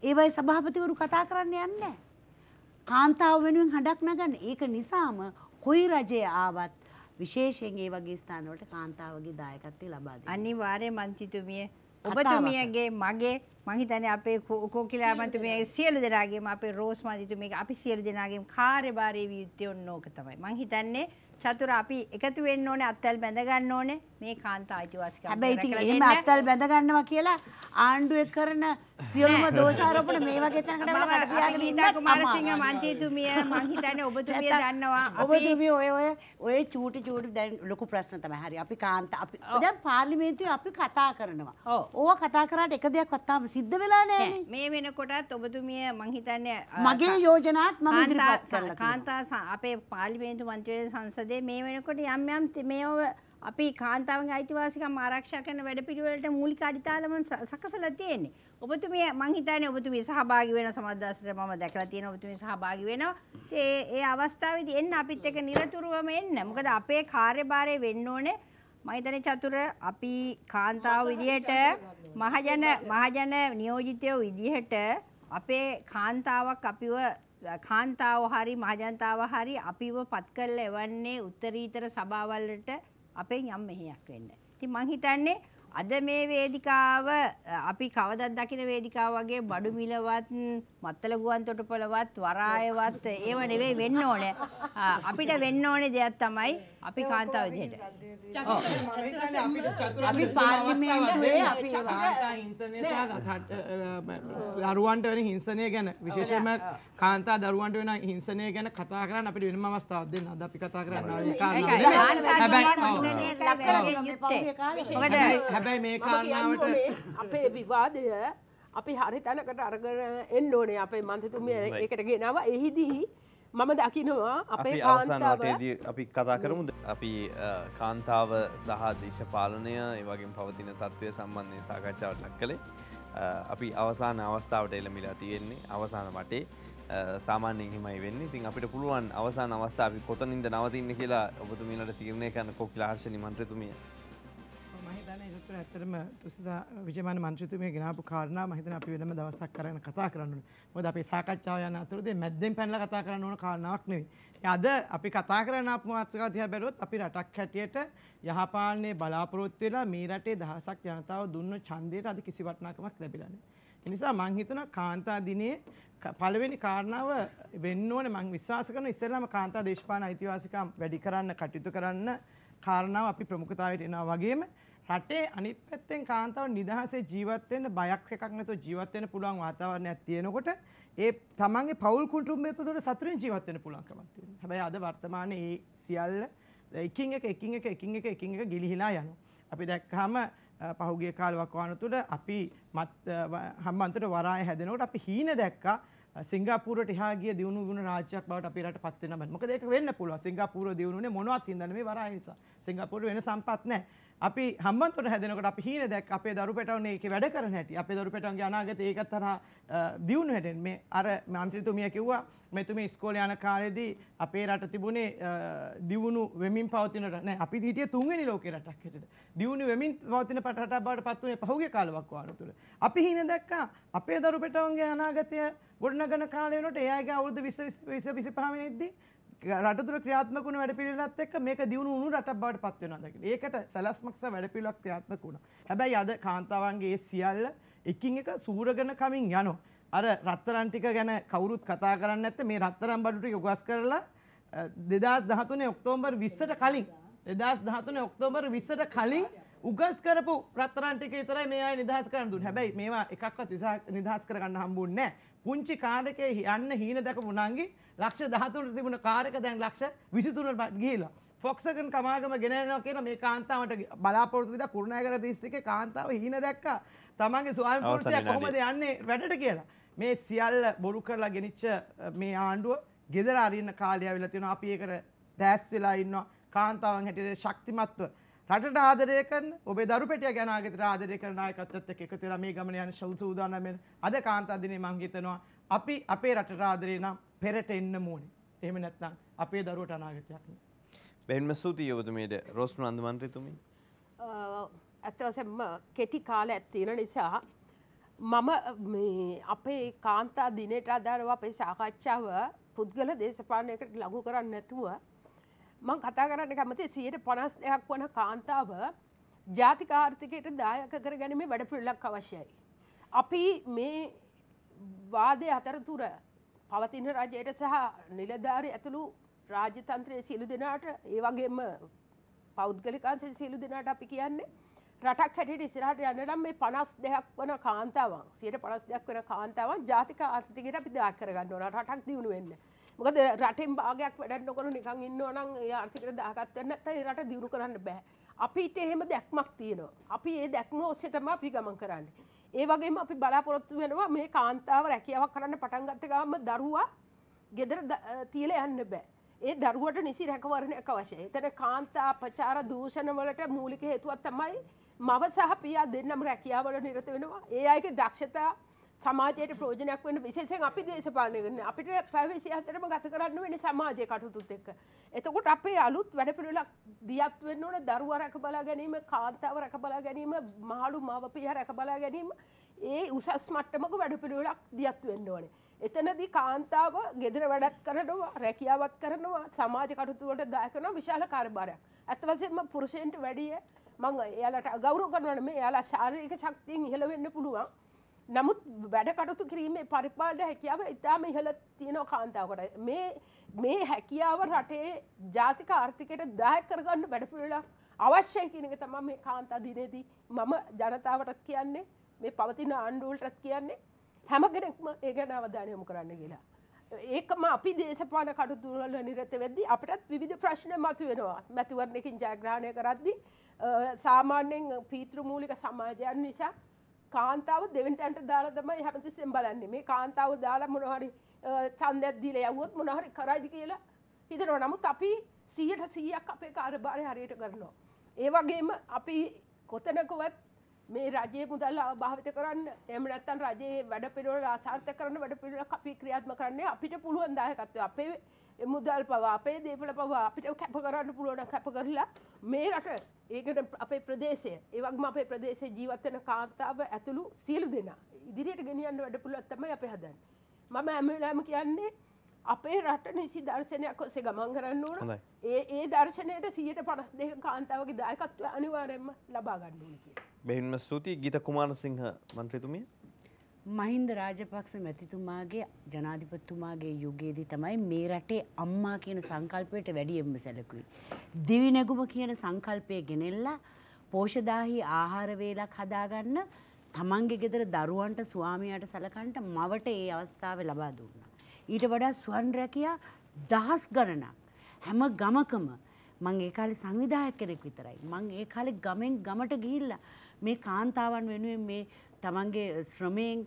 ඒවයි සභාපතිවරු කතා කරන්න යන්නේ කාන්තාව වෙනුවෙන් හඬක් නගන්න. ඒක නිසාම කොයි රජය ආවත් විශේෂයෙන් ඒ වගේ ස්ථානවලට කාන්තාවගේ දායකත්වය ලබා දෙනවා. අනිවාර්යයෙන් මන්ත්‍රීතුමිය ඔබතුමියගේ මගේ මං හිතන්නේ අපේ කෝකිලා මන්ත්‍රීතුමිය සියලු දෙනාගේම අපේ රෝස් මන්ත්‍රීතුමියගේ අපි සියලු දෙනාගේම කාර්යභාරයේ වියුත්තේ ඕක තමයි. මං හිතන්නේ චතුර අපි එකතු වෙන්න ඕනේ අත්වැල් බැඳ ගන්න ඕනේ මේ කාන්තා අයිතිවාසිකම්. හැබැයි ඉතින් එහෙම අත්වැල් බැඳ ගන්නවා කියලා ආණ්ඩුවේ කරන සියලුම දෝෂාරෝපණ මේ වගේ තැනකට මම ගීතා කුමාරසිංහ මන්ත්‍රීතුමිය මං හිතන්නේ ඔබතුමිය දන්නවා ඔබතුමිය ඔය ඔය ඔය චූටි චූටි දැන් ලොකු ප්‍රශ්න තමයි. හරි. අපි කාන්තා අපි දැන් පාර්ලිමේන්තුවේ අපි කතා කරනවා. ඕවා කතා කරාට එක දෙයක් වත්තාම සිද්ධ වෙලා නැහැ මේ වෙනකොටත් ඔබතුමිය මං හිතන්නේ මගේ යෝජනාත් මම ඉදිරිපත් කරලා කාන්තා අපේ පාර්ලිමේන්තු මන්ත්‍රීවරයා සංසදයේ මේ වෙනකොට යම් යම් මේව අපි කාන්තාවගේ අයිතිවාසිකම් ආරක්ෂා කරන වැඩපිළිවෙලට මූලික අඩිතාලම සකසලා තියෙන්නේ. ඔබතුමිය මං හිතන්නේ ඔබතුමිය සහභාගී වෙන සමද්දාසට මම දැකලා තියෙනවා ඔබතුමිය සහභාගී වෙනවා. ඒ ඒ අවස්ථාවේදී එන්න අපිත් එක්ක නිරතුරුවම එන්න. මොකද අපේ කාර්යභාරය වෙන්න ඕනේ මම හිතන්නේ චතුර අපි කාන්තාව විදිහට මහජන මහජන නියෝජිතයෝ විදිහට අපේ කාන්තාවක් අපිව කාන්තාව හරි මහජනතාව හරි අපිව පත් කරලා එවන්නේ උත්තරීතර සභාවල්වලට අපෙන් යම් මෙහෙයක් වෙන්න. ඉතින් මං හිතන්නේ අද මේ වේදිකාව අපි කවදත් දකින වේදිකාව වගේ බඩු මිලවත් මත්තල ගුවන් තොටපොළවත් වරායවත් ඒව නෙවෙයි වෙන්න ඕනේ. අපිට වෙන්න ඕනේ දෙයක් තමයි අපි කාන්තාව විදිහට. අපි පාර්ලිමේන්තුවේ අපි දරුවන්ට වෙන හිංසනය ගැන විශේෂම කාන්තා දරුවන්ට වෙන හිංසනය ගැන කතා කරන්න අපිට වෙනම අවස්ථාවක් දෙන්න. අද අපි කතා කරන්න හැබැයි මේ කාරණාවට අපේ විවාදය අපි හරි තැනකට අරගෙන එන්න ඕනේ. අපේ මන්තතුමිය එකට ගෙනවා. එහිදී මම දකිනවා අපේ අපි අවසාන කාන්තාව වටේදී අපි කතා කරමුද අපි කාන්තාව සහ දේශපාලනය ඒවගේ පවතින තත්ත්වය සම්බන්ධය සාකච්ඡාවට ලක් කළේ. අපි අවසාන අවස්ථාවට එළමිලා තියෙන්නේ අවසාන වටේ. අ, සාමාන්‍යයෙන් හිමයි වෙන්න. ඉතින් අපිට පුළුවන් අවසාන අවස්ථාව අපි කොතනින්ද නවතින්න කියලා ඔබතුමීලට තීරණය කරන්න කොකිලා හර්ෂණ මන්ත්‍රතුමිය මහිතන එතුර ඇතරම තුසිතා විජමාන මංචතුමය ගෙනපු කාරණ මහිතන අපි වෙනම දවසක් කරන කතා කරන්න මොද අපේ සාකච්ඡාව යන අතුරදේ මැද්දෙන් පැනල කතා කරන්න ඕන කාරණාවක් නෙවෙයි. අද අපි කතා කරන අපමාත්‍රකා දිහා බැලුවොත් අපි රටක් හැටියට යහපාලනයේ බලාපොරොත්තු වෙලා මේ රටේ දහසක් ජනතාව දුන්න ඡන්දයට අද කිසි වටිනාකමක් ලැබිලා නැහැ. ඒ නිසා මං හිතනවා කාන්තා දිනේ ක- පළවෙනි කාරණාව වෙන්න ඕනේ මං විශ්වාස කරන ඉස්සෙල්ලාම කාන්තා දේශපාලන අයිතිවාසිකම් වැඩි කරන්න කටයුතු කරන්න කාරණාව අපි ප්‍රමුඛතාවයට එනවා වගේම රටේ අනිත් පැත්තෙන් කාන්තාව නිදහසේ ජීවත් වෙන්න බයක් එකක් නැතුව ජීවත් වෙන්න පුළුවන් වාතාවරණයක් තියෙනකොට ඒ තමන්ගේ පවුල් කුටුම්බය පුදුර සතුටින් ජීවත් වෙන්න පුළුවන්කමක් තියෙනවා. හැබැයි අද වර්තමානයේ ඒ සියල්ල එකින් එක එකින් එක එකින් එක එකින් එක ගිලිහිලා යනවා. අපි දැක්කහම අ, පහුගිය කාලයක් වන තුළ අපි මත් හම්බන්තට වරාය හැදෙනකොට අපි හීන දැක්කා සිංගපුරට හාගේ දියුණු ගුණ රාජ්‍යයක් බවට අපි රට පත් වෙන බෑ. මොකද ඒක වෙන්න පුළුවන්. සිංගප්පූරුව දියුණුනේ මොනවත් හින්දාද මේ වරාය නිසා. සිංගප්පූරුවේ වෙන සම්පත් නැහැ. අපි හම්බන්තොට හැදෙනකොට අපි හීන දැක් අපේ දරු පැටවුනේ ඒකේ වැඩ කරන හැටි. අපේ දරු පැටවුන්ගේ අනාගතය ඒකත් තරහා දියුණු හැටෙන් මේ අර මන්ත්‍රීතුමිය කිව්වා මෙතුමේ ඉස්කෝලේ යන කාලේදී අපේ රට තිබුණේ අ, දියුණු වෙමින් පවතින රට නෑ අපි හිටියේ තුන්වෙනි ලෝකේ රටක් හැටියට. දියුණු වෙමින් පවතින පට- රටක් බවට පත් වුණේ පහුගිය කාලයක් වාර තුළ. අපි හීන දැක්කා අපේ දරු පැටවුන්ගේ අනාගතය ගොඩනගන කාලේ වෙනකොට එයාගේ අවුරුදු 20 20 25 වෙනිද්දී රටතුර ක්‍රියාත්මක වුණ වැඩපිළිවෙලත් එක්ක මේක දියුණු වුණු රටක් බවට පත් වෙනවා දැන්. ඒකට සැලැස්මක් සහ වැඩපිළිවෙලක් ක්‍රියාත්මක වුණා. හැබැයි අද කාන්තාවන්ගේ ඒ සියල්ල එකින් එක සූරගෙන කමින් යනවා. අර රත්තරන් ටික ගැන කවුරුත් කතා කරන්නේ නැත්නම් මේ රත්තරන් බඩු ටික උගස් කරලා දෙදස් දහතුනේ ඔක්තෝම්බර් විස්සට කලින් දෙදස් දහතුනේ ඔක්තෝබර් විස්සට කලින් උගස් කරපු රත්තරන්ටික විතරයි මේ අය නිදහස් කරන්න දුන්නේ. හැබැයි මේවා එකක්වත් නිදහස් කරගන්න හම්බුන්නේ නැහැ. පුංචි කාරකේ යන්න හීන දැකපු නංගි ලක්ෂ 13ට තිබුණ කාරක දැන් ලක්ෂ 23ට ගිහිලා. ෆොක්සකන් කමාගම ගෙනනවා කියන මේ කාන්තාවට බලාපොරොත්තු විදිහට කුරුණෑගල දිස්ත්‍රික්කේ කාන්තාව හීන දැක්කා. තමන්ගේ ස්වාමි පුරුෂයා කොහොමද යන්නේ වැඩට කියලා. මේ සියල්ල බොරු කරලා ගෙනිච්ච මේ ආණ්ඩුව ගෙදර අරින්න කාලය ඇවිල්ලා තියෙනවා. අපි ඒකට දැස් වෙලා ඉන්නවා. කාන්තාවන් හැටියට ශක්තිමත්ව රටට ආදරය කරන ඔබේ දරු පෙටිය ගැන අනාගතයට ආදරය කරන නායකත්වයත් එක්ක එකතු වෙලා මේ ගමන යන සූදානම් වෙන අද කාන්තා දිනේ මං හිතනවා අපි අපේ රටට ආදරේ නම් පෙරට එන්න ඕනේ. එහෙම නැත්නම් අපේ දරුවට අනාගතයක් නෑ. බෙන්ම ස්තුතියි ඔබතුමීට රෝස්ම අන්ද මන්ත්‍රතුමි ඇත්තවසෙන්ම කෙටි කාල ඇත්තියෙන නිසා මම මේ අපේ කාන්තා දිනයට අදාළව අපේ සාකච්ඡාව පුද්ගල දේශපාලනයකට ලඝු කරන්න නැතුව මං කතා කරන්න කැමති සියයට පනස් දෙයක් වන කාන්තාව ජාතික ආර්ථිකයට දායක කර ගැනීම වැඩ පිල්ලක් අවශ්‍යයි. අපි මේ වාදය අතරතුර පවතින රජයට සහ නිලධාරි ඇතුළු රාජ්‍යතන්ත්‍රය සියලු දෙනාට ඒ වගේම පෞද්ගලිකාන්සේ සියලු දෙනාට අපි කියන්නේ රටක් හැටියට ඉස්සරහට යන්න නම් මේ 52ක් වන කාන්තාවන් 150ක් වන කාන්තාවන් ජාතික ආර්ථිකයට අපි දායක කරගන්න ඕන රටක් දියුණු වෙන්න. මොකද රටෙන් භාගයක් වැඩක් නොකර නිකන් ඉන්නවා නම් ඒ ආර්ථිකයට දායකත් වෙන්න නැත්නම් ඒ රට දියුණු කරන්න බෑ. අපිට එහෙම දැක්මක් තියෙනවා. අපි ඒ දැක්ම ඔස්සේ තමයි අපි ගමන් කරන්නේ. ඒ වගේම අපි බලාපොරොත්තු වෙනවා මේ කාන්තාව රැකියාවක් කරන්න පටන් ගත්ත ගාම දරුවා ගෙදර තියලා යන්න බෑ. ඒ දරුවට නිසි රැකවරණයක් අවශ්‍යයි. එතන කාන්තා ප්‍රචාර දූෂණ වලට මූලික හේතුවක් තමයි මව සහ පියා දෙන්නම රැකියාවල නිරත වෙනවා. ඒ අයගේ දක්ෂතා සමාජයට ප්‍රෝජනයක් වෙන විශේෂයෙන් අපි දේශපාලනය කරන අපිට පැය 24ම ගත කරන්න වෙන්නේ සමාජයේ කටයුතුත් එක්ක. එතකොට අපේ අලුත් වැඩපිළිවෙලක් දියත් වෙන්න ඕන දරුවා රැක බලා ගැනීම, කාන්තාව රැක බලා ගැනීම, මහලු මව පියා රැක බලා ගැනීම ඒ උසස් මට්ටමක වැඩපිළිවෙලක් දියත් වෙන්න ඕනේ. එතනදී කාන්තාව ගෙදර වැඩත් කරනවා රැකියාවත් කරනවා සමාජ කටයුතු වලට දායක කරනවා විශාල කාර්යභාරයක්. අත් වශයෙන්ම පුරුෂයන්ට වැඩිය මං එයාලට ගෞරව කරනවන මේ යාලා ශාරීරික ශක්තියෙන් ඉහළ වෙන්න පුළුවන් නමුත් වැඩ කටතු කිරීමේ පරිපාලට හැකියාව ඉතාම ඉහළ තියෙනව කාන්තාවකට. මේ මේ හැකියාව රටේ ජාතික ආර්ථිකයට දායක් කරගන්න වැඩපිරලා අවශ්‍යය කියනක තම මේ කාන්තා දිනේදී මම ජනතාවටත් කියන්නේ මේ පවතින ආණ්ඩුවලටත් කියන්නේ. හැම කෙනෙක්ම ඒ ගැන අවධානයමු කරන්න කියලා. ඒකම අපි දේශපාන කටතුරල නිරත වෙද්දි අපටත් විධ ප්‍රශ්න මතු වෙනවා මැතිවරණයකින් ජයග්‍රහණය කරද්දි සාමාන්‍යෙන් පීතෘමූලික සමාජයන් නිසා කාන්තාව දෙවනි තැන්ට දාලා තමයි හැමතිස්සෙන් බලන්නේ. මේ කාන්තාව දාලා මොනහරි චන්දයක් දීලා යවුවොත් මොනහරි කරයිද කියලා හිතනවා. නමුත් අපි සියයට සීයක් අපේ කාර්යභාරය හරියට කරනවා. ඒ වගේම අපි කොතනකවත් මේ රජයේ මුදල් භාවිත කරන්න එම නැත්තන් රජයේ වැඩ පිළිවෙල ආසාර්ථ කරන වැඩ පිළිවෙල අපි ක්‍රියාත්මක කරන්නේ අපිට පුළුවන් දායකත්වය. අපේ මුදල් පවා අපේ දේපල පවා අපිට කැප කරන්න පුළුවන් කැප කරලා මේ රට ඒකට අපේ ප්‍රදේශය ඒවක්ම අපේ ප්‍රදේශය ජීවත්වන කාන්තාව ඇතුළු සියලු දෙනා. ඉදිරියට ගෙනියන්න වැඩ පුළුවත්තම අප හදන්න. මම ඇමලාම කියන්නේ අපේ රට නිසි දර්ශනයක් ඔස්සේ ගමන් කරන්න ඕන. ඒ ඒ දර්ශනයට සියට පනස් දෙක කාන්තාවගේ දායකත්ව අනිවාරෙන්ම ලබාගන්න ඕන කිය. බෙහින්ම ස්තුතියි. ගීත කුමාරසිංහ මන්ත්‍රතුමිය මහින්ද රාජපක්ෂ මැතිතුමාගේ ජනාධිපත්තුමාගේ යුගයේදී තමයි මේ රටේ අම්මා කියන සංකල්පයට වැඩියෙන්ම සැලකුයි. දිවි නැගුම කියන සංකල්පය ගෙනෙල්ලා පෝෂදාහි ආහාර වේලක් හදාගන්න තමන්ගේ ගෙදර දරුවන්ට ස්වාමියාට සලකන්ට මවට ඒ අවස්ථාව ලබා දුන්නා. ඊට වඩා ස්වන් රැකයා දහස් ගණනක් හැම ගමකම මං ඒ කාලේ සංවිධායක කෙනෙක් විතරයි. මං ඒ කාලේ ගමෙන් ගමට ගිහිල්ලා මේ කාන්තාවන් වෙනුවෙන් මේ තමන්ගේ ශ්‍රමයෙන්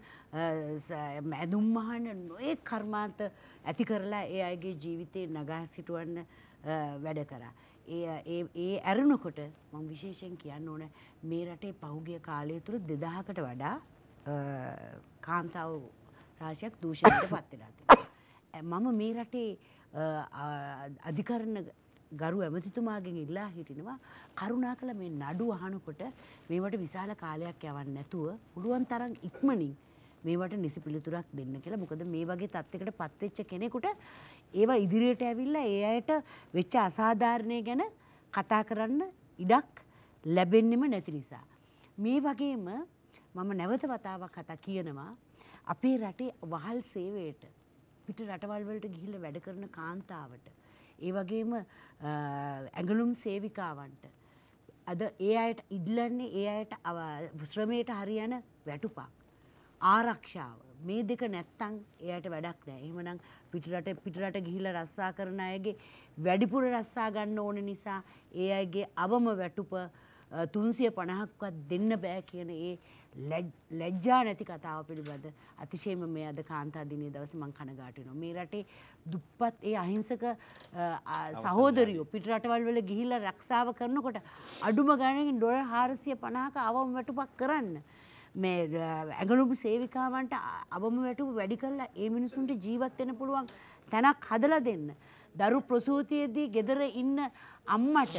මැදුම් මහන්න නොඒ කර්මාන්ත ඇති කරලා ඒ අයගේ ජීවිතය නගා සිටුවන්න වැඩ කරා. ඒ ඇරුණකොට මං විශේෂයෙන් කියන්න ඕන මේ රටේ පහුගිය කාලය තුළ දෙදාහකට වඩා කාන්තාව රාශයක් දූෂණයට පත්වෙලා. මම මේ රටේ අධිකරණ ගරු ඇමතිතුමාගෙන් ඉල්ලා හිටිනවා කරුණා කළ මේ නඩු අහනකොට මේවට විශාල කාලයක් යවන්න නැතුව පුළුවන් තරම් ඉක්මනින් මේවට නිසි පිළිතුරක් දෙන්න කියලා මොකද මේ වගේ තත්යකට පත්වෙච්ච කෙනෙකුට ඒවා ඉදිරියට ඇවිල්ලා ඒ අයට වෙච්ච අසාධාරණය ගැන කතා කරන්න ඉඩක් ලැබෙන්නෙම නැති නිසා. මේ වගේම මම නැවත වතාවක් කතා කියනවා අපේ රටේ වහල් සේවයට පිට රටවල් වලට ගිහිල්ලා වැඩ කරන කාන්තාවට ඒ වගේම ඇඟලුම් සේවිකාවන්ට. අද ඒ අයට ඉඩලන්නේ ඒ අයට ශ්‍රමයට හරියන වැටුපක්. ආරක්ෂාව. මේ දෙක නැත්තං එයට වැඩක් නෑ. එහෙමනම් පිටරට පිටරට ගිහිල රස්සා කරන අයගේ වැඩිපුර රස්සා ගන්න ඕන නිසා ඒ අයගේ අවම වැටුප තුන්සිය පණහක්වත් දෙන්න බෑ කියන ඒ ලැජ්ජා නැති කතාව පිළිබඳ අතිශයම මේ අද කාන්තා දිනය දවස මං කනගාටනවා. මේ රටේ දුප්පත් ඒ අහිංසක සහෝදරියෝ පිට රටවල් වල ගිහිල්ලා රක්ෂාව කරනකොට අඩුම ගණනකින් ඩොලර් 450ක අවම වැටුපක් කරන්න. මේ ඇඟලුම් සේවිකාවන්ට අවම වැටුප වැඩි කරලා ඒ මිනිසුන්ට ජීවත් වෙන්න පුළුවන් තැනක් හදලා දෙන්න. දරු ප්‍රසූතියේදී ගෙදර ඉන්න අම්මට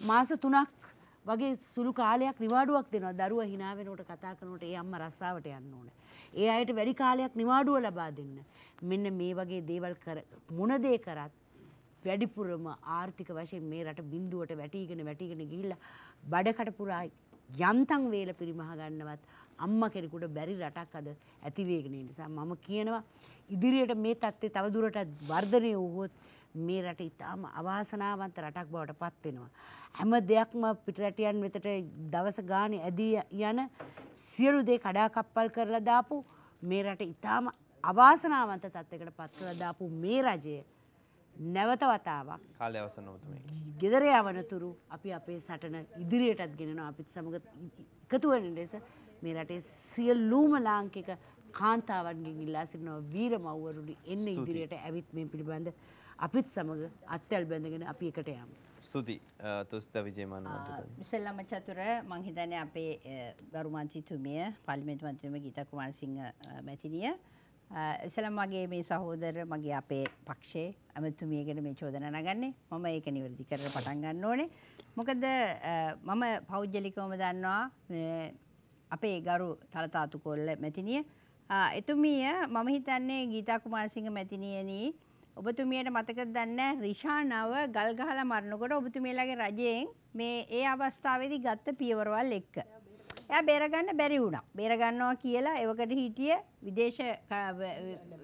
මාස තුනක් වගේ සුළු කාලයක් නිවාඩුවක් දෙනවා දරුව හිනාවෙනට කතා කරනට ඒ අම්ම රස්සාාවට යන්න ඕන. ඒ අයට වැඩි කාලයක් නිවාඩුව ලබා දෙන්න. මෙන්න මේ වගේ දේවල් මුණදේ කරත් වැඩිපුරම ආර්ථික වශයෙන් මේ රට බින්දුවට වැටීගෙන වැටිගෙන ගිහිල්ල බඩකටපුරා යන්තන් වේල පිරිමහ ගන්නවත් අම්ම කෙනෙකුට බැරි රටක් අද ඇතිවේගෙන නිසා මම කියනවා ඉදිරියට මේ තත්ත්ේ තවදුරටත් වර්ධනය වූහොත් මේ රට ඉතාම අවාසනාවන්ත රටක් බවට පත්වෙනවා. හැම දෙයක්ම පිටරටියන් වෙතට දවස ගාන ඇදී යන සියලු දේ කඩාකප්පල් කරලා දාපු මේ රට ඉතාම අවාසනාවන්ත තත්වකට පත් කළ දාපු මේ රජය නැවත වතාවක්. කාලය අවසන් නොතුම ගෙදර යවනතුරු අපි අපේ සටන ඉදිරියටත් ගෙනවා අපිත් සමඟ එකතුවන ලෙස මේ රටේ සියල්ලූම ලාංකික කාන්තාවන්ගෙන් ඉල්ලා සිටිනවා. වීර මව්වරුනි එන්න ඉදිරියට ඇවිත් මේ පිළිබඳ අපිත් සමඟ අත්තැල් බැඳගෙන අපි එකට යම්. ස්තුති තුස්ත විජයමන් ඉසල්ලම චතුර මංහිතන අපේ ගරුමාන්තිතුමිය පලිමෙන්තු මන්ත්‍රම ගීත කුමාරසිංහ මැතිනිය එසලම් මගේ මේ සහෝදර මගේ අපේ පක්ෂේ ඇමතුමියගෙන මේ චෝදන නගන්නේ. මම ඒක නිවැරදි කර පටන් ගන්න ඕනේ. මොකද මම පෞද්ගලිකවම දන්නවා අපේ ගරු තලතාතු කොල්ල මැතිනිය එතුමිය මම හිතන්නේ ගීතා කුමාරසිංහ මැතිනියනී ඔබතුමියට මතක දන්න රිෂානාව ගල්ගහල මරණකොට ඔබතුමියලගේ රජයෙන් මේ ඒ අවස්ථාවේදී ගත්ත පියවරවල් එක්ක. එය බේරගන්න බැරි වුණා. බේරගන්නවා කියලා එවකට හිටිය විදේශ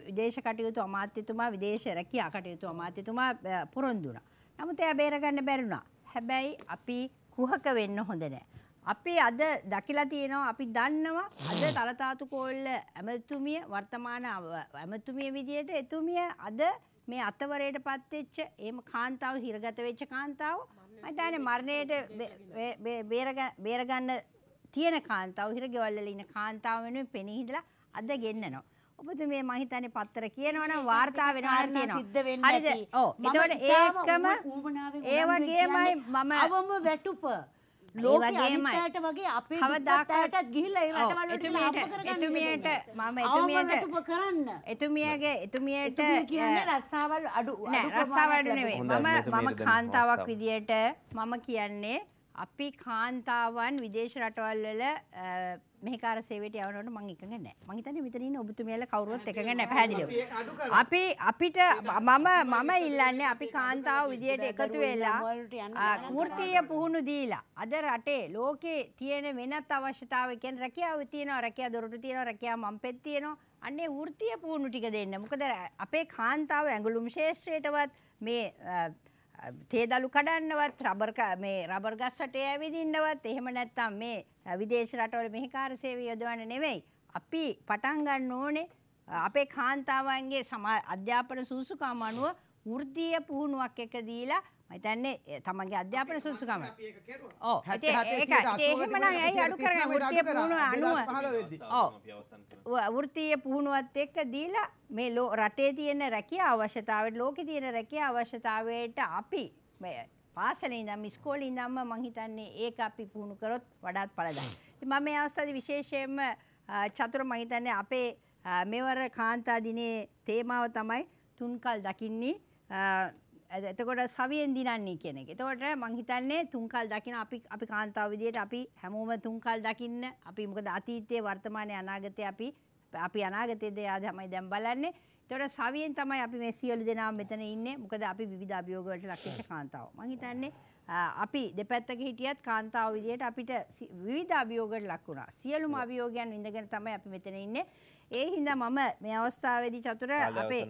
විදේශ කටයුතු අමාත්‍යතුමා විදේශ රැකියා කටයුතු අමාත්‍යතුමා පොරොන්දු වුණා. නමුත් එයා බේරගන්න බැරි වුණා. හැබැයි අපි කුහක වෙන්න හොඳ නෑ. අපි අද දකිලා තියෙනවා අපි දන්නවා අද තලතාතු කෝල්ල ඇමතුමිය වර්තමාන ඇමතුමිය විදියට එතුමිය අද මේ අතවරයට පත්වෙච්ච ඒම කාන්තාව හිරගත වෙච්ච කාන්තාව මතන මරණයට බේරගන්න තියෙන කාන්තාව හිරගෙවල්ල ඉන්න කාන්තාව වෙනුවෙන් පෙනහිදලා අද ගෙන්න්නනවා. ඔබතු මේ මහිතන පත්තර කියනවන වාර්තා වෙනවා තියෙනවා. හරිද? ඕ එතවට ඒකම ඒවගේමයි මම අවම වැටුප ලෝකගේමට වගේ අපේ කවදාකටත් ගිහිල්ල එතුමියට මම එතුමියට කරන්න. එතුමියගේ එතුමියට කියන්න රස්සාවල් අඩු රස්සාවඩ නෙවේ මම මම කාන්තාවක් විදියට මම කියන්නේ අපි කාන්තාවන් විදේශ රටවල් වල මෙහිකාර සේවයට යවනට මං එකඟ නෑ මං හිතන්නේ මෙතන ඉන්න ඔබතුමියලා කවුරුවත් එකඟ නෑ පැහැදිලිව. අපි අපිට මම මම ඉල්ලන්නේ අපි කාන්තාව විදියට එකතු වෙලා වෘත්තීය පුහුණු දීලා. අද රටේ ලෝකේ තියෙන වෙනත් අවශ්‍යතාව කියන්නේ රැකියාව තියෙනවා රැකියාව දොරටු තියෙනවා රැකියාව මම්පෙත් තියෙනවා. අන්නේ වෘත්තීය පුහුණු ටික දෙන්න. මොකද අපේ කාන්තාව ඇඟලුම් ශේෂ්ත්‍රයටවත් මේ තේදලු කඩන්නවත් රබර් මේ රබර් ගස්සට ඇවිදින්නවත් එහෙම නැත්තම් මේ විදේශ රටවල මෙහිකාර සේවය යොදවන්න නෙවෙයි. අපි පටන් ගන්න ඕනේ අපේ කාන්තාවන්ගේ සමා අධ්‍යාපන සූසුකම් අනුව වෘත්තීය පුහුණුවක් එක දීලා මතන්නේ තමන්ගේ අධ්‍යාපන සුසුකම ඕ එහෙමනම් ඇයි අඩු කරන වෘත්තීය පුහුණුව අනුව ඔව්. වෘත්තීය පුහුණුවත් එක්ක දීලා මේ ලෝ රටේ තියෙන රැකියා අවශ්‍යතාවයට ලෝකේ තියෙන රැකියා අවශ්‍යතාවයට අපි පාසලේ ඉඳන් ඉස්කෝලේ ඉඳන්ම මං හිතන්නේ ඒක අපි පුහුණු කරොත් වඩාත් ඵලදායි. ඉතින් මම මේ අවස්ථාවේ විශේෂයෙන්ම චතුර මං හිතන්නේ අපේ මෙවර කාන්තා දිනේ තේමාව තමයි තුන්කල් දකින්නේ එතකොට සවියෙන් දිනන්නේ කියන එක. එතකොට මං හිතන්නේ තුන්කල් දකින අපි අපි කාන්තාව විදියට අපි හැමෝම තුන්කල් දකින්න අපි මොකද අතීතයේ වර්තමානයේ අනාගතයේ අපි අපි අනාගතයේ දේ තමයි දැන් බලන්නේ. එතකොට සවියෙන් තමයි අපි මේ සියලු දෙනා මෙතන ඉන්නේ. මොකද අපි විවිධ අභියෝග වලට ලක් වෙච්ච කාන්තාව. මං හිතන්නේ අපි දෙපැත්තක හිටියත් කාන්තාව විදියට අපිට විවිධ අභියෝගවලට ලක් වුණා. සියලුම අභියෝගයන් විඳගෙන තමයි අපි මෙතන ඉන්නේ. ඒ හින්දා මම මේ අවස්ථාවේදී චතුර අපේ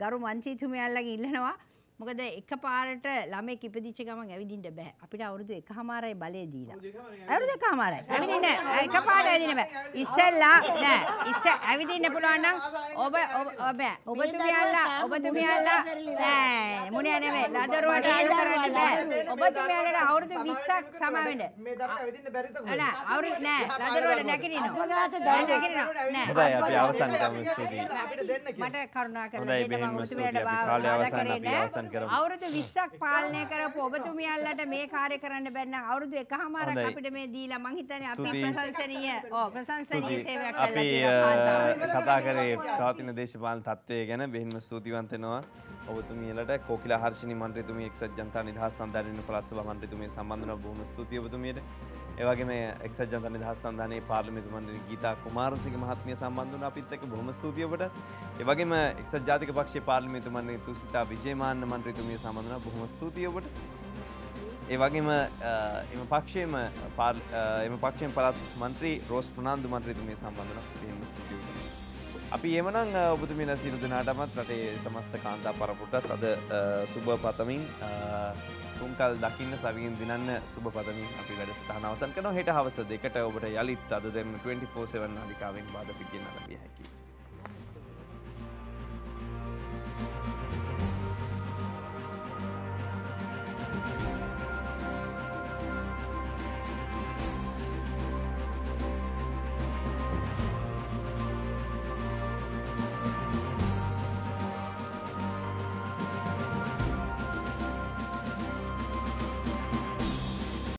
ගරු මංචීතුමියල්ලගේ ඉල්ලනවා මොකද එක පාරට ළමෙක් ඉපදිච්ච ගමන් ඇවිදින්න බෑ. අපිට අවුරුදු එකහමාරයි බලය දීලා. අවුරුදු එකහමාරයි. ඇවිදින්න එක පාරට ඇවිදින්න බෑ. ඉස්සෙල්ලා නෑ. ඉස්ස ඇවිදින්න පුළුවන් නම් ඔබ ඔබ ඔබතුමියල්ලා ඔබතුමියල්ලා නෑ මුණිය නෙමෙයි. ලදරුවට අඩු කරන්න බෑ. ඔබතුමියල්ලාට අවුරුදු 20ක් සම වෙන්න. මේ දරුවා ඇවිදින්න බැරිද කොහොමද? නෑ අවුරුදු නෑ ලදරුවට නැගිටිනවා. නැගිටිනවා. නෑ. හොඳයි අපි අවසන් කරමු ස්තුතියි. අපිට දෙන්න කිව්වා. මට කරුණා කරලා දෙන්න මම. ඔබතුමියට අපි කරේ අවසන් නෑ. කරමු. අවුරුදු 20ක් පාලනය කරපු ඔබතුමියල්ලට මේ කාර්ය කරන්න බැන්න අවුරුදු එකහමාරක්. අපිට මේ දීලා මං හිතන්නේ අපි. ප්‍රශංසනීය ඕ ප්‍රශංසනීය සේවයක් අපි කළා අ, කතා කරේ පවතින දේශපාලන තත්ත්වය ගැන බෙහින්ම ස්තුතිවන්ත වෙනවා ඔබතුමියලට කෝකිල හර්ෂණි මන්ත්‍රතුමිය එක්සත් ජනතා නිදහස් සන්ධානයේ පළාත් සභා මන්ත්‍රතුමිය සම්බන්ධව බොහොම ස්තුතියි ඔබතුමියට. ඒ වගේම එක්සත් ජනතා නිදහස් සන්ධානයේ පාර්ලිමේන්තු මන්ත්‍රී ගීතා කුමාරසිංහ මහත්මිය සම්බන්ධ වුණ අපිත් එක්ක බොහොම ස්තුතියි ඔබට. ඒ වගේම එක්සත් ජාතික පක්ෂයේ පාර්ලිමේන්තු මන්ත්‍රී තුසිතා විජේමාන්න මන්ත්‍රීතුමිය සම්බන්ධ වුණ බොහොම ස්තුතියි ඔබට. ඒ වගේම අ, එම පක්ෂයේම පාර්- අ, එම පක්ෂයෙන් පළාත් මන්ත්‍රී රෝස් ප්‍රනාන්දු මන්ත්‍රීතුමිය සම්බන්ධ වුණ බොහොම ස්තුතියි ඔබට. අපි එමනං ඔබතුමිල සිරු දෙනාටමත් රටේ සමස්ත කාන්තා පරපුටත් අද සුභ පතමින් තුන්කල් දකින්න සවියෙන් දිනන්න සුභ පතමින් අපි වැඩ ස්ථානවසන් කන හෙට හවස දෙකට ඔබට යළිත් අද දෙන්න 24 සෙවන් අධිකාවෙන් බාධ පිටියන ලබිය හැකි.